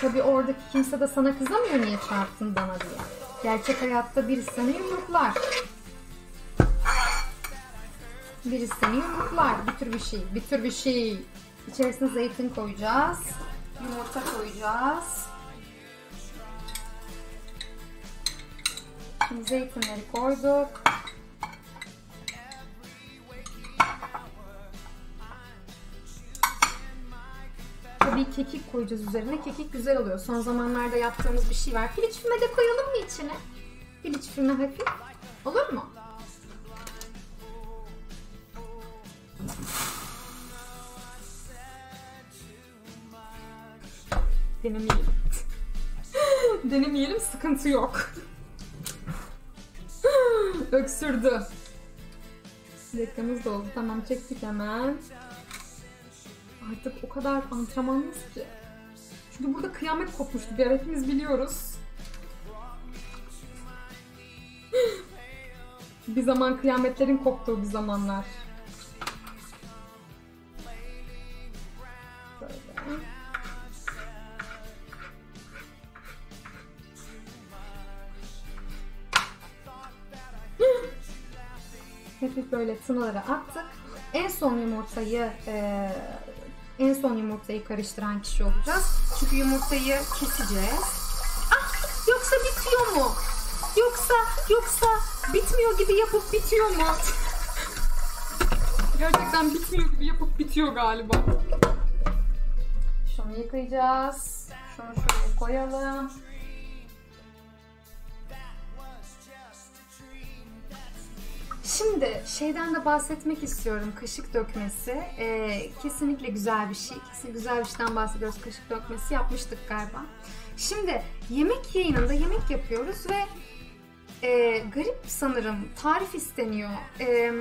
Tabii oradaki kimse de sana kızamıyor niye çarptın bana diye. Gerçek hayatta birisi seni yumruklar. Birisi seni yumruklar. Bir tür bir şey. Bir tür bir şey. İçerisine zeytin koyacağız. Yumurta koyacağız. Şimdi zeytinleri koyduk. Tabii kekik koyacağız üzerine. Kekik güzel oluyor. Son zamanlarda yaptığımız bir şey var. Piliç füme de koyalım mı içine? Piliç füme hafif. Olur mu? Denemeyelim. Denemeyelim sıkıntı yok. Öksürdü. Dakikamız doldu. Tamam çektik hemen. Artık o kadar antrenmanlıyız ki. Çünkü burada kıyamet kopmuştu. Bir hepimiz biliyoruz. bir zaman kıyametlerin koptuğu bir zamanlar. Böyle. Hafif böyle tığları attık. En son yumurtayı e, en son yumurtayı karıştıran kişi olacağız. Çünkü yumurtayı keseceğiz. Ah, yoksa bitiyor mu? Yoksa yoksa bitmiyor gibi yapıp bitiyor mu? Gerçekten bitmiyor gibi yapıp bitiyor galiba. Şunu yıkayacağız. Şunu şuraya koyalım. Şimdi şeyden de bahsetmek istiyorum. Kaşık dökmesi. Ee, kesinlikle güzel bir şey. Kesin güzel bir şeyden bahsediyoruz. Kaşık dökmesi yapmıştık galiba. Şimdi yemek yayınında yemek yapıyoruz ve e, garip sanırım tarif isteniyor. E,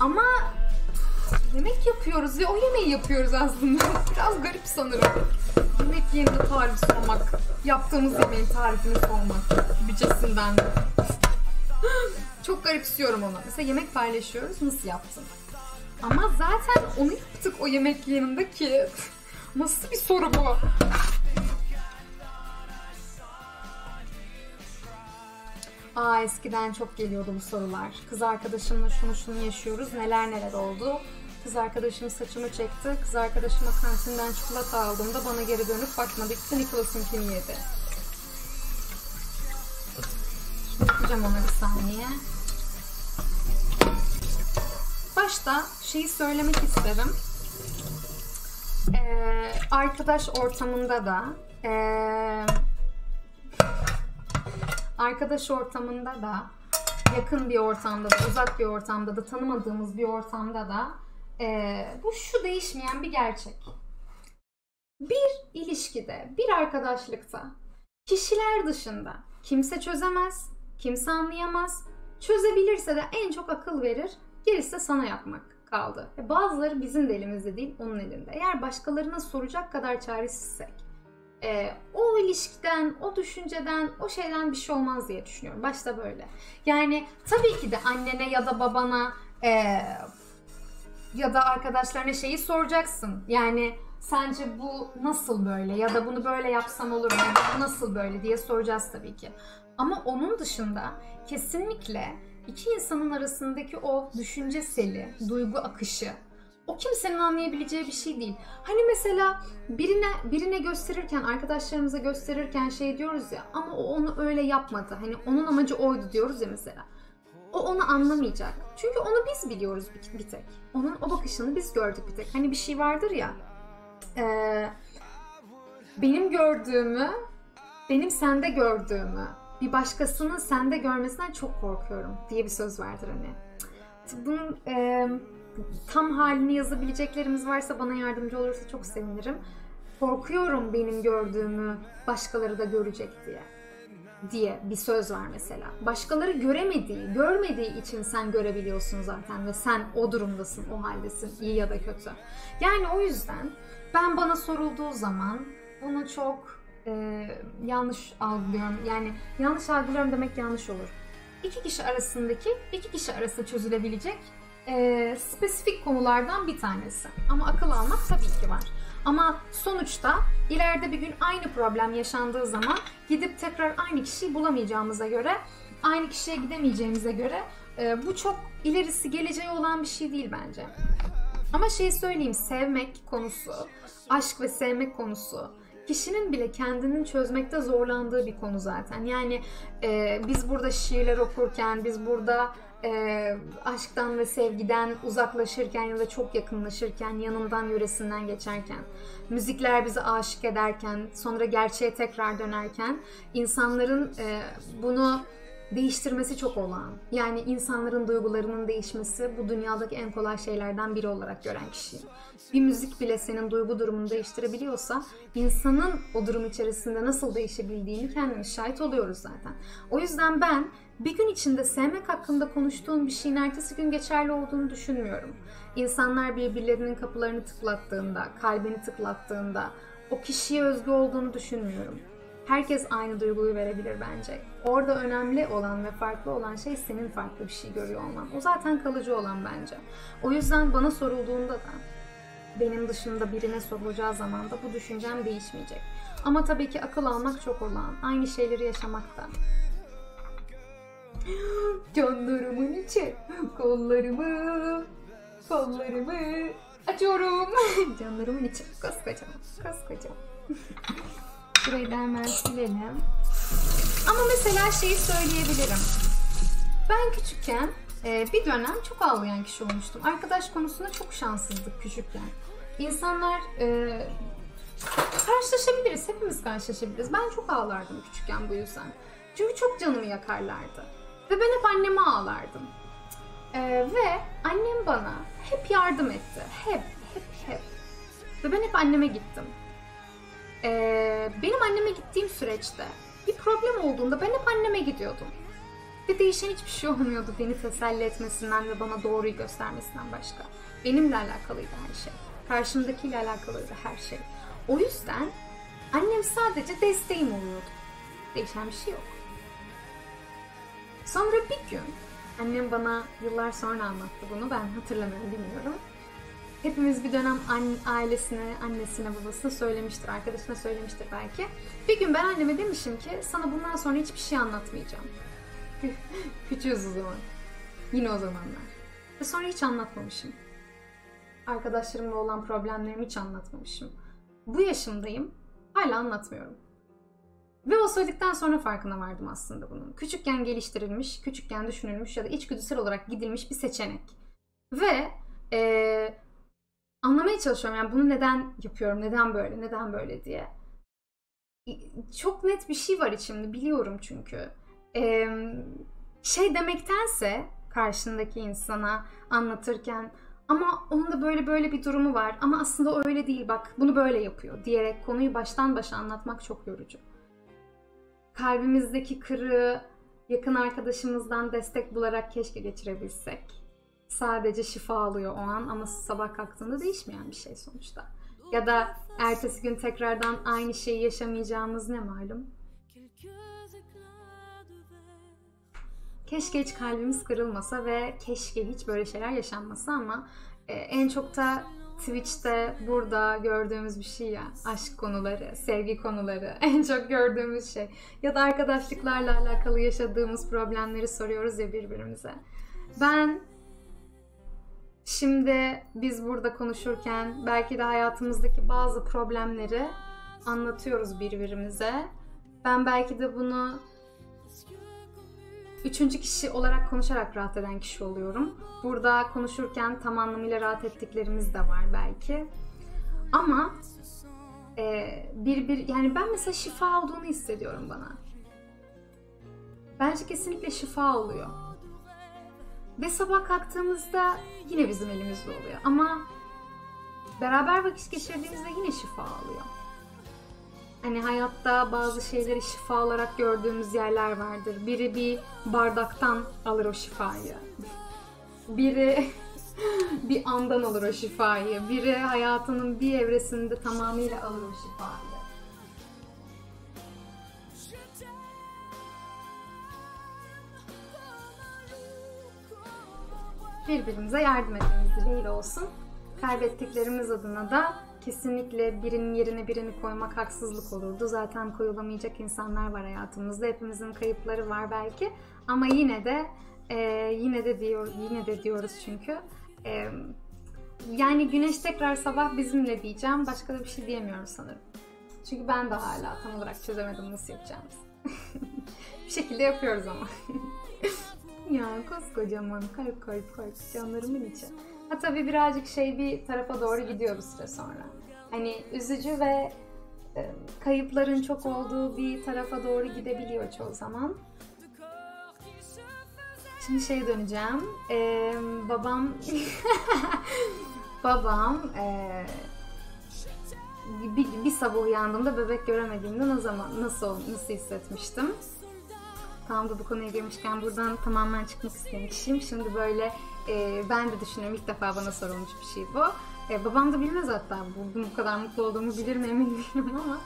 ama yemek yapıyoruz ve o yemeği yapıyoruz aslında. Biraz garip sanırım. Yemek yayında tarif sormak. Yaptığımız yemeğin tarifini sormak. De. Çok garipsiyorum onu. Mesela yemek paylaşıyoruz. Nasıl yaptın? Ama zaten onu yaptık o yemek yanında ki. Nasıl bir soru bu? Aa eskiden çok geliyordu bu sorular. Kız arkadaşımla şunu şunu yaşıyoruz. Neler neler oldu. Kız arkadaşım saçımı çekti. Kız arkadaşıma kantinden çikolata aldığımda bana geri dönüp bakmadı. Gitti Nicholas'ınkini yedi. Şimdi yapacağım ona bir saniye. Başta şeyi söylemek isterim. Ee, arkadaş ortamında da ee, arkadaş ortamında da yakın bir ortamda da uzak bir ortamda da tanımadığımız bir ortamda da ee, bu şu değişmeyen bir gerçek. Bir ilişkide, bir arkadaşlıkta kişiler dışında kimse çözemez, kimse anlayamaz. Çözebilirse de en çok akıl verir, gerisi de sana yapmak kaldı. E bazıları bizim de elimizde değil, onun elinde. Eğer başkalarına soracak kadar çaresizsek, e, o ilişkiden, o düşünceden, o şeyden bir şey olmaz diye düşünüyorum. Başta böyle. Yani tabii ki de annene ya da babana e, ya da arkadaşlarına şeyi soracaksın. Yani sence bu nasıl böyle ya da bunu böyle yapsam olur mu bu nasıl böyle diye soracağız tabii ki. Ama onun dışında kesinlikle iki insanın arasındaki o düşünce seli, duygu akışı o kimsenin anlayabileceği bir şey değil. Hani mesela birine birine gösterirken, arkadaşlarımıza gösterirken şey diyoruz ya ama o onu öyle yapmadı. Hani onun amacı oydu diyoruz ya mesela. O onu anlamayacak. Çünkü onu biz biliyoruz bir, bir tek. Onun o bakışını biz gördük bir tek. Hani bir şey vardır ya. eee, benim gördüğümü, benim sende gördüğümü, bir başkasının sende görmesinden çok korkuyorum diye bir söz vardır hani. Bunun eee, tam halini yazabileceklerimiz varsa bana yardımcı olursa çok sevinirim. Korkuyorum benim gördüğümü başkaları da görecek diye diye bir söz var mesela. Başkaları göremediği, görmediği için sen görebiliyorsun zaten ve sen o durumdasın, o haldesin, iyi ya da kötü. Yani o yüzden ben bana sorulduğu zaman bunu çok e, yanlış algılıyorum. Yani yanlış algılıyorum demek yanlış olur. İki kişi arasındaki, iki kişi arasında çözülebilecek e, spesifik konulardan bir tanesi. Ama akıl almak tabii ki var. Ama sonuçta ileride bir gün aynı problem yaşandığı zaman gidip tekrar aynı kişiyi bulamayacağımıza göre, aynı kişiye gidemeyeceğimize göre e, bu çok ilerisi geleceği olan bir şey değil bence. Ama şey söyleyeyim, sevmek konusu, aşk ve sevmek konusu kişinin bile kendini çözmekte zorlandığı bir konu zaten. Yani e, biz burada şiirler okurken, biz burada e, aşktan ve sevgiden uzaklaşırken ya da çok yakınlaşırken, yanından yöresinden geçerken, müzikler bizi aşık ederken, sonra gerçeğe tekrar dönerken insanların e, bunu değiştirmesi çok olağan. Yani insanların duygularının değişmesi bu dünyadaki en kolay şeylerden biri olarak gören kişiyim. Bir müzik bile senin duygu durumunu değiştirebiliyorsa insanın o durum içerisinde nasıl değişebildiğini kendimiz şahit oluyoruz zaten. O yüzden ben bir gün içinde sevmek hakkında konuştuğum bir şeyin ertesi gün geçerli olduğunu düşünmüyorum. İnsanlar birbirlerinin kapılarını tıklattığında, kalbini tıklattığında o kişiye özgü olduğunu düşünmüyorum. Herkes aynı duyguyu verebilir bence. Orada önemli olan ve farklı olan şey senin farklı bir şey görüyor olman. O zaten kalıcı olan bence. O yüzden bana sorulduğunda da benim dışında birine sorulacağı zaman da bu düşüncem değişmeyecek. Ama tabii ki akıl almak çok olan, aynı şeyleri yaşamak da. Canlarımın içi, kollarımı, kollarımı açıyorum. Canlarımın içi, koskocaman, koskocaman. Şurayı da hemen silelim. Ama mesela şeyi söyleyebilirim. Ben küçükken e, bir dönem çok ağlayan kişi olmuştum. Arkadaş konusunda çok şanssızdık küçükken. İnsanlar e, karşılaşabiliriz, hepimiz karşılaşabiliriz. Ben çok ağlardım küçükken bu yüzden. Çünkü çok canımı yakarlardı. Ve ben hep anneme ağlardım. E, ve annem bana hep yardım etti. Hep, hep, hep. Ve ben hep anneme gittim. Ee, benim anneme gittiğim süreçte bir problem olduğunda ben hep anneme gidiyordum. Ve değişen hiçbir şey olmuyordu beni teselli etmesinden ve bana doğruyu göstermesinden başka. Benimle alakalıydı her şey. Karşımdakiyle alakalıydı her şey. O yüzden annem sadece desteğim oluyordu. Değişen bir şey yok. Sonra bir gün annem bana yıllar sonra anlattı bunu. Ben hatırlamıyorum, bilmiyorum. Hepimiz bir dönem ailesine, annesine, babasına söylemiştir, arkadaşına söylemiştir belki. Bir gün ben anneme demişim ki sana bundan sonra hiçbir şey anlatmayacağım. Küçüğüz o zaman. Yine o zamanlar. Ve sonra hiç anlatmamışım. Arkadaşlarımla olan problemlerimi hiç anlatmamışım. Bu yaşımdayım, hala anlatmıyorum. Ve o söyledikten sonra farkına vardım aslında bunun. Küçükken geliştirilmiş, küçükken düşünülmüş ya da içgüdüsel olarak gidilmiş bir seçenek. Ve eee anlamaya çalışıyorum yani bunu neden yapıyorum, neden böyle, neden böyle diye. Çok net bir şey var içimde biliyorum çünkü. Ee, şey demektense karşındaki insana anlatırken ama onun da böyle böyle bir durumu var ama aslında öyle değil bak bunu böyle yapıyor diyerek konuyu baştan başa anlatmak çok yorucu. Kalbimizdeki kırığı yakın arkadaşımızdan destek bularak keşke geçirebilsek sadece şifa alıyor o an ama sabah kalktığında değişmeyen bir şey sonuçta. Ya da ertesi gün tekrardan aynı şeyi yaşamayacağımız ne malum? Keşke hiç kalbimiz kırılmasa ve keşke hiç böyle şeyler yaşanmasa ama e, en çok da Twitch'te burada gördüğümüz bir şey ya aşk konuları, sevgi konuları en çok gördüğümüz şey ya da arkadaşlıklarla alakalı yaşadığımız problemleri soruyoruz ya birbirimize. Ben şimdi biz burada konuşurken belki de hayatımızdaki bazı problemleri anlatıyoruz birbirimize. Ben belki de bunu üçüncü kişi olarak konuşarak rahat eden kişi oluyorum. Burada konuşurken tam anlamıyla rahat ettiklerimiz de var belki. Ama e, bir bir yani ben mesela şifa olduğunu hissediyorum bana. Bence kesinlikle şifa oluyor. Ve sabah kalktığımızda yine bizim elimizde oluyor. Ama beraber vakit geçirdiğimizde yine şifa oluyor. Hani hayatta bazı şeyleri şifa olarak gördüğümüz yerler vardır. Biri bir bardaktan alır o şifayı. Biri bir andan alır o şifayı. Biri hayatının bir evresinde tamamıyla alır o şifayı. Birbirimize yardım etmemiz dileğiyle olsun. Kaybettiklerimiz adına da kesinlikle birinin yerine birini koymak haksızlık olurdu. Zaten koyulamayacak insanlar var hayatımızda. Hepimizin kayıpları var belki. Ama yine de e, yine de diyor yine de diyoruz çünkü. E, yani güneş tekrar sabah bizimle diyeceğim. Başka da bir şey diyemiyorum sanırım. Çünkü ben de hala tam olarak çözemedim nasıl yapacağımızı. bir şekilde yapıyoruz ama. ya koskocaman kalp kalp kalp canlarımın içi. Ha tabii birazcık şey bir tarafa doğru gidiyor bir süre sonra. Hani üzücü ve e, kayıpların çok olduğu bir tarafa doğru gidebiliyor çoğu zaman. Şimdi şeye döneceğim. Ee, babam babam ee, bir, bir sabah uyandığımda bebek göremediğimde ne zaman nasıl nasıl hissetmiştim? Tam da bu konuya girmişken buradan tamamen çıkmak isteyen kişiyim. Şimdi böyle e, ben de düşünüyorum ilk defa bana sorulmuş bir şey bu. E, babam da bilmez hatta bu, bu kadar mutlu olduğumu bilir mi emin değilim ama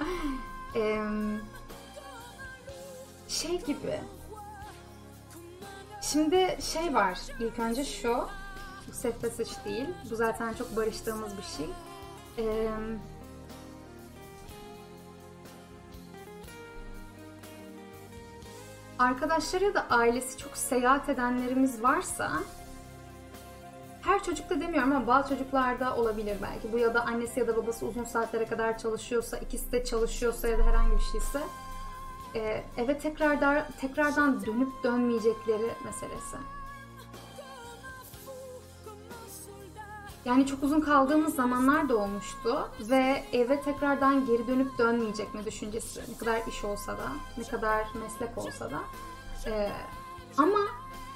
e, şey gibi Şimdi şey var ilk önce şu bu set passage değil bu zaten çok barıştığımız bir şey. E, arkadaşları ya da ailesi çok seyahat edenlerimiz varsa her çocukta demiyorum ama bazı çocuklarda olabilir belki. Bu ya da annesi ya da babası uzun saatlere kadar çalışıyorsa, ikisi de çalışıyorsa ya da herhangi bir şeyse e, eve tekrardan tekrardan dönüp dönmeyecekleri meselesi. Yani çok uzun kaldığımız zamanlar da olmuştu ve eve tekrardan geri dönüp dönmeyecek mi düşüncesi. Ne kadar iş olsa da, ne kadar meslek olsa da. Ee, ama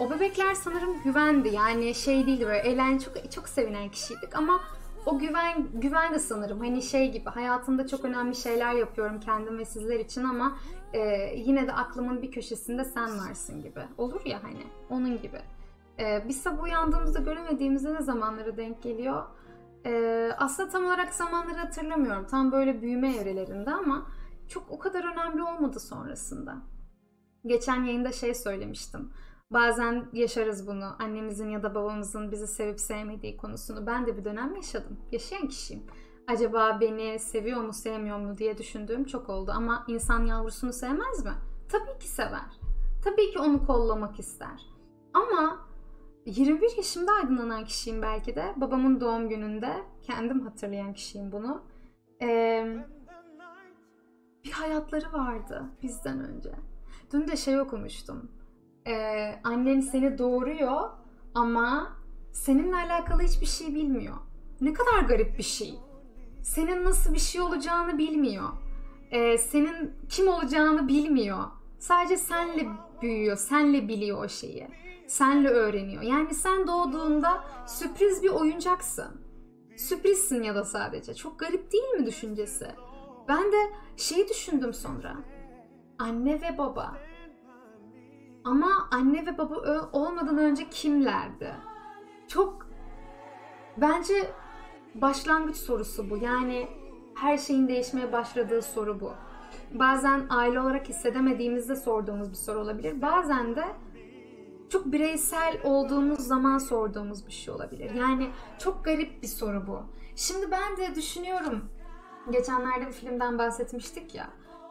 o bebekler sanırım güvendi. Yani şey değildi böyle eğlen çok çok sevinen kişiydik ama o güven güven de sanırım hani şey gibi hayatımda çok önemli şeyler yapıyorum kendim ve sizler için ama e, yine de aklımın bir köşesinde sen varsın gibi. Olur ya hani onun gibi. Ee, biz sabah uyandığımızda göremediğimizde ne zamanlara denk geliyor? Ee, aslında tam olarak zamanları hatırlamıyorum. Tam böyle büyüme evrelerinde ama çok o kadar önemli olmadı sonrasında. Geçen yayında şey söylemiştim. Bazen yaşarız bunu. Annemizin ya da babamızın bizi sevip sevmediği konusunu. Ben de bir dönem yaşadım. Yaşayan kişiyim. Acaba beni seviyor mu sevmiyor mu diye düşündüğüm çok oldu. Ama insan yavrusunu sevmez mi? Tabii ki sever. Tabii ki onu kollamak ister. Ama 21 yaşımda aydınlanan kişiyim belki de. Babamın doğum gününde. Kendim hatırlayan kişiyim bunu. Ee, bir hayatları vardı bizden önce. Dün de şey okumuştum. Ee, annen seni doğuruyor ama seninle alakalı hiçbir şey bilmiyor. Ne kadar garip bir şey. Senin nasıl bir şey olacağını bilmiyor. Ee, senin kim olacağını bilmiyor. Sadece senle büyüyor, senle biliyor o şeyi. Senle öğreniyor. Yani sen doğduğunda sürpriz bir oyuncaksın. Sürprizsin ya da sadece. Çok garip değil mi düşüncesi? Ben de şeyi düşündüm sonra. Anne ve baba. Ama anne ve baba olmadan önce kimlerdi? Çok bence başlangıç sorusu bu. Yani her şeyin değişmeye başladığı soru bu. Bazen aile olarak hissedemediğimizde sorduğumuz bir soru olabilir. Bazen de çok bireysel olduğumuz zaman sorduğumuz bir şey olabilir. Yani çok garip bir soru bu. Şimdi ben de düşünüyorum. Geçenlerde bir filmden bahsetmiştik ya.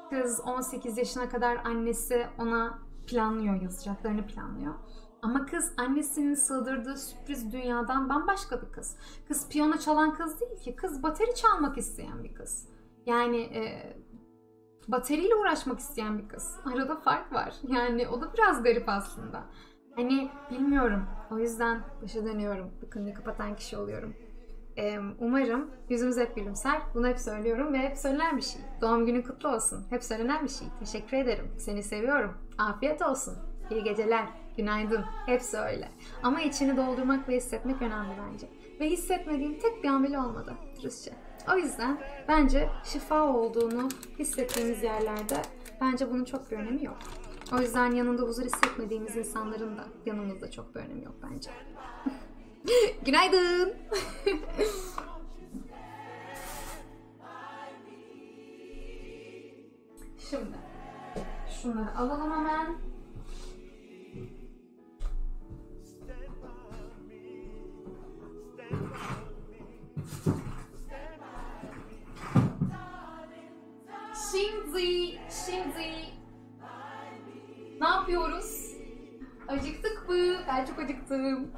Kız 18 yaşına kadar annesi ona planlıyor, yazacaklarını planlıyor. Ama kız annesinin sığdırdığı sürpriz dünyadan bambaşka bir kız. Kız piyano çalan kız değil ki. Kız bateri çalmak isteyen bir kız. Yani e, bateriyle uğraşmak isteyen bir kız. Arada fark var. Yani o da biraz garip aslında. Hani bilmiyorum. O yüzden başa dönüyorum. Bakın kapatan kişi oluyorum. Umarım yüzümüz hep gülümser. Bunu hep söylüyorum ve hep söylenen bir şey. Doğum günün kutlu olsun. Hep söylenen bir şey. Teşekkür ederim. Seni seviyorum. Afiyet olsun. İyi geceler. Günaydın. Hepsi öyle. Ama içini doldurmak ve hissetmek önemli bence. Ve hissetmediğim tek bir an bile olmadı. Dürüstçe. O yüzden bence şifa olduğunu hissettiğimiz yerlerde bence bunun çok bir önemi yok. O yüzden yanında huzur hissetmediğimiz insanların da yanımızda çok bir önemi yok bence. Günaydın. Şimdi şunları alalım hemen. Şimdi, şimdi ne yapıyoruz? Acıktık mı? Ben çok acıktım.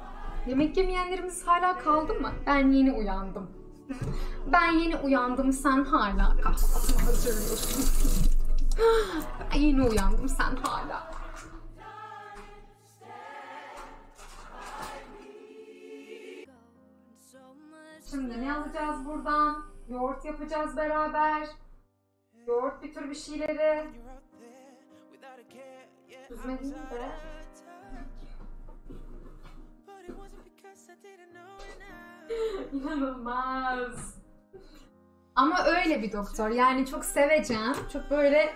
Yemek yemeyenlerimiz hala kaldı mı? Ben yeni uyandım. Ben yeni uyandım, sen hala kahvaltını hazırlıyorsun. ben yeni uyandım, sen hala. Şimdi ne alacağız buradan? Yoğurt yapacağız beraber. Yoğurt bir tür bir şeyleri. Now. İnanılmaz. Ama öyle bir doktor. Yani çok seveceğim. Çok böyle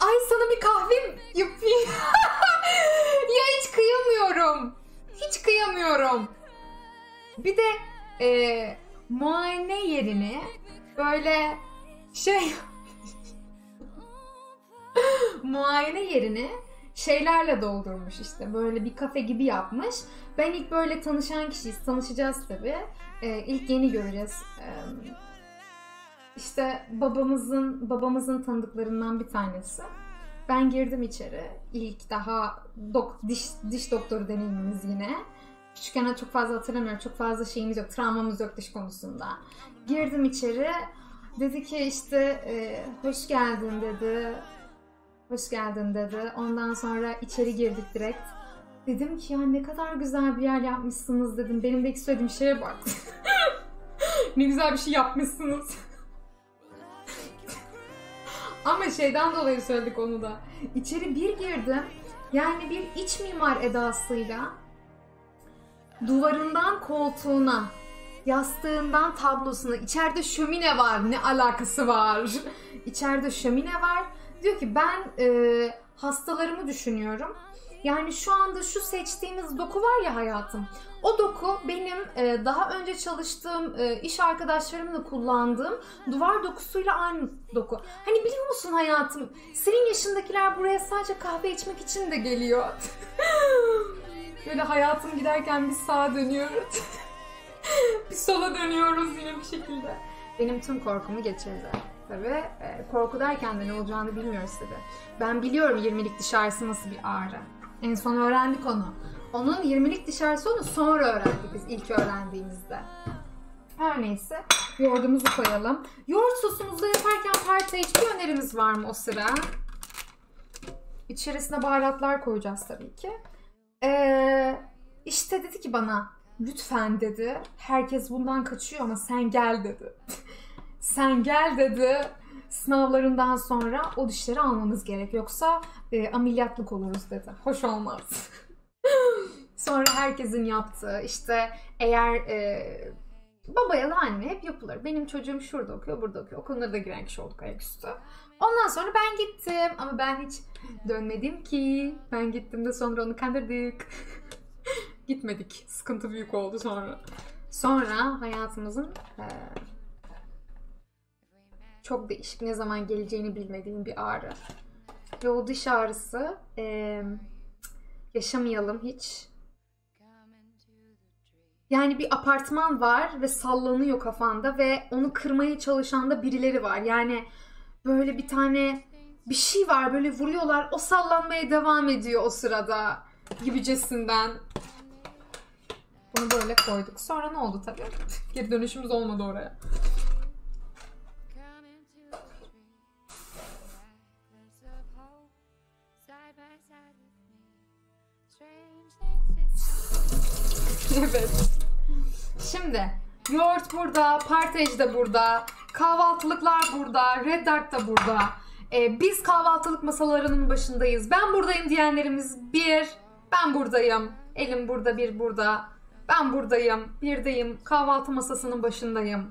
Ay sana bir kahve yapayım. ya hiç kıyamıyorum. Hiç kıyamıyorum. Bir de e, muayene yerini böyle şey muayene yerini şeylerle doldurmuş işte. Böyle bir kafe gibi yapmış. Ben ilk böyle tanışan kişiyiz. Tanışacağız tabii. Ee, ilk yeni göreceğiz. Ee, işte babamızın babamızın tanıdıklarından bir tanesi. Ben girdim içeri. İlk daha dok, diş, diş doktoru deneyimimiz yine. Küçükken çok fazla hatırlamıyorum. Çok fazla şeyimiz yok. Travmamız yok diş konusunda. Girdim içeri. Dedi ki işte e, hoş geldin dedi. Hoş geldin dedi. Ondan sonra içeri girdik direkt. Dedim ki ya ne kadar güzel bir yer yapmışsınız dedim. Benim de ilk söylediğim şeye bak. ne güzel bir şey yapmışsınız. Ama şeyden dolayı söyledik onu da. İçeri bir girdim. Yani bir iç mimar edasıyla duvarından koltuğuna, yastığından tablosuna, içeride şömine var. Ne alakası var? İçeride şömine var. Diyor ki ben e, hastalarımı düşünüyorum. Yani şu anda şu seçtiğimiz doku var ya hayatım. O doku benim e, daha önce çalıştığım e, iş arkadaşlarımla kullandığım duvar dokusuyla aynı doku. Hani biliyor musun hayatım? Senin yaşındakiler buraya sadece kahve içmek için de geliyor. Böyle hayatım giderken bir sağa dönüyoruz. bir sola dönüyoruz yine bir şekilde. Benim tüm korkumu geçirdi. Tabii e, korku derken de ne olacağını bilmiyoruz tabii. Ben biliyorum 20'lik dışarısı nasıl bir ağrı. En son öğrendik onu. Onun 20'lik dışarısı onu sonra öğrendik biz ilk öğrendiğimizde. Her neyse yoğurdumuzu koyalım. Yoğurt sosumuzu yaparken parça hiçbir önerimiz var mı o sıra? İçerisine baharatlar koyacağız tabii ki. Ee, işte dedi ki bana lütfen dedi. Herkes bundan kaçıyor ama sen gel dedi. sen gel dedi. Sınavlarından sonra o dişleri almamız gerek. Yoksa e, ameliyatlık oluruz dedi. Hoş olmaz. sonra herkesin yaptığı işte eğer e, baba ya da anne hep yapılır. Benim çocuğum şurada okuyor, burada okuyor. O da giren kişi olduk ayaküstü. Ondan sonra ben gittim ama ben hiç dönmedim ki. Ben gittim de sonra onu kandırdık. Gitmedik. Sıkıntı büyük oldu sonra. Sonra hayatımızın eee, çok değişik ne zaman geleceğini bilmediğim bir ağrı. O diş ağrısı eee, yaşamayalım hiç. Yani bir apartman var ve sallanıyor kafanda ve onu kırmaya çalışan da birileri var. Yani böyle bir tane bir şey var böyle vuruyorlar o sallanmaya devam ediyor o sırada gibicesinden. Bunu böyle koyduk. Sonra ne oldu tabii? Geri dönüşümüz olmadı oraya. Evet. Şimdi yoğurt burada, partaj da burada, kahvaltılıklar burada, red dart da burada. Ee, biz kahvaltılık masalarının başındayız. Ben buradayım diyenlerimiz bir, ben buradayım. Elim burada, bir burada. Ben buradayım, birdeyim. Kahvaltı masasının başındayım.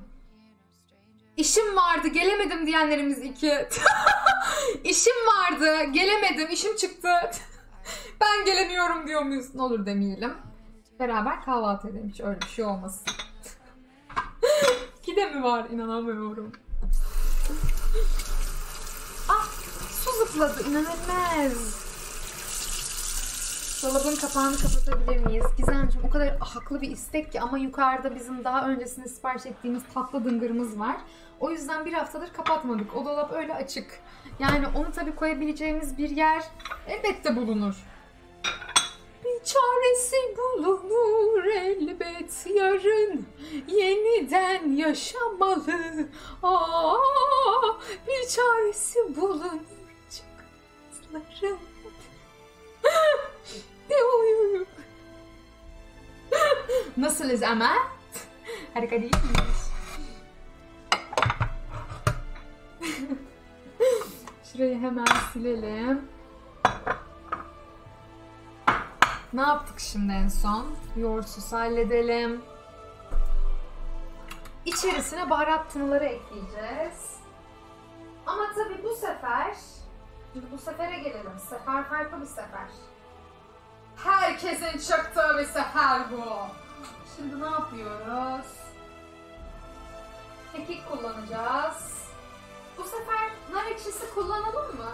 İşim vardı, gelemedim diyenlerimiz iki. İşim vardı, gelemedim, işim çıktı. ben gelemiyorum diyor muyuz? Ne olur demeyelim. Beraber kahvaltı edelim. Hiç öyle bir şey olmasın. İki de mi var? İnanamıyorum. ah! Su zıpladı. İnanılmaz. Dolabın kapağını kapatabilir miyiz? Gizemciğim o kadar haklı bir istek ki ama yukarıda bizim daha öncesinde sipariş ettiğimiz tatlı dıngırımız var. O yüzden bir haftadır kapatmadık. O dolap öyle açık. Yani onu tabii koyabileceğimiz bir yer elbette bulunur. Çaresi bulunur elbet yarın yeniden yaşamalı. Aa, bir çaresi bulunur çıkmazların. ne oluyor? Nasılız ama? Harika değil miyiz? Şurayı hemen silelim. Ne yaptık şimdi en son? Yoğurt sosu halledelim. İçerisine baharat tınıları ekleyeceğiz. Ama tabii bu sefer, şimdi bu sefere gelelim. Sefer farklı bir sefer. Herkesin çıktığı bir sefer bu. Şimdi ne yapıyoruz? Kekik kullanacağız. Bu sefer nar ekşisi kullanalım mı?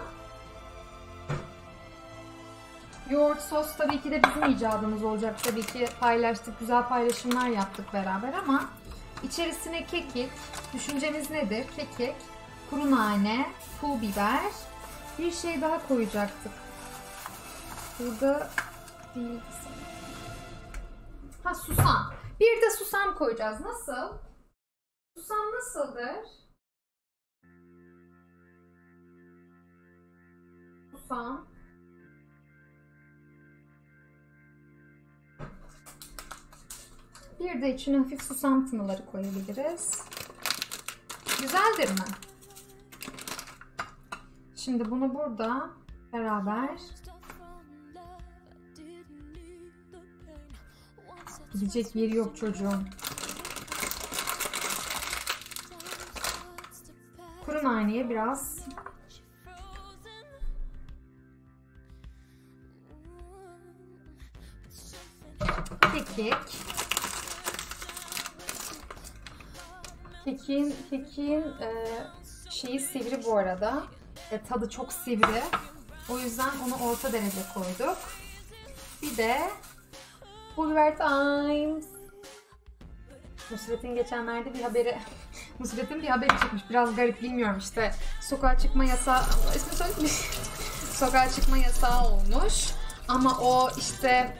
Yoğurt sos tabii ki de bizim icadımız olacak. Tabii ki paylaştık, güzel paylaşımlar yaptık beraber ama içerisine kekik, düşüncemiz nedir? Kekik, kuru nane, pul biber, bir şey daha koyacaktık. Burada değil. Ha susam. Bir de susam koyacağız. Nasıl? Susam nasıldır? Susam. Bir de içine hafif susam tınıları koyabiliriz. Güzeldir mi? Şimdi bunu burada beraber gidecek yeri yok çocuğum. Kuru naneye biraz kekik. Kekin, kekin e, şeyi sivri bu arada. E, tadı çok sivri. O yüzden onu orta derece koyduk. Bir de pul biber times. Nusret'in geçenlerde bir haberi Nusret'in bir haberi çıkmış. Biraz garip bilmiyorum işte. Sokağa çıkma yasağı... İsmi söyleyeyim mi? Sokağa çıkma yasağı olmuş. Ama o işte...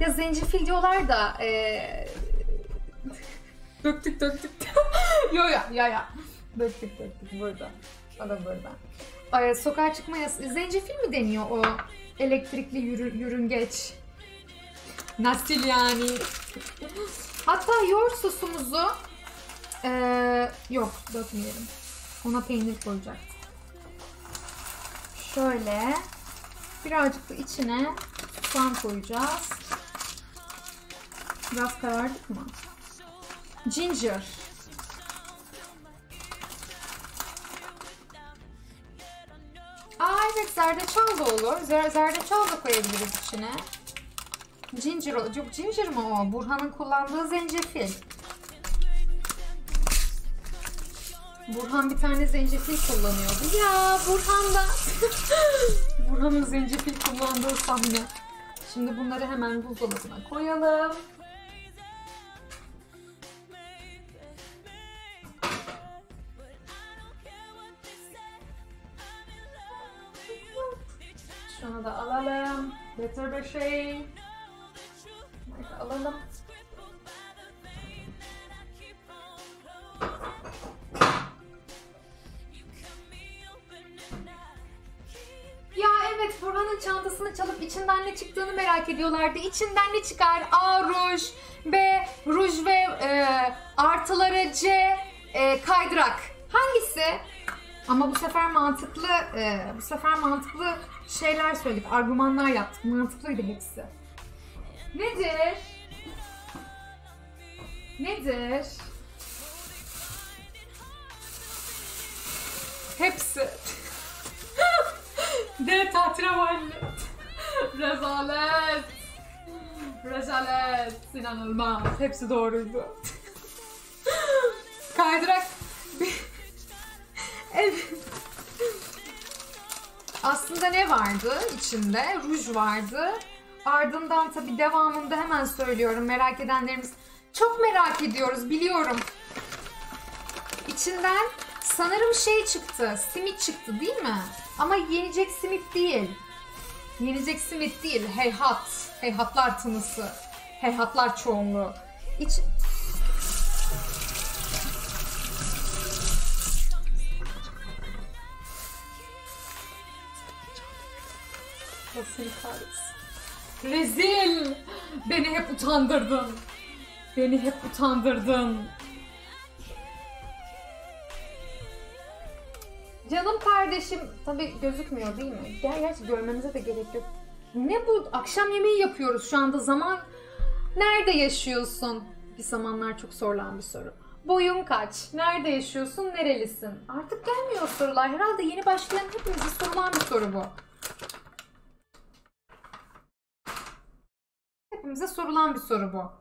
Ya zencefil diyorlar da... E, döktük döktük. yo ya ya ya. Döktük döktük burada. O da burada. Ay, sokağa çıkma yasağı... Zencefil mi deniyor o elektrikli yürü, yürüngeç? Nasıl yani? Hatta yoğurt sosumuzu eee, yok dökmeyelim. Ona peynir koyacak. Şöyle birazcık da içine susam koyacağız. Biraz karardık mı? Ginger. Aa evet zerdeçal da olur. Zer- Zerdeçal da koyabiliriz içine. Ginger, yok ginger mi o? Burhan'ın kullandığı zencefil. Burhan bir tane zencefil kullanıyordu. Ya Burhan da Burhan'ın zencefil kullandığı sahne. Şimdi bunları hemen buzdolabına koyalım. Şunu da alalım. Getir bir şey. Alalım. Ya evet Burhan'ın çantasını çalıp içinden ne çıktığını merak ediyorlardı. İçinden ne çıkar? A ruj, B ruj ve e, artıları C e, kaydırak. Hangisi? Ama bu sefer mantıklı, e, bu sefer mantıklı şeyler söyledik, argümanlar yaptık. Mantıklıydı hepsi. Nedir? Nedir? Hepsi. D tahterevalli. Rezalet. Rezalet. İnanılmaz. Hepsi doğruydu. Kaydırak. evet. Aslında ne vardı içinde? Ruj vardı. Ardından tabii devamında hemen söylüyorum merak edenlerimiz. Çok merak ediyoruz biliyorum. İçinden sanırım şey çıktı. Simit çıktı değil mi? Ama yenecek simit değil. Yenecek simit değil. Heyhat. Heyhatlar tınısı. Heyhatlar çoğunluğu. İç... Rezil! Beni hep utandırdın. Beni hep utandırdın. Canım kardeşim, tabii gözükmüyor değil mi? Gel gerçi görmemize de gerek yok. Ne bu? Akşam yemeği yapıyoruz şu anda. Zaman nerede yaşıyorsun? Bir zamanlar çok sorulan bir soru. Boyun kaç? Nerede yaşıyorsun? Nerelisin? Artık gelmiyor sorular. Herhalde yeni başlayan hepimize sorulan bir soru bu. Hepimize sorulan bir soru bu.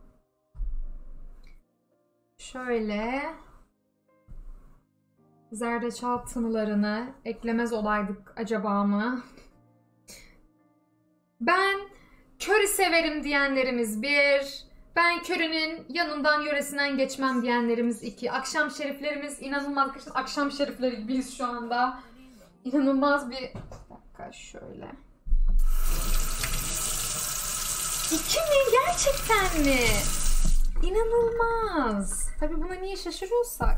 Şöyle zerdeçal tınılarını eklemez olaydık acaba mı? Ben köri severim diyenlerimiz bir, ben körünün yanından yöresinden geçmem diyenlerimiz iki. Akşam şeriflerimiz inanılmaz. Akşam şerifleri gibiyiz şu anda. İnanılmaz bir... Bir dakika şöyle. İki mi? Gerçekten mi? İnanılmaz. Tabii buna niye şaşırıyorsak?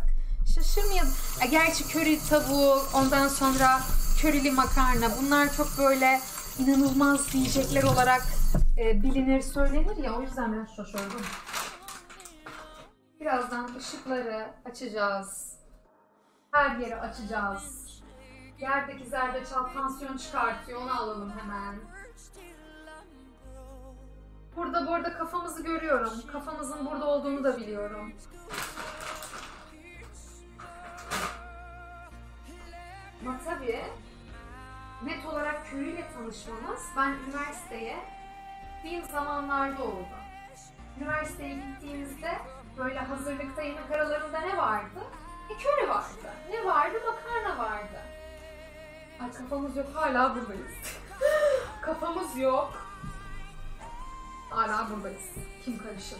Şaşırmayalım. E, gerçi köri tavuğu, ondan sonra körili makarna. Bunlar çok böyle inanılmaz yiyecekler olarak e, bilinir, söylenir ya. O yüzden biraz şaşırdım. Birazdan ışıkları açacağız. Her yeri açacağız. Yerdeki zerdeçal tansiyon çıkartıyor. Onu alalım hemen. Burada bu arada kafamızı görüyorum. Kafamızın burada olduğunu da biliyorum. Ama tabii net olarak köylüyle tanışmamız ben üniversiteye gittiğim zamanlarda oldu. Üniversiteye gittiğimizde böyle hazırlıkta yemek aralarında ne vardı? E köri vardı. Ne vardı? Makarna vardı. Ay kafamız yok hala buradayız. kafamız yok. Hala buradayız. Kim karışır?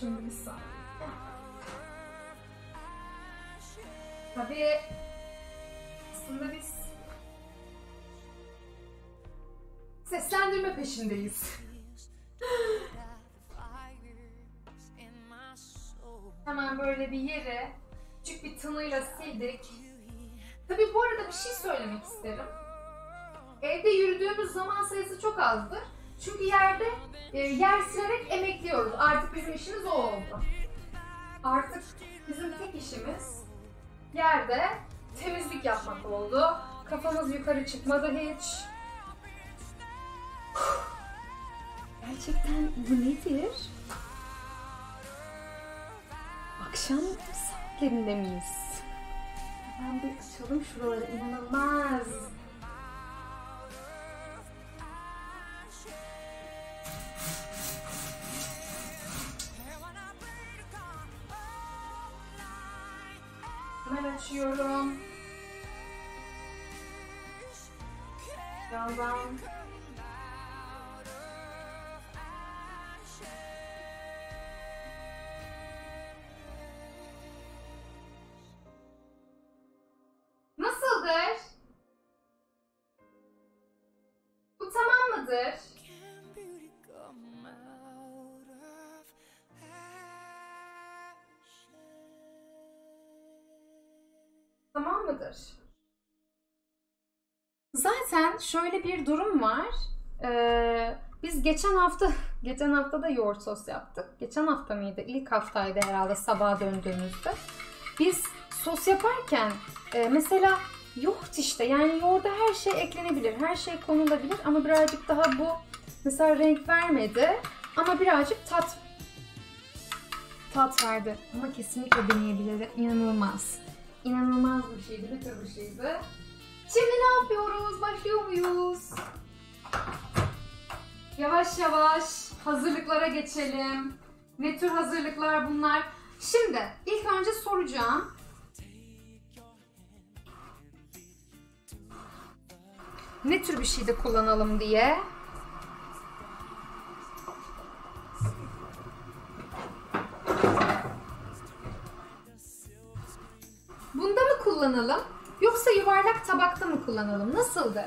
Şimdi bir saniye. Tabii aslında biz seslendirme peşindeyiz. Hemen böyle bir yere küçük bir tınıyla sildik. Tabii bu arada bir şey söylemek isterim. Evde yürüdüğümüz zaman sayısı çok azdır. Çünkü yerde e, yer silerek emekliyoruz. Artık bizim işimiz o oldu. Artık bizim tek işimiz yerde temizlik yapmak oldu. Kafamız yukarı çıkmadı hiç. Gerçekten bu nedir? Akşam saatlerinde miyiz? Ben bir açalım şuraları inanılmaz. Hemen açıyorum. Birazdan. Nasıldır? Bu tamam mıdır? Şöyle bir durum var. Ee, biz geçen hafta, geçen hafta da yoğurt sos yaptık. Geçen hafta mıydı? İlk haftaydı herhalde sabah döndüğümüzde. Biz sos yaparken e, mesela yoğurt işte yani yoğurda her şey eklenebilir, her şey konulabilir ama birazcık daha bu mesela renk vermedi ama birazcık tat tat verdi. Ama kesinlikle deneyebilir. İnanılmaz. İnanılmaz bir şeydi, ne tür bir şeydi. Şimdi ne yapıyoruz? Başlıyor muyuz? Yavaş yavaş hazırlıklara geçelim. Ne tür hazırlıklar bunlar? Şimdi ilk önce soracağım. Ne tür bir şey de kullanalım diye. Bunda mı kullanalım? Yoksa yuvarlak tabakta mı kullanalım? Nasıldır?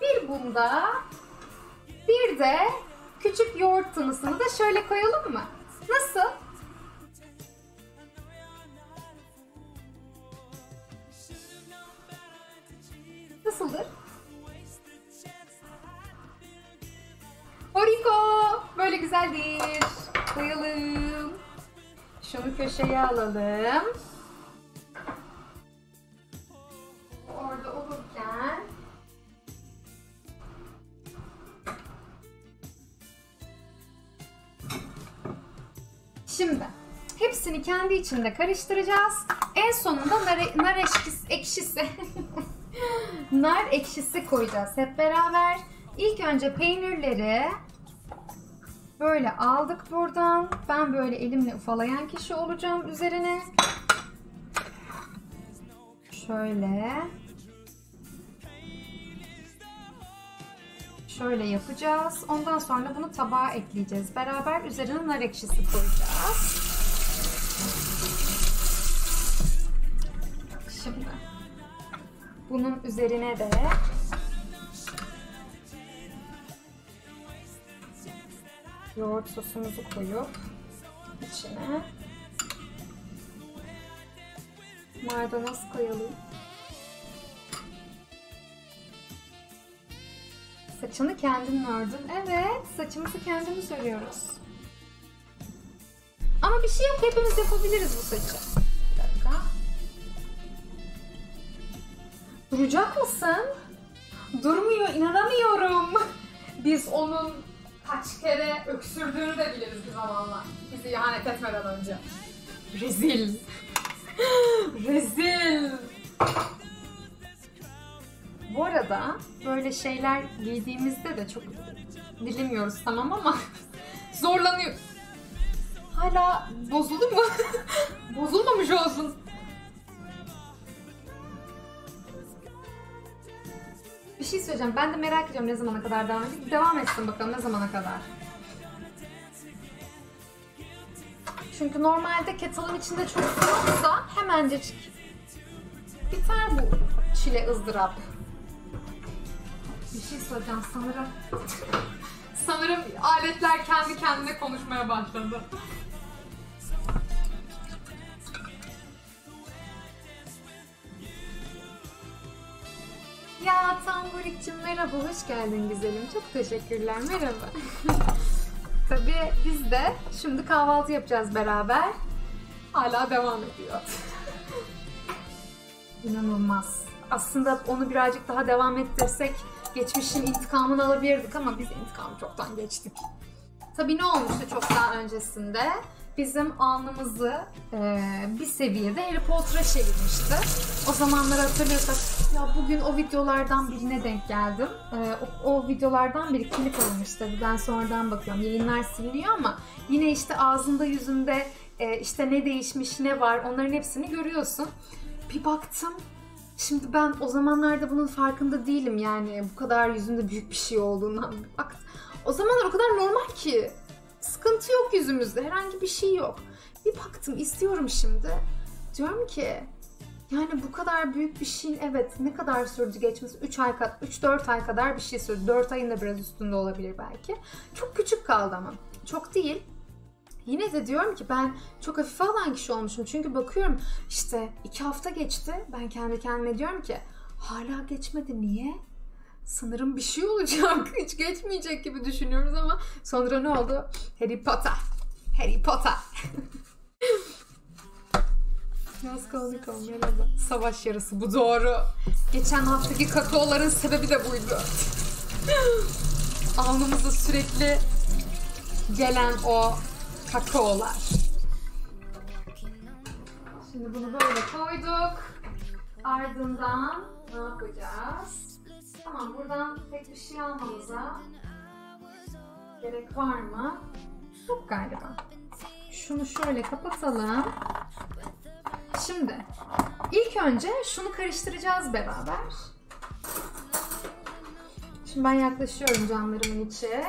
Bir bunda, bir de küçük yoğurt tınısını da şöyle koyalım mı? Nasıl? Nasıldır? Harika! Böyle güzeldir. Koyalım. Şunu köşeye alalım. Hepsini kendi içinde karıştıracağız. En sonunda nar, nar ekşisi, ekşisi nar ekşisi koyacağız hep beraber. İlk önce peynirleri böyle aldık buradan. Ben böyle elimle ufalayan kişi olacağım üzerine. Şöyle. Şöyle yapacağız. Ondan sonra bunu tabağa ekleyeceğiz. Beraber üzerine nar ekşisi koyacağız. Bunun üzerine de yoğurt sosumuzu koyup içine maydanoz koyalım. Saçını kendin ördün? Evet, saçımızı kendimiz örüyoruz. Ama bir şey yok, hepimiz yapabiliriz bu saçı. Duracak mısın? Durmuyor, inanamıyorum. Biz onun kaç kere öksürdüğünü de biliriz bir zamanlar. Bizi ihanet etmeden önce. Rezil. Rezil. Bu arada böyle şeyler giydiğimizde de çok bilemiyoruz tamam ama zorlanıyor. Hala bozuldu mu? Bozulmamış olsun. Bir şey söyleyeceğim. Ben de merak ediyorum ne zamana kadar devam edecek. Devam etsin bakalım ne zamana kadar. Çünkü normalde kettle'ın içinde çok su yoksa hemencecik biter bu çile ızdırap. Bir şey söyleyeceğim sanırım. sanırım aletler kendi kendine konuşmaya başladı. Ya Tamburik'cim merhaba, hoş geldin güzelim. Çok teşekkürler, merhaba. Tabii biz de şimdi kahvaltı yapacağız beraber. Hala devam ediyor. İnanılmaz. Aslında onu birazcık daha devam ettirsek geçmişin intikamını alabilirdik ama biz intikamı çoktan geçtik. Tabii ne olmuştu çok daha öncesinde? Bizim alnımızı e, bir seviyede Harry Potter'a çevirmişti. O zamanları hatırlıyorsak ya bugün o videolardan birine denk geldim. E, o, o videolardan biri klip alınmış tabii. Ben sonradan bakıyorum. Yayınlar siliniyor ama yine işte ağzında yüzünde e, işte ne değişmiş ne var onların hepsini görüyorsun. Bir baktım. Şimdi ben o zamanlarda bunun farkında değilim yani bu kadar yüzünde büyük bir şey olduğundan. Baktım. O zamanlar o kadar normal ki. Sıkıntı yok yüzümüzde. Herhangi bir şey yok. Bir baktım istiyorum şimdi. Diyorum ki yani bu kadar büyük bir şeyin evet ne kadar sürdü geçmesi? 3 ay 3-4 ay kadar bir şey sürdü. 4 ayın da biraz üstünde olabilir belki. Çok küçük kaldı ama. Çok değil. Yine de diyorum ki ben çok hafife alan kişi olmuşum. Çünkü bakıyorum işte iki hafta geçti. Ben kendi kendime diyorum ki hala geçmedi. Niye? Sanırım bir şey olacak. Hiç geçmeyecek gibi düşünüyoruz ama sonra ne oldu? Harry Potter. Harry Potter. Raskolnikov merhaba. Savaş yarısı bu doğru. Geçen haftaki kakaoların sebebi de buydu. Alnımıza sürekli gelen o kakaolar. Şimdi bunu böyle koyduk. Ardından ne yapacağız? Tamam buradan pek bir şey almamıza gerek var mı? Yok galiba. Şunu şöyle kapatalım. Şimdi ilk önce şunu karıştıracağız beraber. Şimdi ben yaklaşıyorum canlarımın içi.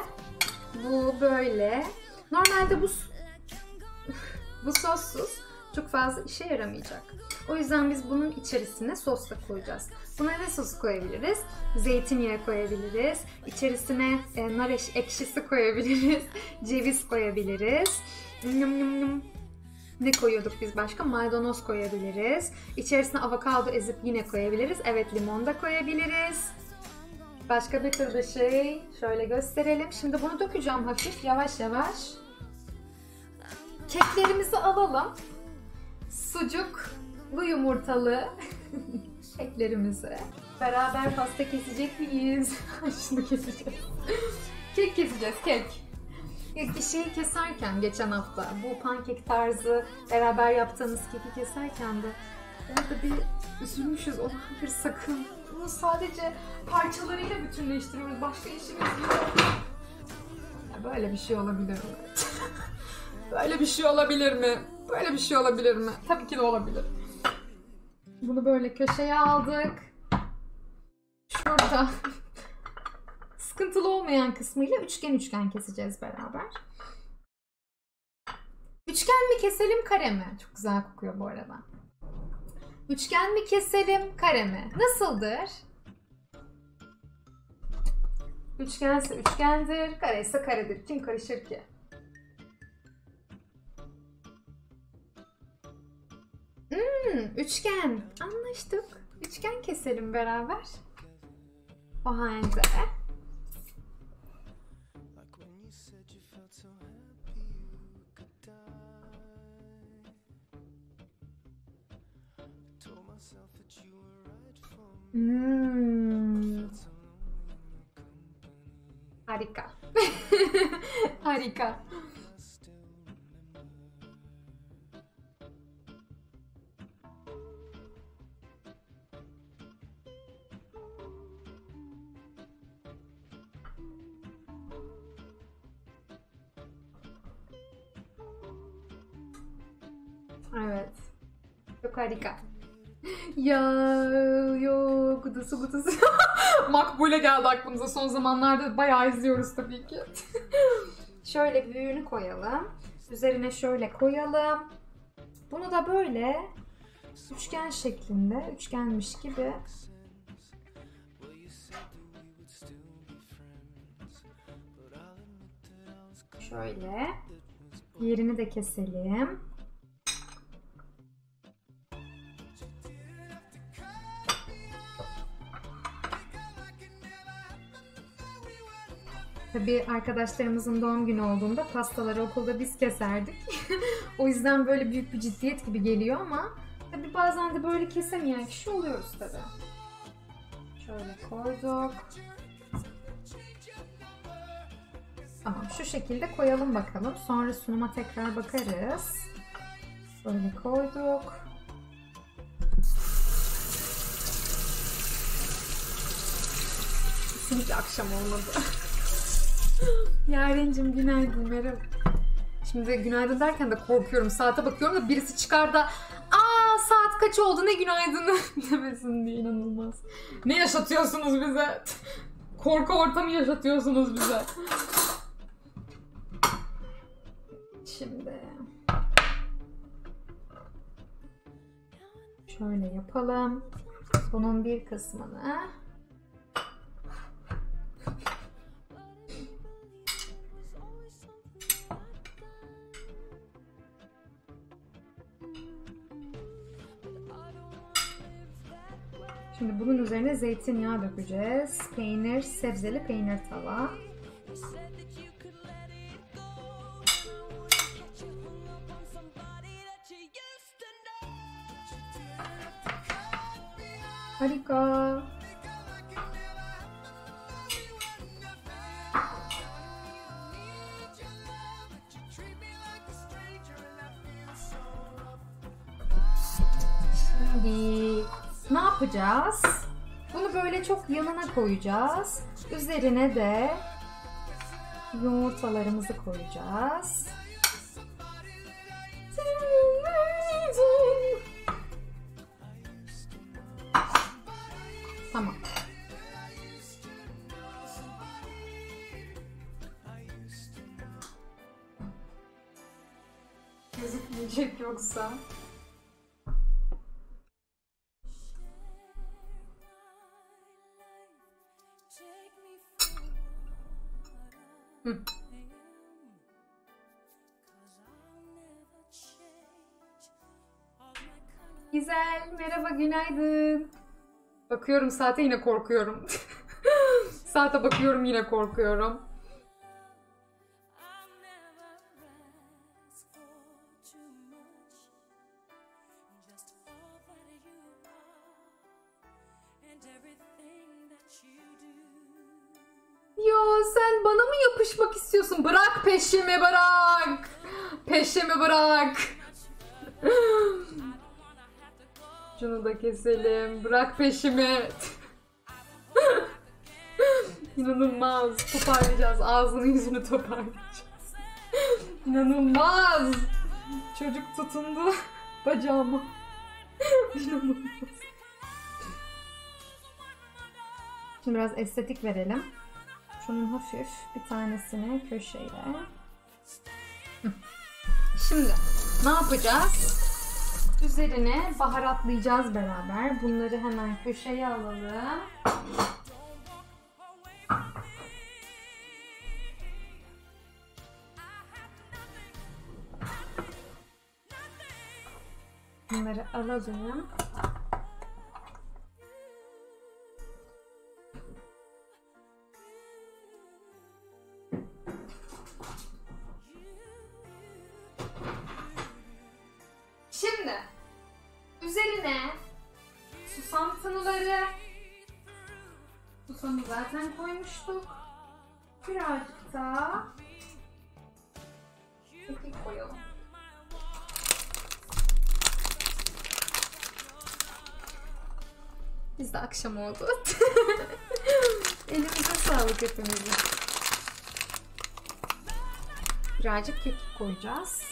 Bu böyle. Normalde bu bu sossuz çok fazla işe yaramayacak. O yüzden biz bunun içerisine sos da koyacağız. Buna ne sosu koyabiliriz? Zeytinyağı koyabiliriz. İçerisine e, nar ekşisi koyabiliriz. Ceviz koyabiliriz. Yum yum yum. Ne koyuyorduk biz başka? Maydanoz koyabiliriz. İçerisine avokado ezip yine koyabiliriz. Evet limon da koyabiliriz. Başka bir türlü şey şöyle gösterelim. Şimdi bunu dökeceğim hafif yavaş yavaş. Keklerimizi alalım. Sucuklu yumurtalı keklerimizi. Beraber pasta kesecek miyiz? Şunu keseceğiz. kek keseceğiz, kek. Bir şeyi keserken geçen hafta bu pankek tarzı beraber yaptığımız keki keserken de orada bir üzülmüşüz. Olabilir sakın. Bunu sadece parçalarıyla bütünleştiriyoruz. Başka işimiz yok. Böyle bir şey olabilir mi? böyle bir şey olabilir mi? Böyle bir şey olabilir mi? Tabii ki de olabilir. Bunu böyle köşeye aldık. Şurada sıkıntılı olmayan kısmıyla üçgen üçgen keseceğiz beraber. Üçgen mi keselim kare mi? Çok güzel kokuyor bu arada. Üçgen mi keselim kare mi? Nasıldır? Üçgense üçgendir, kare ise karedir. Kim karışır ki? Hmm, üçgen. Anlaştık. Üçgen keselim beraber. O halde. Like when you Çok harika. Ya yo kudusu kudusu. Makbule geldi aklımıza son zamanlarda bayağı izliyoruz tabii ki. şöyle büyüğünü koyalım. Üzerine şöyle koyalım. Bunu da böyle üçgen şeklinde, üçgenmiş gibi şöyle yerini de keselim. Tabii arkadaşlarımızın doğum günü olduğunda pastaları okulda biz keserdik. o yüzden böyle büyük bir ciddiyet gibi geliyor ama tabii bazen de böyle kesemeyen kişi oluyoruz tabii. Şöyle koyduk. Tamam şu şekilde koyalım bakalım. Sonra sunuma tekrar bakarız. Böyle koyduk. Kesinlikle akşam olmadı. Yarencim günaydın merhaba. Şimdi günaydın derken de korkuyorum. Saate bakıyorum da birisi çıkar da aa saat kaç oldu ne günaydın demesin diye inanılmaz. Ne yaşatıyorsunuz bize? Korku ortamı yaşatıyorsunuz bize. Şimdi şöyle yapalım. Bunun bir kısmını Şimdi bunun üzerine zeytinyağı dökeceğiz. Peynir, sebzeli peynir tava. Harika. Şimdi yapacağız? Bunu böyle çok yanına koyacağız. Üzerine de yumurtalarımızı koyacağız. Tamam. Gözükmeyecek yoksa. Color. Güzel, merhaba, günaydın. Bakıyorum saate yine korkuyorum. Saate bakıyorum yine korkuyorum. Peşimi bırak. Şunu da keselim. Bırak peşimi. İnanılmaz. Toparlayacağız. Ağzını yüzünü toparlayacağız. İnanılmaz. Çocuk tutundu bacağıma. İnanılmaz. Şimdi biraz estetik verelim. Şunun hafif bir tanesini köşeye. Hı. Şimdi ne yapacağız? Üzerine baharatlayacağız beraber. Bunları hemen köşeye alalım. Bunları alalım. Akşam oldu. Elimize sağlık hepimizin. Birazcık kekik koyacağız.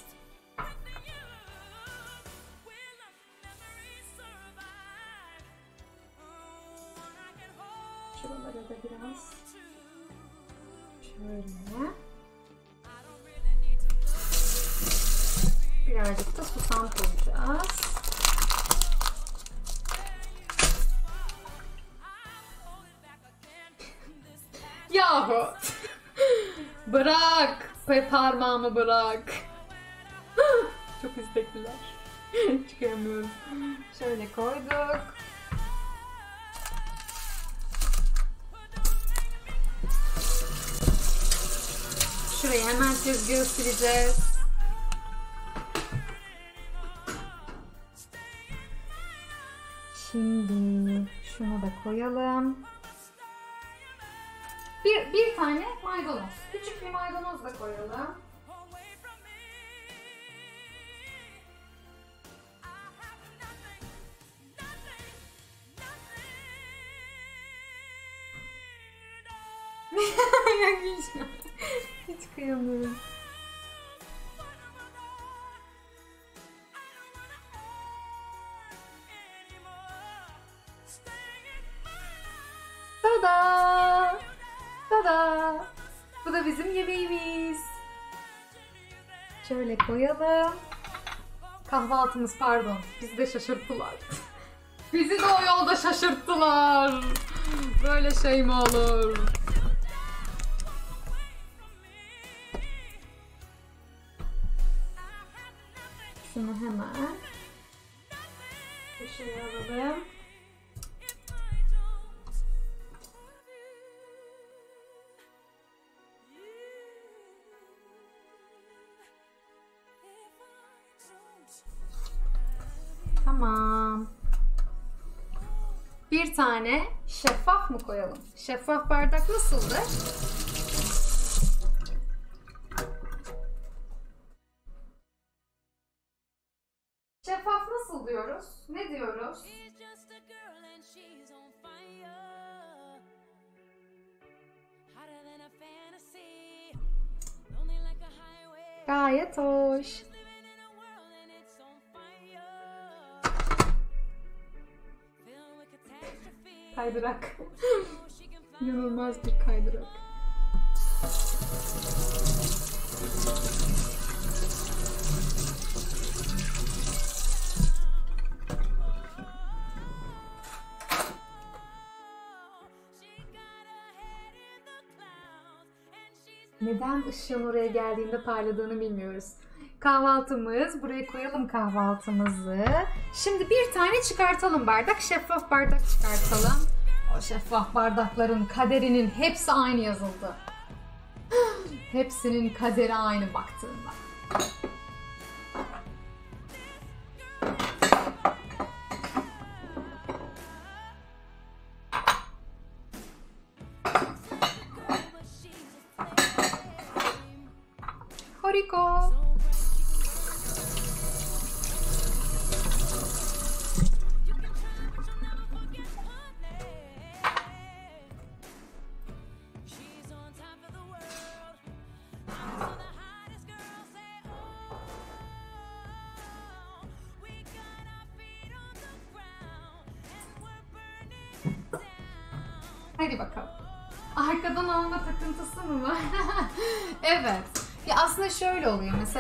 Parmağımı bırak. Çok istekliler. Çıkamıyorum. Şöyle koyduk. Şurayı hemen tezgahı sileceğiz. Şimdi şunu da koyalım. Hala gülüyor. Hiç kıyamıyorum. Tada! Tada! Bu da bizim yemeğimiz. Şöyle koyalım. Kahvaltımız pardon. Bizi de şaşırttılar. Bizi de o yolda şaşırttılar. Böyle şey mi olur? Tane şeffaf mı koyalım? Şeffaf bardak nasıldır? Işığın oraya geldiğinde parladığını bilmiyoruz. Kahvaltımız, buraya koyalım kahvaltımızı. Şimdi bir tane çıkartalım bardak, şeffaf bardak çıkartalım. O şeffaf bardakların kaderinin hepsi aynı yazıldı. Hepsinin kaderi aynı baktığında.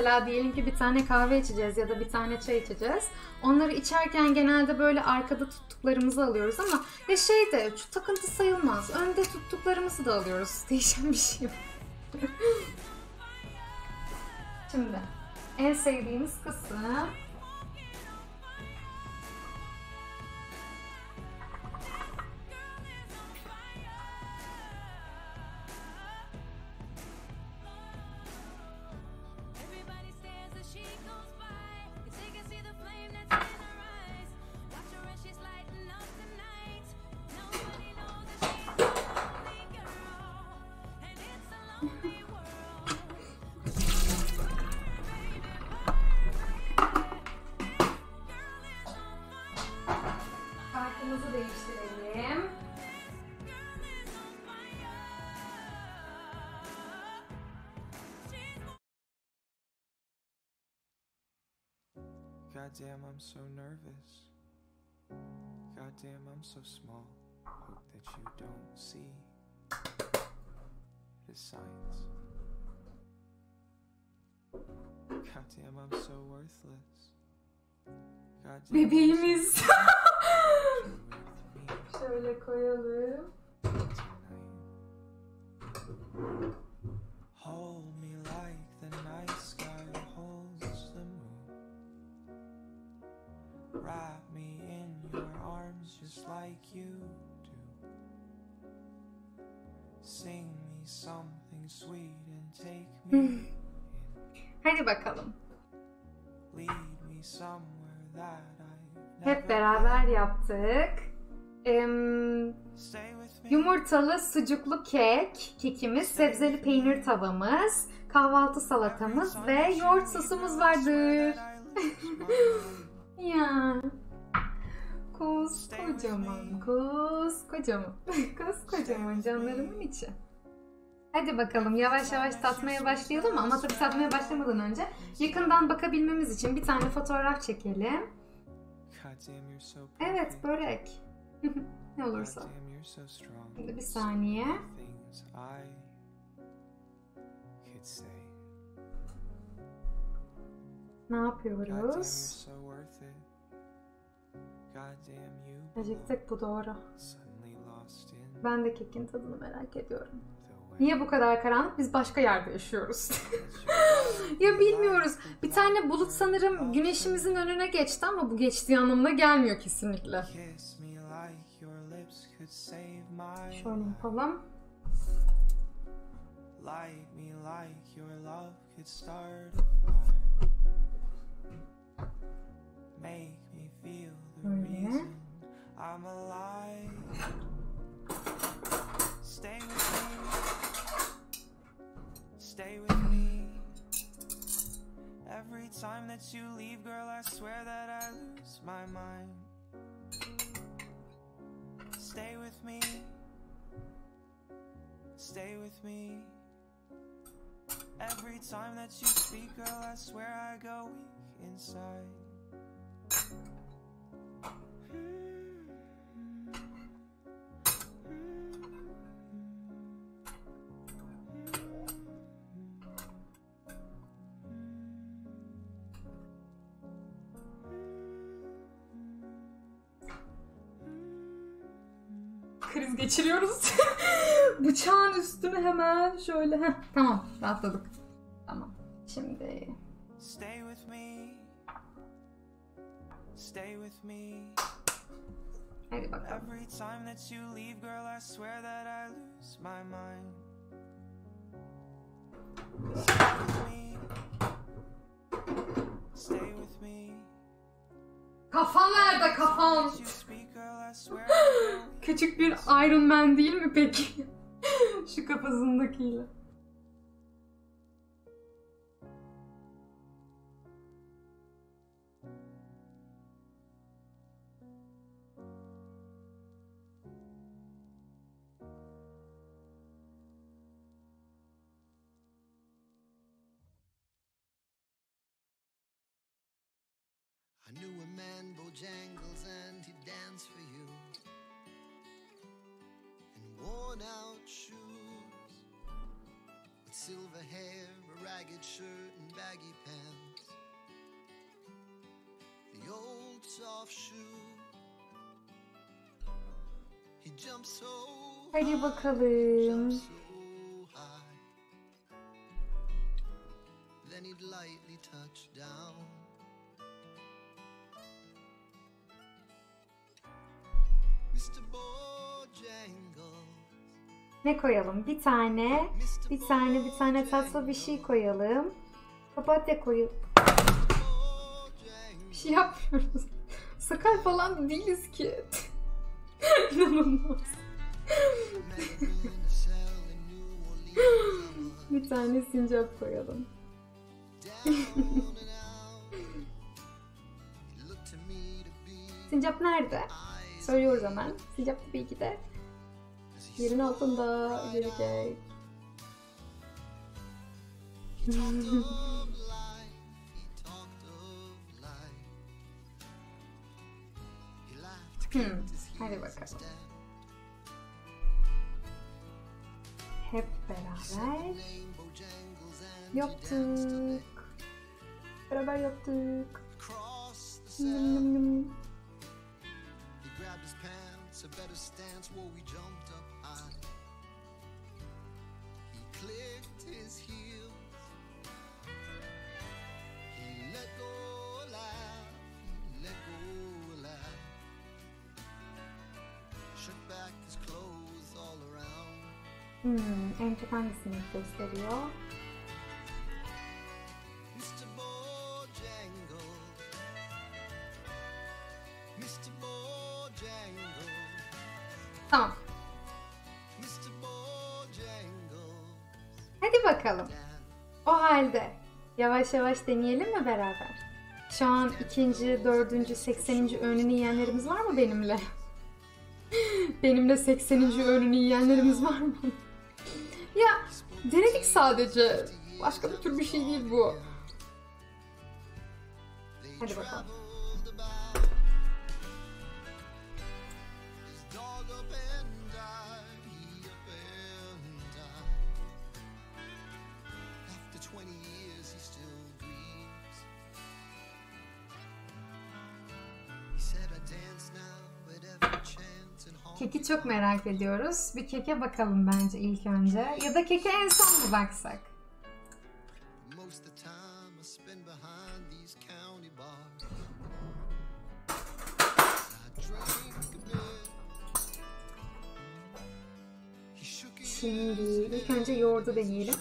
Mesela diyelim ki bir tane kahve içeceğiz ya da bir tane çay içeceğiz. Onları içerken genelde böyle arkada tuttuklarımızı alıyoruz ama ya şey de şu takıntı sayılmaz. Önde tuttuklarımızı da alıyoruz. Değişen bir şey yok. Şimdi en sevdiğimiz kısım Goddamn, I'm so nervous. Goddamn, I'm so small. Hope that you don't see the signs. Goddamn, I'm so worthless. Goddamn, I'm Bebeğimiz. so with me Şöyle koyalım. Hadi bakalım. Hep beraber yaptık. Me. yumurtalı sucuklu kek, kekimiz, sebzeli peynir tavamız, kahvaltı salatamız ve yoğurt sosumuz vardır. ya. Koskocaman, koskocaman, koskocaman canlarımın içi. Hadi bakalım yavaş yavaş tatmaya başlayalım ama tabii tatmaya başlamadan önce yakından bakabilmemiz için bir tane fotoğraf çekelim. Evet börek. ne olursa. Şimdi bir saniye. Ne yapıyoruz? Acıktık bu doğru. Ben de kekin tadını merak ediyorum. Niye bu kadar karanlık? Biz başka yerde yaşıyoruz. ya bilmiyoruz. Bir tane bulut sanırım güneşimizin önüne geçti ama bu geçtiği anlamına gelmiyor kesinlikle. Şöyle yapalım. Your Stay with me. Every time that you leave, girl, I swear that I lose my mind. Stay with me. Stay with me. Every time that you speak, girl, I swear I go weak inside. Geçiriyoruz. Bıçağın üstüne hemen şöyle. Heh, tamam rahatladık. Tamam. Şimdi Stay with me. Stay with me. hadi bakalım. Every time that you leave, girl, I swear that I lose my mind. Stay with me. Stay with me. Kafan nerede kafan? Küçük bir Iron Man değil mi peki? Şu kafasındakiyle. Knew a man, Bojangles, and he'd dance for you in worn out shoes with silver hair, a ragged shirt, and baggy pants. The old soft shoe. He jumped so Hadi high, bakalım. jumped so high. Then he'd lightly touch down. Ne koyalım? Bir tane, bir tane, bir tane tatlı bir şey koyalım. Papatya koyalım. Bir şey yapmıyoruz. Sakal falan değiliz ki. İnanılmaz. bir tane sincap koyalım. Sincap nerede? Söylüyoruz hemen. Sincap tabii ki de yerin altında gelecek. Hmm, hadi bakalım. Hep beraber yaptık. Beraber yaptık. Nım nım nım. A better stance, whoa, we jumped up high. He clicked his heels. He let go he let go. Shook back his clothes all around. Hmm, gösteriyor? Yavaş yavaş deneyelim mi beraber? Şu an ikinci, dördüncü, sekseninci öğününü yiyenlerimiz var mı benimle? benimle sekseninci öğününü yiyenlerimiz var mı? ya denedik sadece. Başka bir tür bir şey değil bu. Hadi bakalım. Çok merak ediyoruz. Bir keke bakalım bence ilk önce. Ya da keke en son mu baksak? Şimdi ilk önce yoğurdu deneyelim.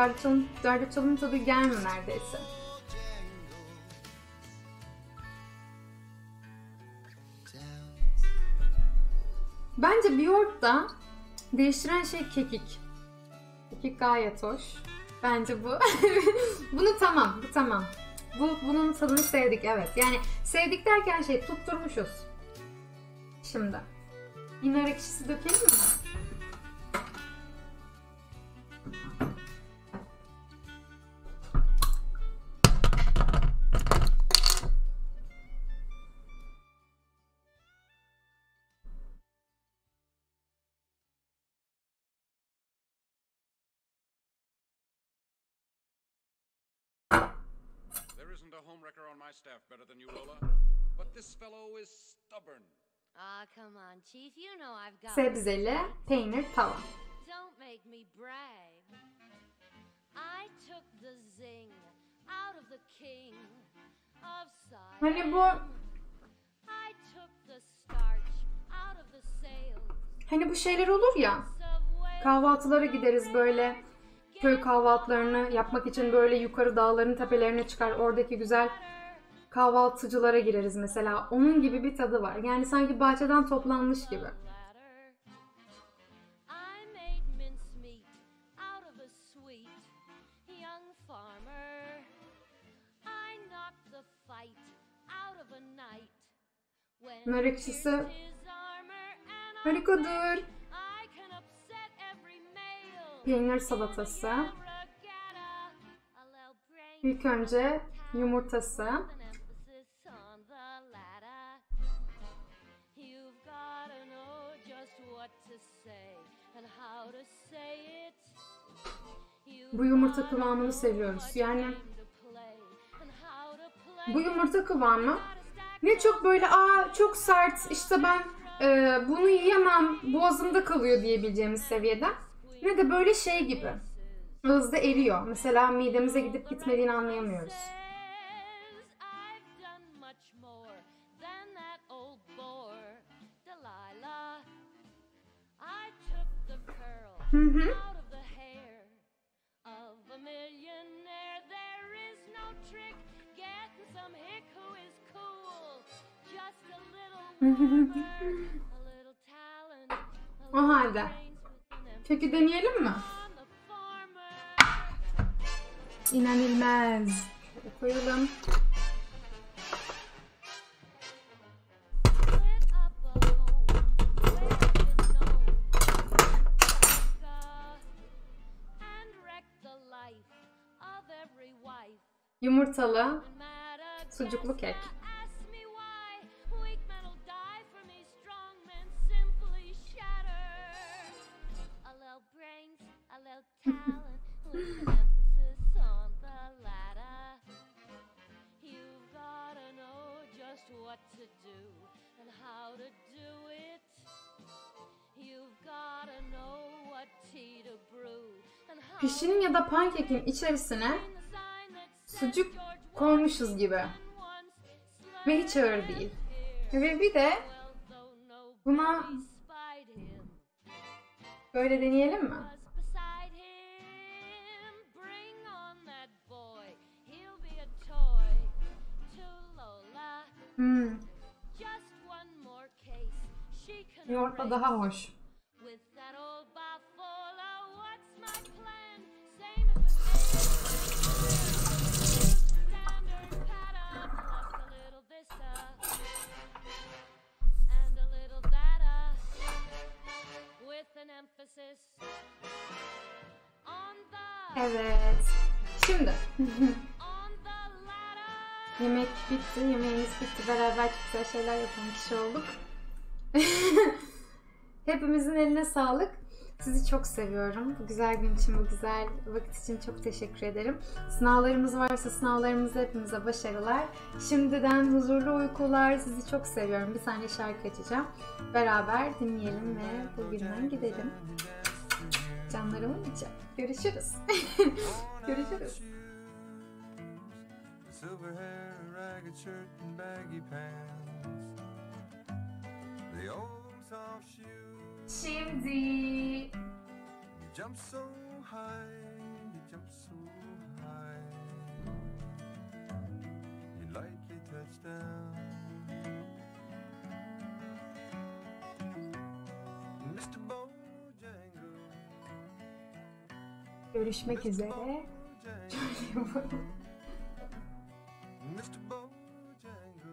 Zerdeçalın, zerdeçalın tadı gelmiyor neredeyse. Bence yoğurtta değiştiren şey kekik. Kekik gayet hoş. Bence bu. Bunu tamam, bu tamam. Bu bunun tadını sevdik evet. Yani sevdik derken şey tutturmuşuz. Şimdi. Yine ekşisi dökelim mi? Homewrecker on my staff better than you, Lola. But this fellow is stubborn. Ah, come on, Chief. You know I've got. Sebzeli peynir tava. Don't make me brag. I took the zing out of the king of Siam. Hani bu I took the starch out of the sails hani bu şeyler olur ya. Kahvaltılara gideriz böyle köy kahvaltılarını yapmak için böyle yukarı dağların tepelerine çıkar. Oradaki güzel kahvaltıcılara gireriz mesela. Onun gibi bir tadı var. Yani sanki bahçeden toplanmış gibi. Nar ekşisi harikadır. Peynir salatası. İlk önce yumurtası. Bu yumurta kıvamını seviyoruz. Yani bu yumurta kıvamı ne çok böyle aa çok sert işte ben e, bunu yiyemem boğazımda kalıyor diyebileceğimiz seviyede. Ne de böyle şey gibi ağızda eriyor. Mesela midemize gidip gitmediğini anlayamıyoruz. Hı hı. O halde. Peki deneyelim mi? İnanılmaz. Şöyle koyalım. Lit up a what to do and how to do it. You've gotta know what tea to brew and how Pişinin ya da pankekin içerisine sucuk koymuşuz gibi. Ve hiç ağır değil. Ve bir de buna böyle deneyelim mi? That'a with an emphasis Evet. Şimdi. Yemek bitti. Yemeğimiz bitti. Beraber çok güzel şeyler yapan kişi olduk. Hepimizin eline sağlık. Sizi çok seviyorum. Bu güzel gün için, bu güzel vakit için çok teşekkür ederim. Sınavlarımız varsa sınavlarımızda hepimize başarılar. Şimdiden huzurlu uykular. Sizi çok seviyorum. Bir saniye şarkı açacağım. Beraber dinleyelim ve bugünden gidelim. Canlarımın içi. Görüşürüz. Görüşürüz. Ragged shirt, and baggy pants. The old soft shoes. Şimdi You jump so high, you jump so high. You lightly touch down. Mr. Bojangle, görüşmek üzere. Bojangle, Mr. Bojangle.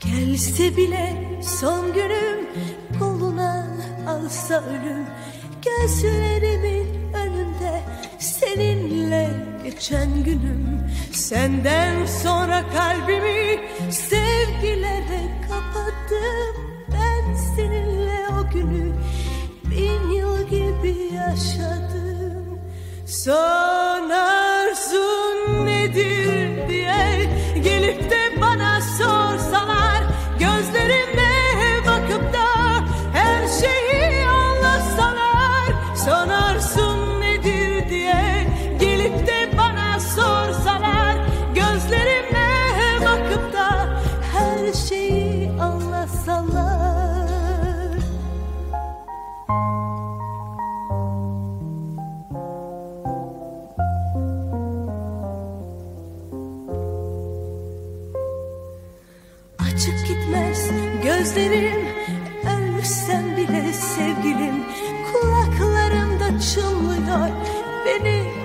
Gelse bile son günüm koluna alsa ölüm Gözlerimin önünde seninle geçen günüm. Senden sonra kalbimi sevgilere kapattım Ben seninle o günü bin yıl gibi yaşadım. Son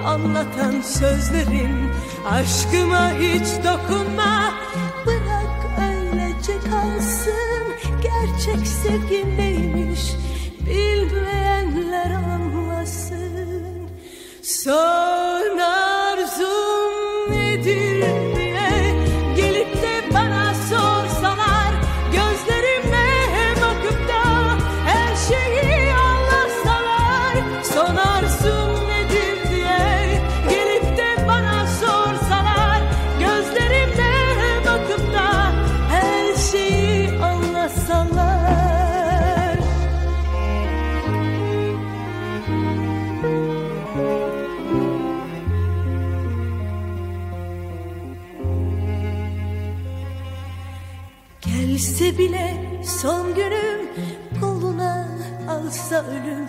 anlatan sözlerim Aşkıma hiç dokunma. Bırak öylece kalsın Gerçek sevgi neymiş Bilmeyenler anlasın. Son bile son günüm. Koluna alsa ölüm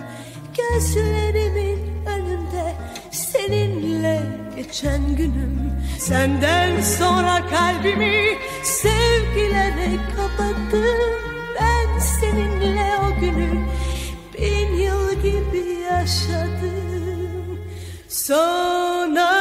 Gözlerimin önünde. Seninle geçen günüm. Senden sonra kalbimi sevgilere kapattım. Ben seninle o günü bin yıl gibi yaşadım. Sonra